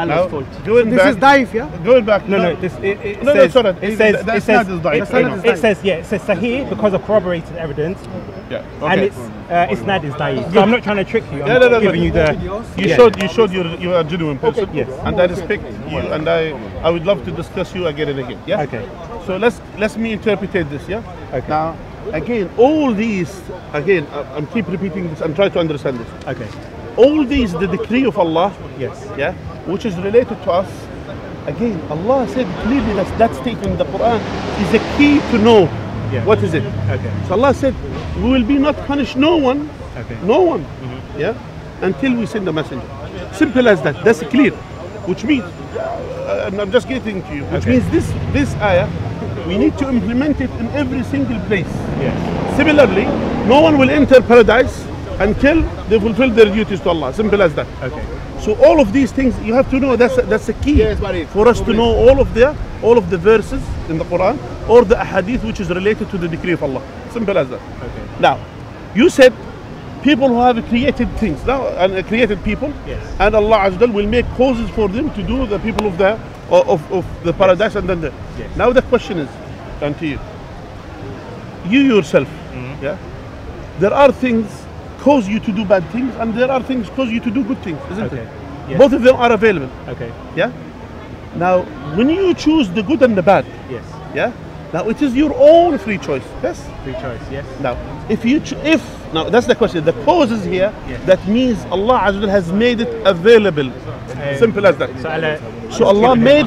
Allah's fault. going This back, is daif, yeah? going back. No, no, this, it, it No, no, says, it's alright. it It- says, it says, isnad is da'if. it, The isnad is it says, yeah, it says Sahih because of corroborated evidence, Yeah. and okay. it's uh, Isnad is Da'if. So I'm not trying to trick you, I'm Yeah, no, no, giving no. you the... You yeah. showed you showed you're you are a genuine person. Yes. And I respect you and I I would love to discuss you again and again. Yeah? Okay. So let's let's me interpret this, yeah? Okay. Now again, all these again I- I'm keep repeating this, I'm trying to understand this. Okay, All these the decree of Allah, yes. yeah, which is related to us. Again, Allah said clearly that that statement in the Quran is a key to know Yeah. what is it. Okay. So Allah said, we will be not punish no one, Okay. no one, yeah, until we send a messenger. Simple as that. That's clear. Which means, uh, and I'm just getting to you. Which Okay. means this this ayah, we need to implement it in every single place. Yes. Similarly, no one will enter paradise until they fulfill their duties to Allah. Simple as that. Okay. So all of these things you have to know. That's that's a key for us to know all of the all of the verses in the Quran or the ahadith which is related to the decree of Allah. Simple as that. Okay. Now, you said people who have created things now and uh, created people, Yes. and Allah Azza will make causes for them to do the people of the of, of the paradise and then the. Yes. Now the question is, and to you, you yourself, Mm-hmm. yeah, there are things cause you to do bad things, and there are things cause you to do good things, isn't Okay. it? Yes. Both of them are available. Okay. Yeah. Now, when you choose the good and the bad, Yes. yeah. Now it is your own free choice. Yes. Free choice. Yes. Now, if you if now that's the question. The causes here. Yes. That means Allah Azza has made it available. Um, Simple as that. So Allah. So Allah made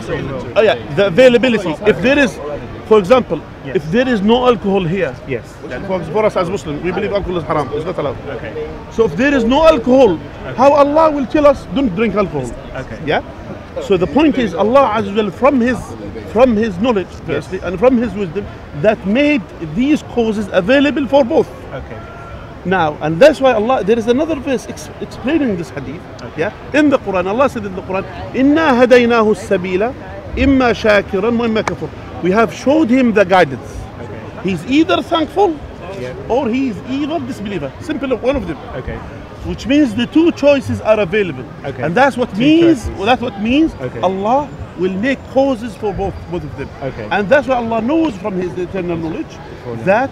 oh yeah the availability. If there is, for example, Yes. if there is no alcohol here, Yes. for, for us as Muslims, we believe alcohol is haram. It's not allowed. Okay. So if there is no alcohol, how Allah will tell us don't drink alcohol? Okay. Yeah. So the point is Allah Azza wa from His from His knowledge firstly and from His wisdom that made these causes available for both. Okay. Now, and that's why Allah, there is another verse ex- explaining this hadith. Yeah, in the Quran, Allah said in the Quran, "Inna hadaynahu sabila, imma shakiran wa imma kafur." We have showed him the guidance. He's either thankful Yeah. or he is either disbeliever. Simple, one of them. Okay. Which means the two choices are available. Okay. And that's what Two means. Well, that's what means. Okay. Allah will make causes for both both of them. Okay. And that's why Allah knows from His eternal knowledge that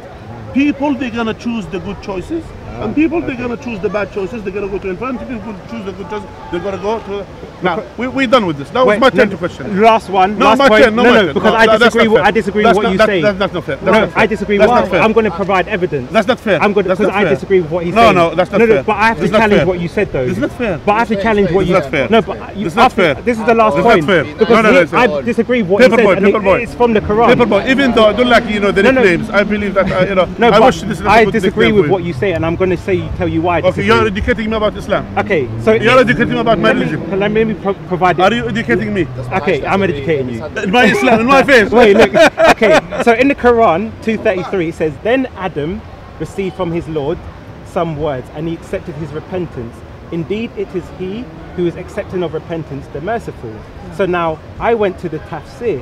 people they're gonna choose the good choices, Ah, and people they're gonna choose the bad choices. They're gonna go to hellfire. And people choose the good choices. They're gonna go to. Now we we're done with this. Now Wait, it's my turn no, to question. Last one. No, last my point. turn. No, no, my no, turn. because No, I disagree. not With. I disagree That's with what not- you that- say. that- that's not fair. That's no, not fair. I disagree. That's Why? not fair. I'm going to provide evidence. That's not fair. I'm going to That's because I disagree with what he's No, saying. no, no, that's not no, fair. No, but I have to challenge fair. what you said though. It's not fair. But I have to challenge what It's you not fair. No, but you, It's not fair. This is the last It's not point. fair. Because No, no, no, it's I disagree with what he said. and paper it- boy. It's from the Quran. Paperboy, even though I don't like you know the No, no. nicknames, I believe that you know. No, I but wish this is a I good disagree with what you. you say, and I'm going to say tell you why. Okay, you're educating me about Islam. Okay, so You're educating me about my let me- religion. Let me pro- provide. Are you educating me? Okay, I'm educating you. In my Islam, in my face. Wait, look. Okay, so in the Quran 233 it says, Then Adam received from his Lord some words, and he accepted his repentance. Indeed, it is he who is accepting of repentance, the merciful. So now I went to the tafsir.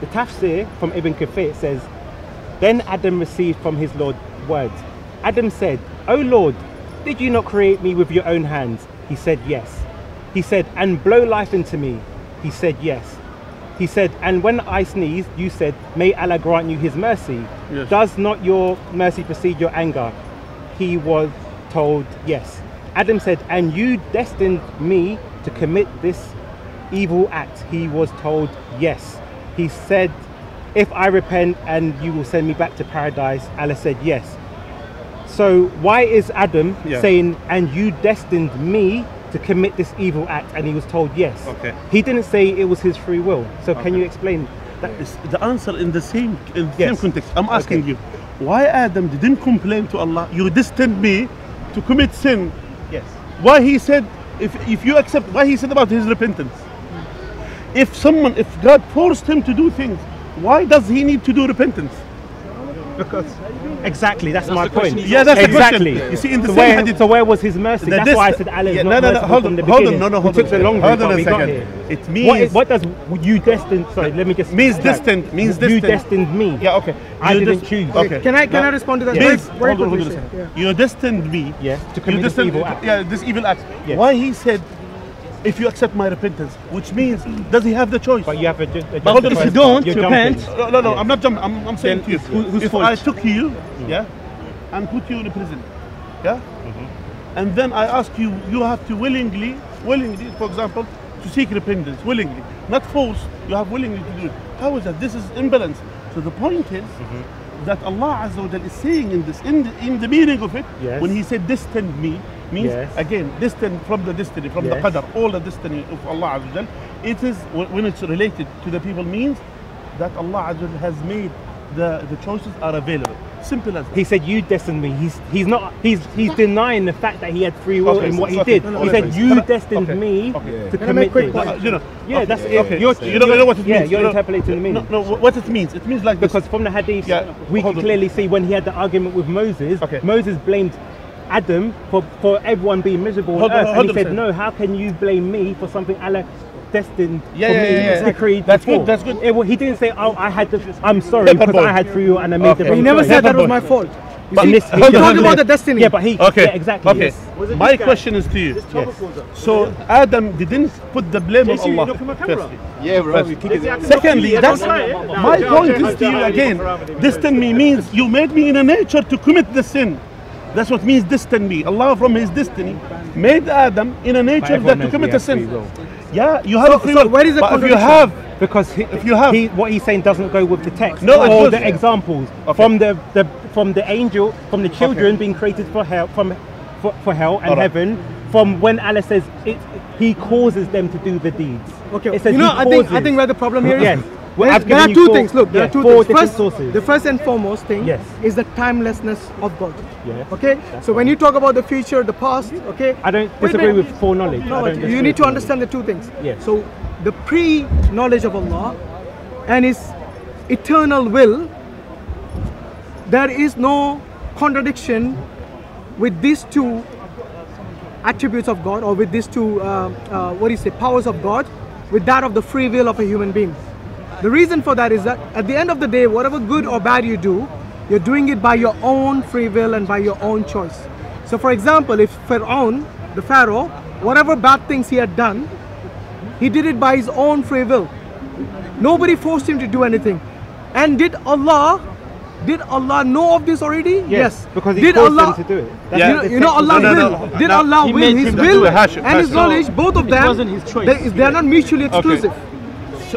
The tafsir from Ibn Kathir says, Then Adam received from his Lord words. Adam said, O Lord, did you not create me with your own hands? He said, Yes. He said, And blow life into me? He said, Yes. He said, And when I sneezed, you said, May Allah grant you his mercy. Yes. Does not your mercy precede your anger? He was told, Yes. Adam said, And you destined me to commit this evil act? He was told, Yes. He said, If I repent and you will send me back to paradise, Allah said, Yes. So why is Adam Yeah. saying, And you destined me to commit this evil act, and he was told yes. Okay. He didn't say it was his free will. So can you explain that? It's the answer in the same in the Yes. same context. I'm asking Okay. you, why Adam didn't complain to Allah? You destined me to commit sin. Yes. Why he said, if if you accept, why he said about his repentance? If someone, if God forced him to do things, why does he need to do repentance? Because exactly, that's, my point. Yeah, that's the exactly. question. You see, in the so, same where, so where was his mercy? That's dis- why I said Allah is Yeah, not no, no, no, hold from on, the hold on, beginning. no, no, We hold took on. so long Hold on a second. here. It What, means- is- what does you destined? Sorry, let me just. Means clarify. destined, means You destined. destined me. Yeah, okay. I You didn't dest- choose. Okay. Can I can No. I respond to that? Means, very, very hold on, hold on a second. Yeah. You destined me. Yes, to commit this evil act. Yeah, this evil act. Why he said, if you accept my repentance, which means, does he have the choice? But you have a, a But if you don't repent- jumping. No, no, no. I'm not jumping. I'm, I'm saying Then to you, who- whose if fault? I took you, mm. yeah, and put you in a prison, yeah, mm-hmm. and then I ask you, you have to willingly, willingly, for example, to seek repentance, willingly, not forced. You have willingly to do it. How is that? This is imbalance. So the point is mm-hmm. that Allah Azza wa is saying in this, in the, in the meaning of it, Yes. when He said destined me, means Yes. again distant from the destiny, from Yes. the qadar, all the destiny of Allah Azza Jal. It is when it's related to the people means that Allah Azza Jal has made the, the choices are available. Simple as that. He said you destined me. He's he's not he's he's denying the fact that he had free will Okay, in so- what he okay. did. No, no, he no, said you I- destined okay. me Okay. to commit quick this. Uh, you know, Yeah, that's okay. it. You're, you don't know what it yeah, means. you're you know- interpolating the meaning. No, what it means? It means like this. Because from the hadith, Yeah, we can on. clearly see when he had the argument with Moses, Okay. Moses blamed Adam for, for everyone being miserable Hold on on, earth. and he said, no, how can you blame me for something Allah destined Yeah, for yeah, me, yeah, yeah. decreed That's before. good, that's good. It wa- he didn't say, oh, I had to, I'm sorry Pepper because boy. I had free will and I made Okay. the wrong He never choice. said that Pepper was my fault. You But see, this- he hold on, talked about the destiny. Yeah, but he, Okay. yeah, exactly. Okay. yes. My question is to you. So Adam didn't put the blame on Allah. firstly. Yeah, bro. First. we keep it- Secondly, that's my point is to you again. Destined me means you made me in a nature to commit the sin. That's what means destined me. Allah from His destiny made Adam in a nature that to commit a sin. Yeah, you have So- a free so will. where is the but if you have because he, If you have- he, what he's saying doesn't go with the text No, it or does. the examples Okay. from the, the from the angel from the children being created for hell from for, for hell and Alright. heaven from when Allah says it he causes them to do the deeds Okay, it says you know, I think I causes. think where the problem here is. Yes. Well, there are two four- things. Look, there yeah, are two four things. First, sources. the first and foremost thing Yes. is the timelessness of God. Yes, Okay, that's so when you talk about the future, the past, okay. I don't disagree wait. with foreknowledge No, you need to understand the two things. Yes. So the pre-knowledge of Allah and His eternal will, there is no contradiction with these two attributes of God or with these two, uh, uh, what do you say, powers of God, with that of the free will of a human being. The reason for that is that at the end of the day, whatever good or bad you do, you're doing it by your own free will and by your own choice. So, for example, if Pharaoh, the Pharaoh, whatever bad things he had done, he did it by his own free will. Nobody forced him to do anything. And did Allah, did Allah know of this already? yes, because he did Allah, to do it you Yeah. know, you know Allah No, no, will. no. Did Allah will His will do it. Hash- and His knowledge, both of them, his choice. They, they are not mutually exclusive.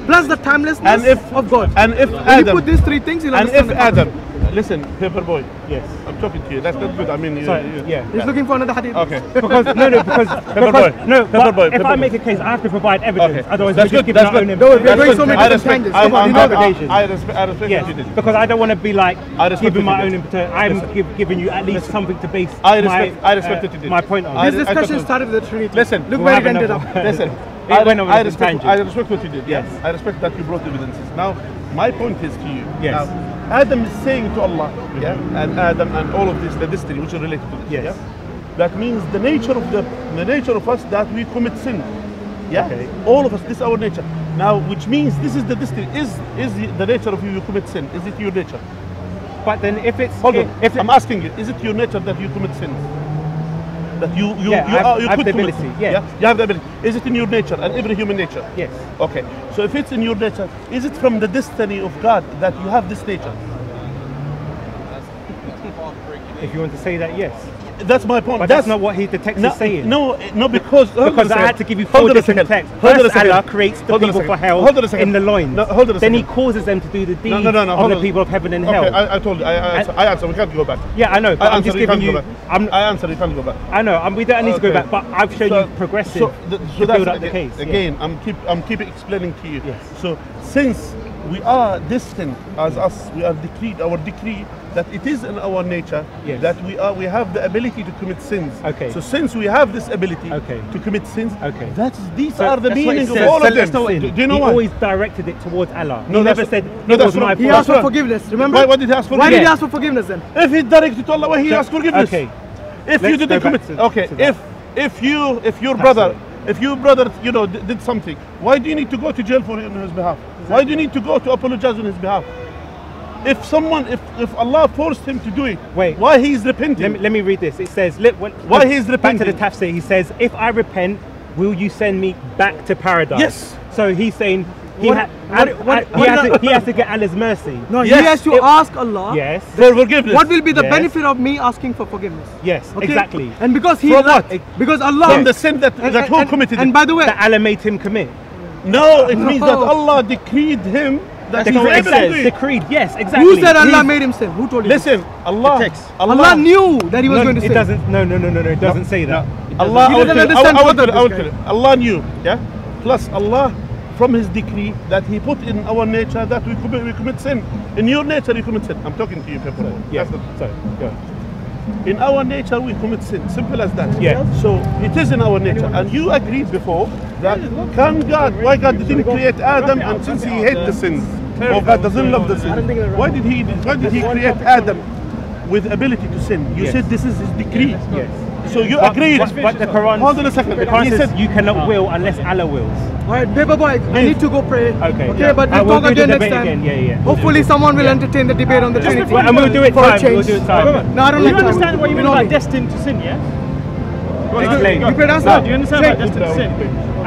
Plus the timelessness and if of God. and if when you put these three things, you'll and if. Adam, listen, Paperboy, yes I'm talking to you. That's not good. I mean, you, Sorry, you- yeah He's looking for another hadith. Okay. because no no because, Pepper because boy. no but boy, if pepper I make a case I have to provide evidence Okay. otherwise That's we're good, that's good. No, we're going so many I different respect- tangents. I- I- I- I respect I respect Yes, what you did. because I don't want to be like I giving my own interpretation. I'm give, giving you at least something to base I respect- my, I respect uh, what you did. my point on. This discussion started with the Trinity. Listen, look where it ended up. Listen, I, eh, went over I eh, respect. I respect what you did. Yes. Yes. I respect that you brought evidences. Now, my point is to you. Yes. Now, Adam is saying to Allah, yeah, and Adam and all of this, the destiny which is related to this. Yes. Yeah? That means the nature of the the nature of us that we commit sin. Yeah. Okay. All of us, this is our nature. Now, which means this is the destiny. Is is the nature of you you commit sin? Is it your nature? But then if it's Hold on. if it, I'm asking you, is it your nature that you commit sins? That you you Yeah, you, are, you have could the commit ability, sin. yeah. You have the ability. Is it in your nature and every human nature? yes Okay. So if it's in your nature, is it from the destiny of God that you have this nature? if you want to say that yes That's my point. But that's, not what he, the text no, is saying. No, no, because Because I second. had to give you Hold four on a different second. texts. Hold on First, second. Allah creates the Hold people for hell Hold on second. in the loins. No, hold on a Then he causes them to do the deeds No, no, no, no, of the on. people of heaven and Okay, hell. I, I told you. I, I, answer, I answer. We can't go back. yeah, I know, but I I'm just giving can't you. go back. I'm, I answer. You can't go back. I know, and we don't need to go back, but I've shown So- you progressive So, th- so to that's build up the again, case. yeah. Again, I'm keep I'm keep explaining to you. Yes. So since we are destined as us, we are decreed our decree that it is in our nature Yes. that we are we have the ability to commit sins. Okay. So since we have this ability Okay. to commit sins, Okay. that's these So are the that's what it meaning of all So of them. let's go in. Do, do you know he why? always directed it towards Allah. No, he never said no, it that's my. He asked for forgiveness. Remember? Why, why did he ask for Why did he forgiveness? ask for forgiveness then? If he directed to Allah, why he So- asked forgiveness? Okay. If Let's you didn't commit, to- okay. to if if you if your brother if your brother you know did something, why do you need to go to jail for him on his behalf? Why do you need to go to apologize on his behalf? If someone if if Allah forced him to do it, Wait. why he's repenting? Let me, let me read this. It says, let, when, Why look, he's Back to the tafsir, he says, if I repent, will you send me back to paradise? Yes. So he's saying, he, What- ha- what- what- he, has to, he has to get Allah's mercy. No, Yes, he has to it- ask Allah. Yes. for forgiveness. What will be the Yes. benefit of me asking for forgiveness? Yes, Okay? exactly. And because he From loved- what? Because Allah from the sin that and, that who committed and it? by the way, That Allah made him commit. no, it means that Allah decreed him that The he's Quran says, do it. decreed, yes, exactly. who said Allah He's- made him sin? Who told you? Listen, Allah, text. Allah knew that he was no, going to it sin. doesn't, no, no, no, no, no, it doesn't say that. Allah, He I will doesn't tell you, I will- understand I will tell you, I will tell. Allah knew, yeah. Plus Allah, from His decree that He put in our nature that we commit, we commit sin. In your nature, you commit sin. I'm talking to you, people. Yeah, That's the- so, go. In our nature, we commit sin. Simple as that. Yeah. So it is in our nature, and you agreed before that can God, why God didn't create Adam, and since He hates the sins, or God doesn't love the sin, why did He, why did He create Adam with ability to sin? You said this is His decree. Yes. So you But, agreed. but, but the Quran, Hold on a second. The Quran He says said- you cannot will unless Allah wills. All right, Paperboy, I need to go pray. Okay. Okay, but Uh, we'll we'll talk again next time. again, yeah, yeah. Hopefully, someone will entertain the debate on the Trinity. Well, and we'll do it for a time. We'll change. do it time. No, I don't Do like you time. understand what you We mean know by destined to sin, yeah? Explain. You can answer. No, do you understand Say- by destined to sin?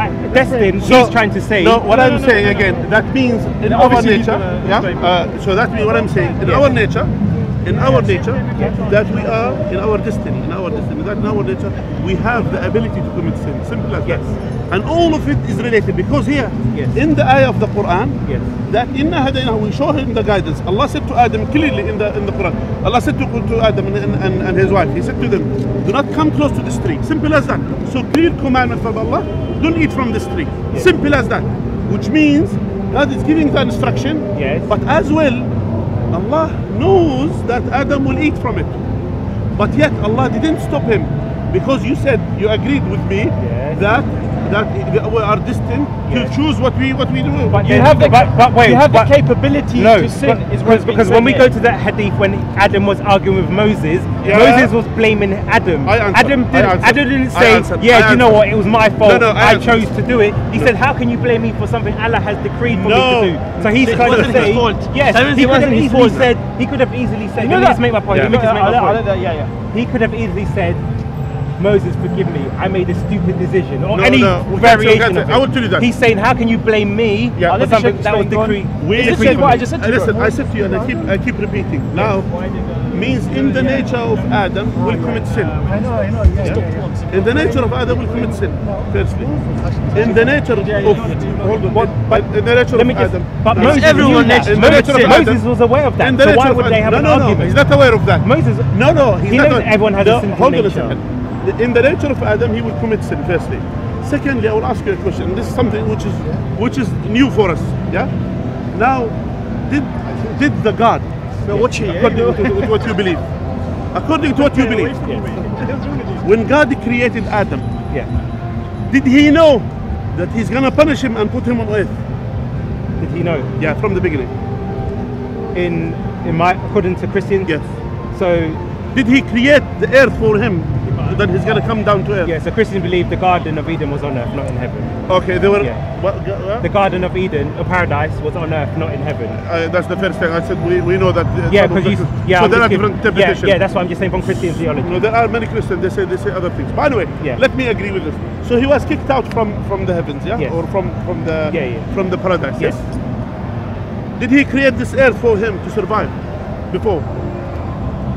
Uh, Destin, So- he's trying to say. No, what No, I'm no, no, saying no, no. again, that means in our nature, gonna yeah. Uh, so that means what I'm saying in our nature, in our nature, that we are in our destiny, in our destiny, that in our nature we have the ability to commit sin. Simple as Yes. that. And all of it is related because here, Yes. in the ayah of the Quran, Yes. that inna hadaynahu, we show him the guidance. Allah said to Adam clearly in the in the Quran. Allah said to, to Adam and, and, and, his wife, He said to them, Do not come close to this tree. Simple as that. So clear commandment from Allah, don't eat from this tree. Simple as that. Which means God is giving the instruction, Yes. but as well, Allah knows that Adam will eat from it. But yet Allah didn't stop him because you said you agreed with me Yes. that that we are destined Yes. to choose what we what we do. But You have the, but, but wait, you have but- the capability No, to sin. is because, because when we go to that hadith when Adam was arguing with Moses, Yeah. Moses was blaming Adam. I. Adam didn't. Adam didn't say, yeah, you know what, it was my fault, no, I I, chose to do it. He said, how can you blame me for something Allah has decreed for No. me to do? So he's It trying to wasn't his fault. yes, That he could have wasn't his easily said, he could have easily said, You let know me that- just make my point, Yeah. let me just make I'll- my point. Yeah, yeah. He could have easily said, Moses, forgive me. I made a stupid decision, or No, any no, we can't say- variation can't say- of it. I will tell you that. He's saying, how can you blame me Yeah. for something that was explain, go decreed? We Is this decreed what I just said to you? Listen, I said to you, and I keep I keep repeating. Now means in the nature of Adam will commit sin. I know, I know. Yeah? In the nature of Adam will commit sin. Firstly, in the nature of hold on, but in the nature of just, Adam. but No, Moses everyone knew that. in the nature of Moses, Adam- Moses was aware of that. in the So why would they have no, an no, no, argument? he's not aware of that. Moses, No, no, he's He not knows aware. everyone has a no, sinful hold on a second. In the nature of Adam, he will commit sin. Firstly, secondly, I will ask you a question. This is something which is which is new for us. Yeah. Now, did did the God, according to, what you believe, according to what you believe, when God created Adam, yeah. did he know that he's gonna punish him and put him on earth? Did he know? Yeah, from the beginning. In in my according to Christians, Yes. So Did he create the earth for him? That he's gonna come down to earth. yeah, so Christians believe the Garden of Eden was on earth, not in heaven. Okay, they were. Yeah. What, uh, The Garden of Eden, a paradise, was on earth, not in heaven. uh, that's the first thing I said. We, we know that. uh, Yeah, because yeah, So I'm there are different interpretations. yeah, yeah, that's what I'm just saying from Christian theology. No, there are many Christians. They say they say other things. By the way, Yeah. let me agree with this. So he was kicked out from from the heavens, yeah, Yes. or from from the Yeah, yeah. from the paradise. Yes. Did he create this earth for him to survive before?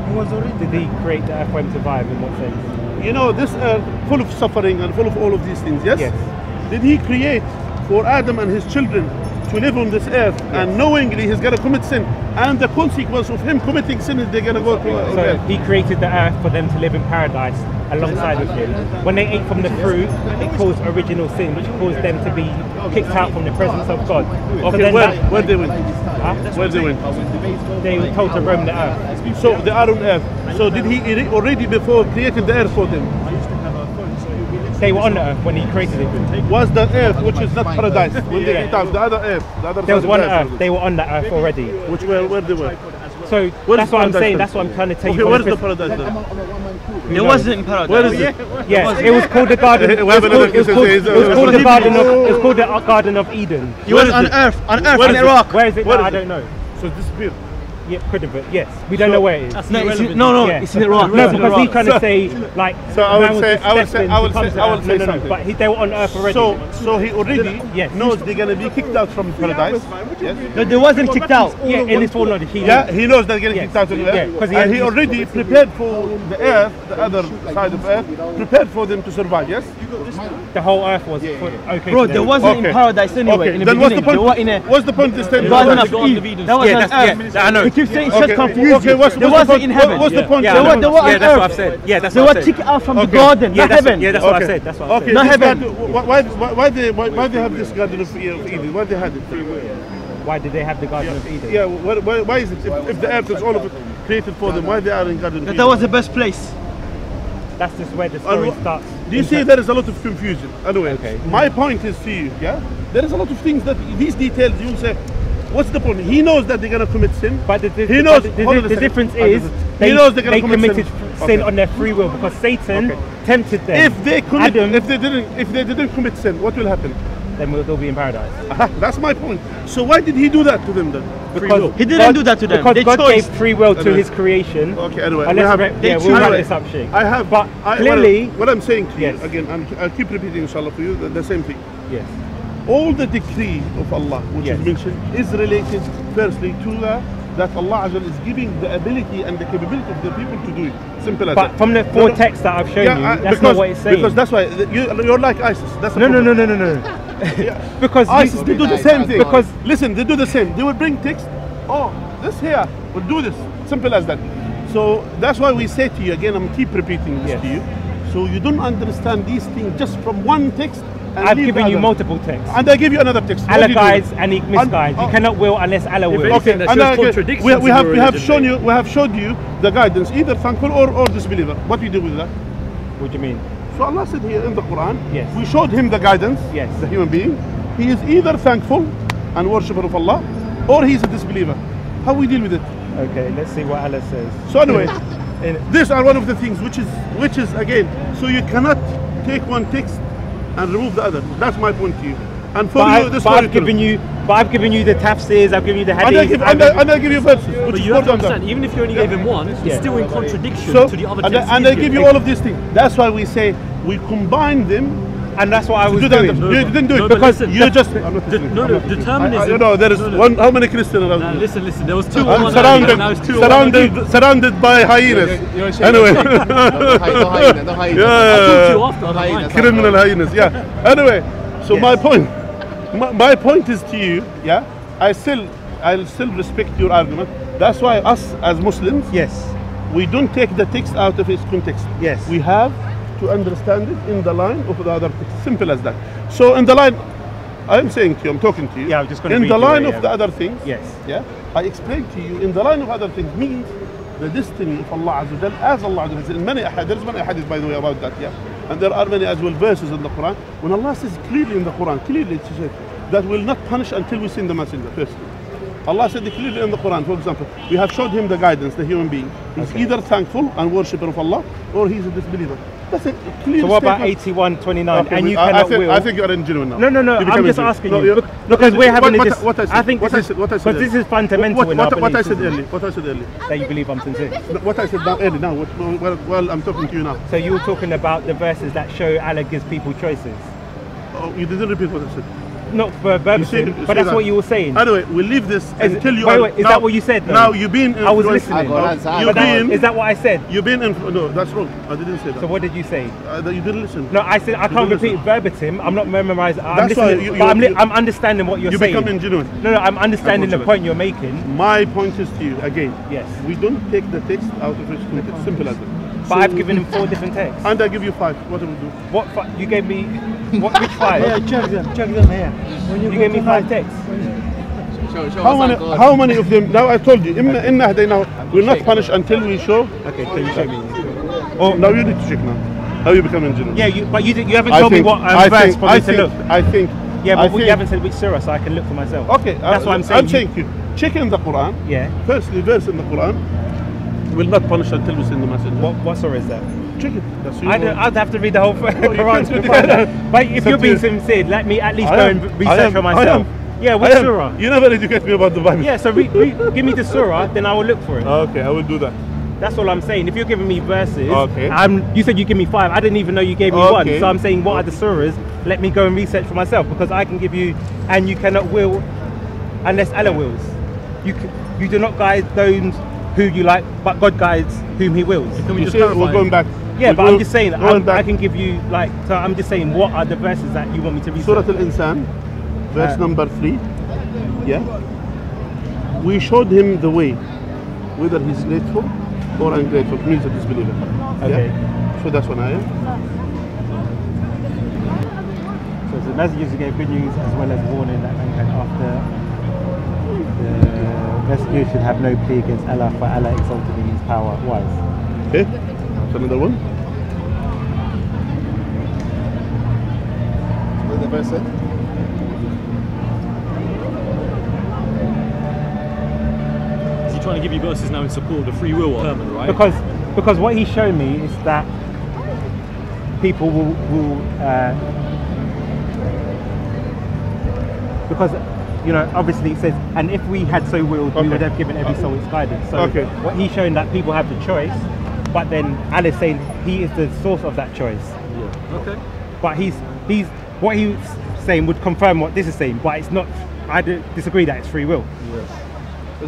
He was already. Did he create the earth for him to survive in what sense? You know, this earth full of suffering and full of all of these things, yes? Yes. Did he create for Adam and his children to live on this earth and knowingly he's going to commit sin and the consequence of him committing sin is they're going to go to So he created the earth for them to live in paradise alongside with him. When they ate from the fruit, it caused original sin, which caused them to be kicked out from the presence of God. So Okay, then where, that- where they went? Huh? Where they went? They were told to roam the earth. So they are on earth. So did he already before created the earth for them? They were on earth when he created it. Was the earth, which is not paradise, when they the other earth, the other There was one the earth. They were on that earth already. Which were where they were? So Where that's what I'm saying. That's what I'm trying to tell Okay, you. where's the paradise then? It wasn't in paradise. Where is it? Yes, it was called the garden. It We was called, it was called, it was uh, called the garden of. It was called the Garden of Eden. It was on earth, on earth, Where in? Iraq. Where is it Where now? is I don't know. So it disappeared. Yeah, could have been. Yes, we don't know where it is. No, it's in, no, no, Yeah. it's in Iraq. No, It's in because he's Iraq. trying to say like. So I would was say- I would say- I to would come say- I would earth. say no, no, no. something. But he, they were on earth already. So, so he already Yes. knows they're gonna be kicked out from paradise. Yes. No, they wasn't kicked out. yeah, in his full knowledge, he Yeah, knew. he knows they're getting Yes. kicked out of the Yeah, he and he already prepared for the earth, the other side of earth, prepared for them to survive. Yes. The whole earth was for, okay. Bro, for they wasn't in paradise anyway. Okay. In the then what's the beginning, point? they were in a what's the point? This time? garden of Garden of Eden. Eden. That was Yeah, on that's- earth. I know. He keeps saying Okay, shit confused. okay, what's- they what's the wasn't in heaven. what's the point? They Yeah, were, they were yeah, that's what I've said. Yeah, that's They what were I've said. kicked out from the garden, Yeah, not heaven. yeah, that's what I Okay. said. That's what I Okay, said. Not heaven. why, why, why, they, why, why they have this garden of, Eden? Why they had it? Why did they have the Garden of Eden? Yeah, why, why, why is it? If, if the earth is all of it created for them, why they are in garden of Eden? that was the best place. That's just where the story starts. Do you see there is a lot of confusion? Anyway, Okay. my point is to you, yeah? There is a lot of things that these details you'll say, what's the point? He knows that they're going to commit sin. But the, the, He knows- but the, the, the difference Hold on a is they, He knows they're gonna they commit committed sin. sin Okay. on their free will because Satan Okay. tempted them. If they commit, Adam, if they didn't, if they didn't commit sin, what will happen? then we'll, they'll be in paradise. Aha, that's my point. So why did he do that to them then? Because He didn't God- do that to them. Because They God chose. gave free will to Anyway. His creation. Okay, anyway, And we have- re- they yeah, we'll wrap Anyway, this up, Sheikh. I have, But I, clearly, what, I, am saying to you Yes. again, I'm, I'll keep repeating, inshallah, for you the, the same thing. yes, all the decree of Allah which Yes. is mentioned is related firstly to the, that Allah Azza is giving the ability and the capability of the people to do it. Simple as but that. from the four no. texts that I've shown Yeah, you, uh, that's because, not what it's saying. Because that's why you, you're like ISIS. That's no, no, no, no, no, no. because ISIS, they do the same thing. Because listen, they do the same. They will bring text. Oh, this here, we'll do this. Simple as that. So that's why we say to you again. I'm keep repeating this Yes. to you. So you don't understand these things just from one text. And I've given you multiple texts. And I give you another text. Allah you guides and He misguides. You oh. cannot will unless Allah wills. Okay, and shows I- okay, contradictions we, we have we have shown you we have showed you the guidance either thankful or, or disbeliever. What we do with that? What do you mean? So Allah said here in the Quran, Yes. we showed him the guidance, Yes. the human being. He is either thankful and worshipper of Allah, or he's a disbeliever. How we deal with it? Okay, let's see what Allah says. So anyway, these are one of the things which is which is again. So you cannot take one text and remove the other. That's my point to you. And for But, you, I, this but I've given you, but I've given you the tafsirs. I've given you the and I hadith. give, I've and I, and I give you verses. Which But is you have to more than understand, even if you only gave him one, it's Yeah. still in contradiction So, to the other and, I, texts and he's I give you all of these things. That's why we say we combine them. And that's what I was Do that. No, you didn't do it no, but because listen, you the- just. I'm not the- listening. no, I'm no, not determinism- I, I, you know, there is no, no. one. How many Christians are Nah, there? listen, listen. There was two. I'm surrounded, earlier, now two surrounded, surrounded by hyenas. You're a Anyway, no, no, hy- no hyena, no hyena. Yeah. I'll talk to you Uh, after. I criminal hyenas. Yeah. Anyway, so my point, my, my point is to you. Yeah, I still, I still respect your argument. That's why us as Muslims, Yes. we don't take the text out of its context. Yes. We have to understand it in the line of the other text. Simple as that. So in the line, I'm saying to you, I'm talking to you. Yeah, I'm just gonna In the line of the other things. Yes. Yeah. I explained to you in the line of other things means the destiny of Allah Azza as Allah Azza in many ahadith, there's many ahadith by the way about that, yeah. And there are many as well verses in the Quran. When Allah says clearly in the Quran, clearly it says that will not punish until we send the messenger first. Allah said clearly in the Quran, for example, we have showed him the guidance, the human being. He's either thankful and worshipper of Allah, or he's a disbeliever. That's it. Clear So what about statement. 81, 29? Okay, and you I, I cannot think, will. I think you're ingenuine now. no, no, no. I'm just ingenuine. asking No, you you're- because we're having what, a what, I said, I think what this I is said, what I said because this is fundamental What, in what, our what I beliefs, said isn't earlier. What I said earlier. that you believe I'm sincere. No, What I said now earlier. Now, well, well, I'm talking to you now. So you were talking about the verses that show Allah gives people choices. Oh, you didn't repeat what I said. Not verbatim, You see- but that's that? what you were saying. Anyway, we'll leave this Is- until you wait, wait, is now- that what you said? though? Now you've been. I was listening. Agora, Agora. You've But been. is that what I said? You've been. Inf- no, that's wrong. I didn't say that. So what did you say? Uh, that you didn't listen. No, I said I You can't repeat listen. verbatim. I'm not memorizing. I'm That's why listening, you- but you- I'm, li- you- I'm understanding what you're You saying. become ingenuine. No, no, I'm understanding the point you're making. My point is to you again. Yes. We don't take the text out of its context. Simple as that. But I've given him four different texts. And I give you five. What do we do? What fi- you gave me? What which five? Yeah, check them. Check them here. When You go gave me five night- texts. Show, show How many? God. How many of them? Now I told you. Inna inna hadayna. We'll not punish until we show. Okay, can you show me? Oh, now you need to check now. How you become ingenuine? Yeah, you, but you, you haven't I told think, me what um, I verse think, for I to think, look. I think. Yeah, I but we think- haven't said which surah, so I can look for myself. Okay, that's uh, what I'm saying. I'm saying you check in the Quran. Yeah. Firstly, verse in the Quran will not punish until we send the message. What what surah is that? Check it. That's your I don't, I'd have to read the whole Quran to find out. But if It's you're being you. sincere, let me at least I go am- and I research am- for I am. myself. Yeah, I which am. surah? You never educate me about the Bible. Yeah, so re, re, give me the surah, then I will look for it. Okay, I will do that. That's all I'm saying. If you're giving me verses, Okay. I'm, you said you give me five. I didn't even know you gave me one. Okay. So I'm saying, what are the surahs? Let me go and research for myself because I can give you, and you cannot will unless Allah wills. You c- you do not guide those who you like, but God guides whom He wills. Can we You just see, clarify? we're going back. Yeah, We're but I'm just saying, I'm, I can give you like. So I'm just saying, what are the verses that you want me to research? Surah Al-Insan, verse Uh, number three. Yeah. We showed him the way, whether he's grateful or ungrateful, means a disbeliever. Okay. Yeah? So that's one ayah. So the messages who gave good news as well as warning that mankind after the rescue should have no plea against Allah for Allah exalted in his power was. Okay. That's another one. What the verse said? Is he trying to give you verses now in support of the free will argument, right? Because because what he's shown me is that people will will uh, because you know obviously it says and if we had so willed we Okay. would have given every soul its guidance. So Okay. what he's showing that people have the choice, but then Allah is saying he is the source of that choice. yeah. Okay. But he's he's what he's saying would confirm what this is saying, but it's not. I disagree that it's free will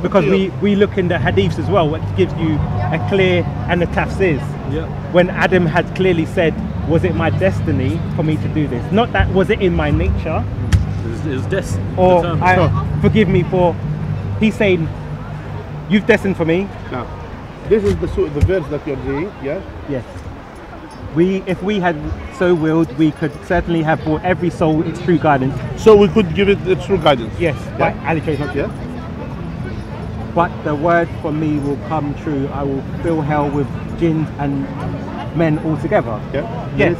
because we, we look in the hadiths as well, which gives you a clear and the tafsirs. Yeah. When Adam had clearly said, "Was it my destiny for me to do this? Not that was it in my nature, It was, it was des- or determined. I, forgive me for." He's saying, "You've destined for me." Now, this is the su- the verse that you're doing. Yeah. Yes. We, if we had so willed, we could certainly have brought every soul its true guidance. So we could give it the true guidance. Yes, Yeah. but Ali chose not to. Yeah. But the word for me will come true. I will fill hell with jinns and men altogether. Yeah. Yes.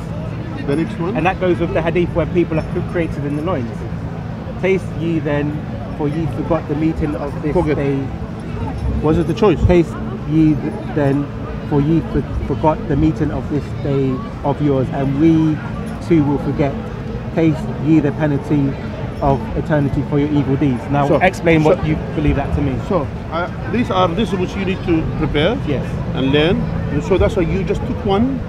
The next one. And that goes with the hadith where people are created in the loins. Taste ye then, for ye forgot the meeting of this Forget. day. Was it the choice? Taste ye then, for ye for- forgot the meeting of this day of yours, and we too will forget. Taste ye the penalty of eternity for your evil deeds. Now, explain what you believe that to mean. So uh, these are this is what you need to prepare Yes. and learn. And so that's why you just took one.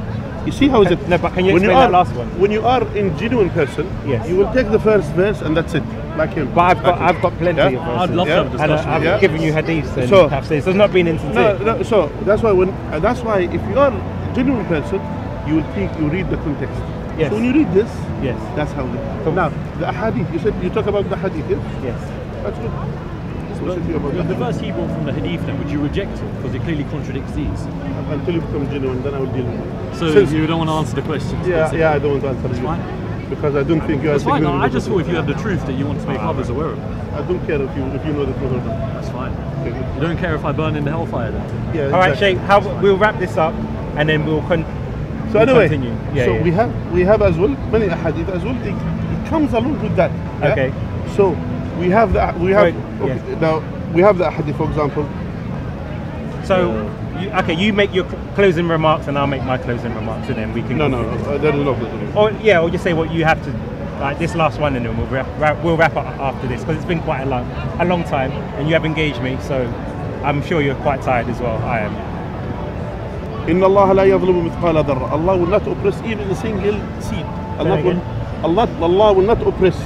You see how is it? No, but can you when explain are, that last one? When you are in genuine person, Yes. you will take the first verse and that's it, like him. But I've got, Like him. I've got plenty Yeah? of verses. I'd love Yeah. to have a and. I've Yeah. given you hadiths and So- tafsirs. So it's not being No, insincere. no, so that's why when uh, that's why if you are a genuine person, you will think you read the context. Yes. So when you read this, Yes. that's how it is. So- now the hadith. You said you talk about the hadith. Yes? Yes. That's good. What should be about The, the that? verse he brought from the hadith then, would you reject it? Because it clearly contradicts these. Until you become genuine, then I will deal with it. So Since- you don't want to answer the questions. Yeah, basically. yeah, I don't want to answer you. fine. Because I don't think you are That's fine. No, significant I just thought if you have the truth that you want to make ah. others aware of. I don't care if you if you know the truth or not. That's fine. Okay. You don't care if I burn in the hellfire then? Yeah, All right, exactly. Sheikh. How we'll wrap this up, and then we'll con- So we'll anyway, continue. Yeah, so yeah. we have we have as well many ahadith as well. It, it comes along with that. yeah? Okay. So we have the we have Wait, okay, yes. now we have the ahadith for example. So, you, okay, you make your cl- closing remarks, and I'll make my closing remarks, and then we can. No, go no, through no this. uh, there is no closing. Or yeah, or just say what you have to, like this last one, and then we'll wrap, wrap we'll wrap up after this because it's been quite a long, a long time, and you have engaged me, so I'm sure you're quite tired as well. I am. إن الله لا يظلم مثقال ذرة. Allah will not oppress even a single seed. Allah Say will, again. Allah, Allah will not oppress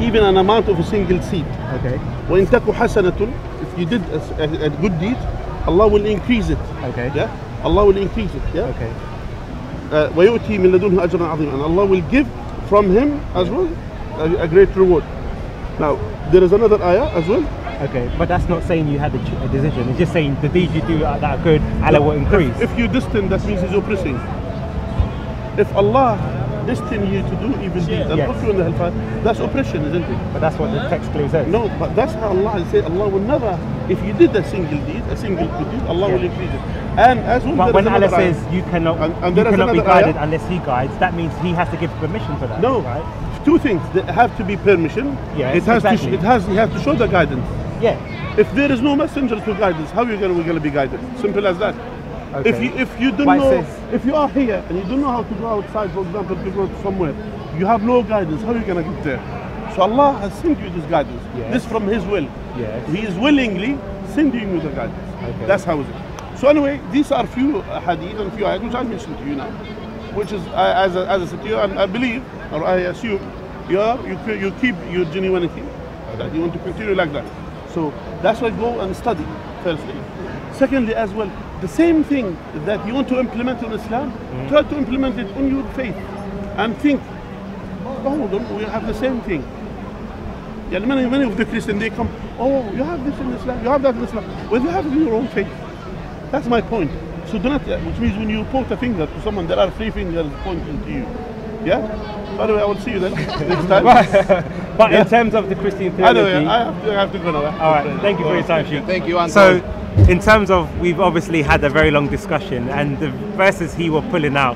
even an amount of a single seed. Okay. وإن تك حسنة if you did a, a, a good deed Allah will increase it Okay. yeah Allah will increase it yeah Okay. uh, ويؤتي من لدنه أجرا عظيما and Allah will give from him as well a, a great reward now there is another ayah as well Okay. But that's not saying you had a, ch- a decision. It's just saying the deeds you do that are good, Allah will increase. if, if you destin that means he's oppressing if Allah destined you to do evil deeds and Yes. put you in the hellfire that's oppression isn't it But that's what the text clearly says. no but that's how Allah says Allah will never if you did a single deed a single good deed Allah will increase it and as well But when Allah ayah. says you cannot, And- and you cannot be guided ayah. unless He guides, that means He has to give permission for that. No, Right? two things. that have to be permission. Yes, it has exactly. to. It has. You have to show the guidance. Yeah. If there is no messenger to guide us, how are you going going to be guided? Simple as that. Okay. If you if you don't know says- if you are here and you don't know how to go outside, for example, to go somewhere, you have no guidance. How are you going to get there? So Allah has sent you this guidance. Yes. This from His will. Yes. He is willingly sending you the guidance. Okay. That's how it is. So anyway, these are few hadith and few ayat which I mentioned to you now, which is as, a, as I said to you, and I believe or I assume you are you you keep your genuinity that you want to continue like that. So that's why go and study firstly. Secondly, as well, the same thing that you want to implement in Islam, mm. try to implement it on your faith, and think. Oh, hold on, we have the same thing. Yeah, many, many of the Christians they come, oh, you have this in Islam, you have that in Islam. Well, you have it in your own faith. That's my point. So do not, which means when you point a finger to someone, there are three fingers pointing to you. Yeah? By the way, I will see you then next time. But Yeah. in terms of the Christian theology, Anyway, I have to, I have to go now. All right, thank you for your time, Sheikh. Thank you, Anton. So, in terms of, we've obviously had a very long discussion, and the verses he was pulling out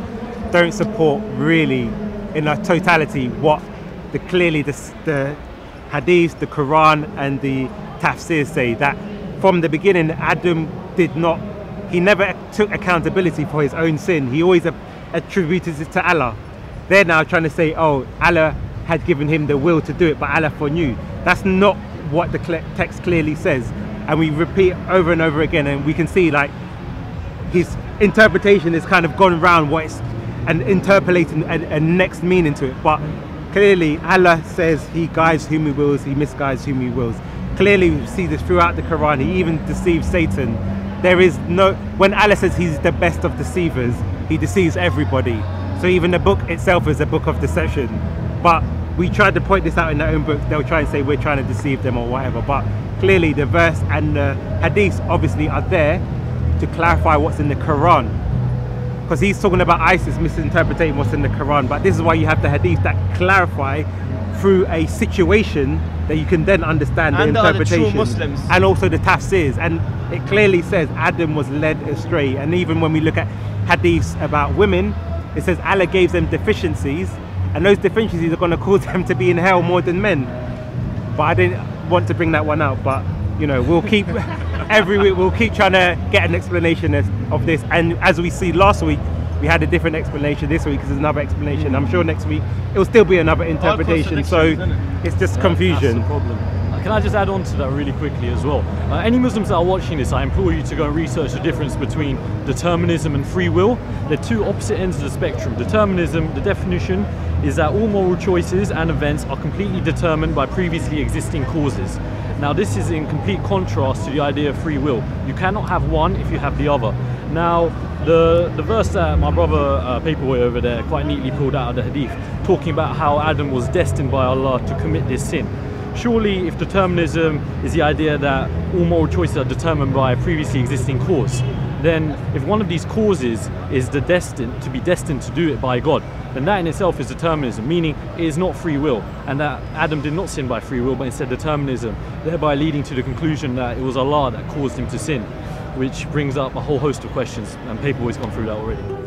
don't support really, in a totality, what the clearly the, s- the hadith, the Quran, and the tafsir say that from the beginning, Adam did not, he never took accountability for his own sin. He always a- attributed it to Allah. They're now trying to say, oh, Allah had given him the will to do it, but Allah foreknew. That's not what the text clearly says. And we repeat over and over again, and we can see like his interpretation has kind of gone around what it's and interpolating a, a next meaning to it. But clearly, Allah says He guides whom He wills, He misguides whom He wills. Clearly, we see this throughout the Quran. He even deceives Satan. There is no when Allah says He's the best of deceivers, He deceives everybody. So even the book itself is a book of deception. But we tried to point this out in their own book. They'll try and say we're trying to deceive them or whatever. But clearly, the verse and the hadiths obviously are there to clarify what's in the Quran. Because he's talking about ISIS misinterpreting what's in the Quran. But this is why you have the hadith that clarify through a situation that you can then understand And the are the true interpretation. Muslims. And also the tafsirs. And it clearly says Adam was led astray. And even when we look at hadiths about women, it says Allah gave them deficiencies. And those deficiencies are going to cause them to be in hell more than men. But I didn't want to bring that one out. But you know, we'll keep every week we'll keep trying to get an explanation of this. And as we see last week, we had a different explanation. This week because there's another explanation. I'm sure next week it will still be another interpretation. So it's just confusion. That's the problem. Can I just add on to that really quickly as well? Uh, any Muslims that are watching this, I implore you to go and research the difference between determinism and free will. They're two opposite ends of the spectrum. Determinism, the definition is that all moral choices and events are completely determined by previously existing causes. Now, this is in complete contrast to the idea of free will. You cannot have one if you have the other. Now, the, the verse that my brother uh, Paperboy over there quite neatly pulled out of the hadith, talking about how Adam was destined by Allah to commit this sin. Surely, if determinism is the idea that all moral choices are determined by a previously existing cause, then if one of these causes is the destined to be destined to do it by God, then that in itself is determinism, meaning it is not free will, and that Adam did not sin by free will, but instead determinism, thereby leading to the conclusion that it was Allah that caused him to sin, which brings up a whole host of questions, and Paperboy's gone through that already.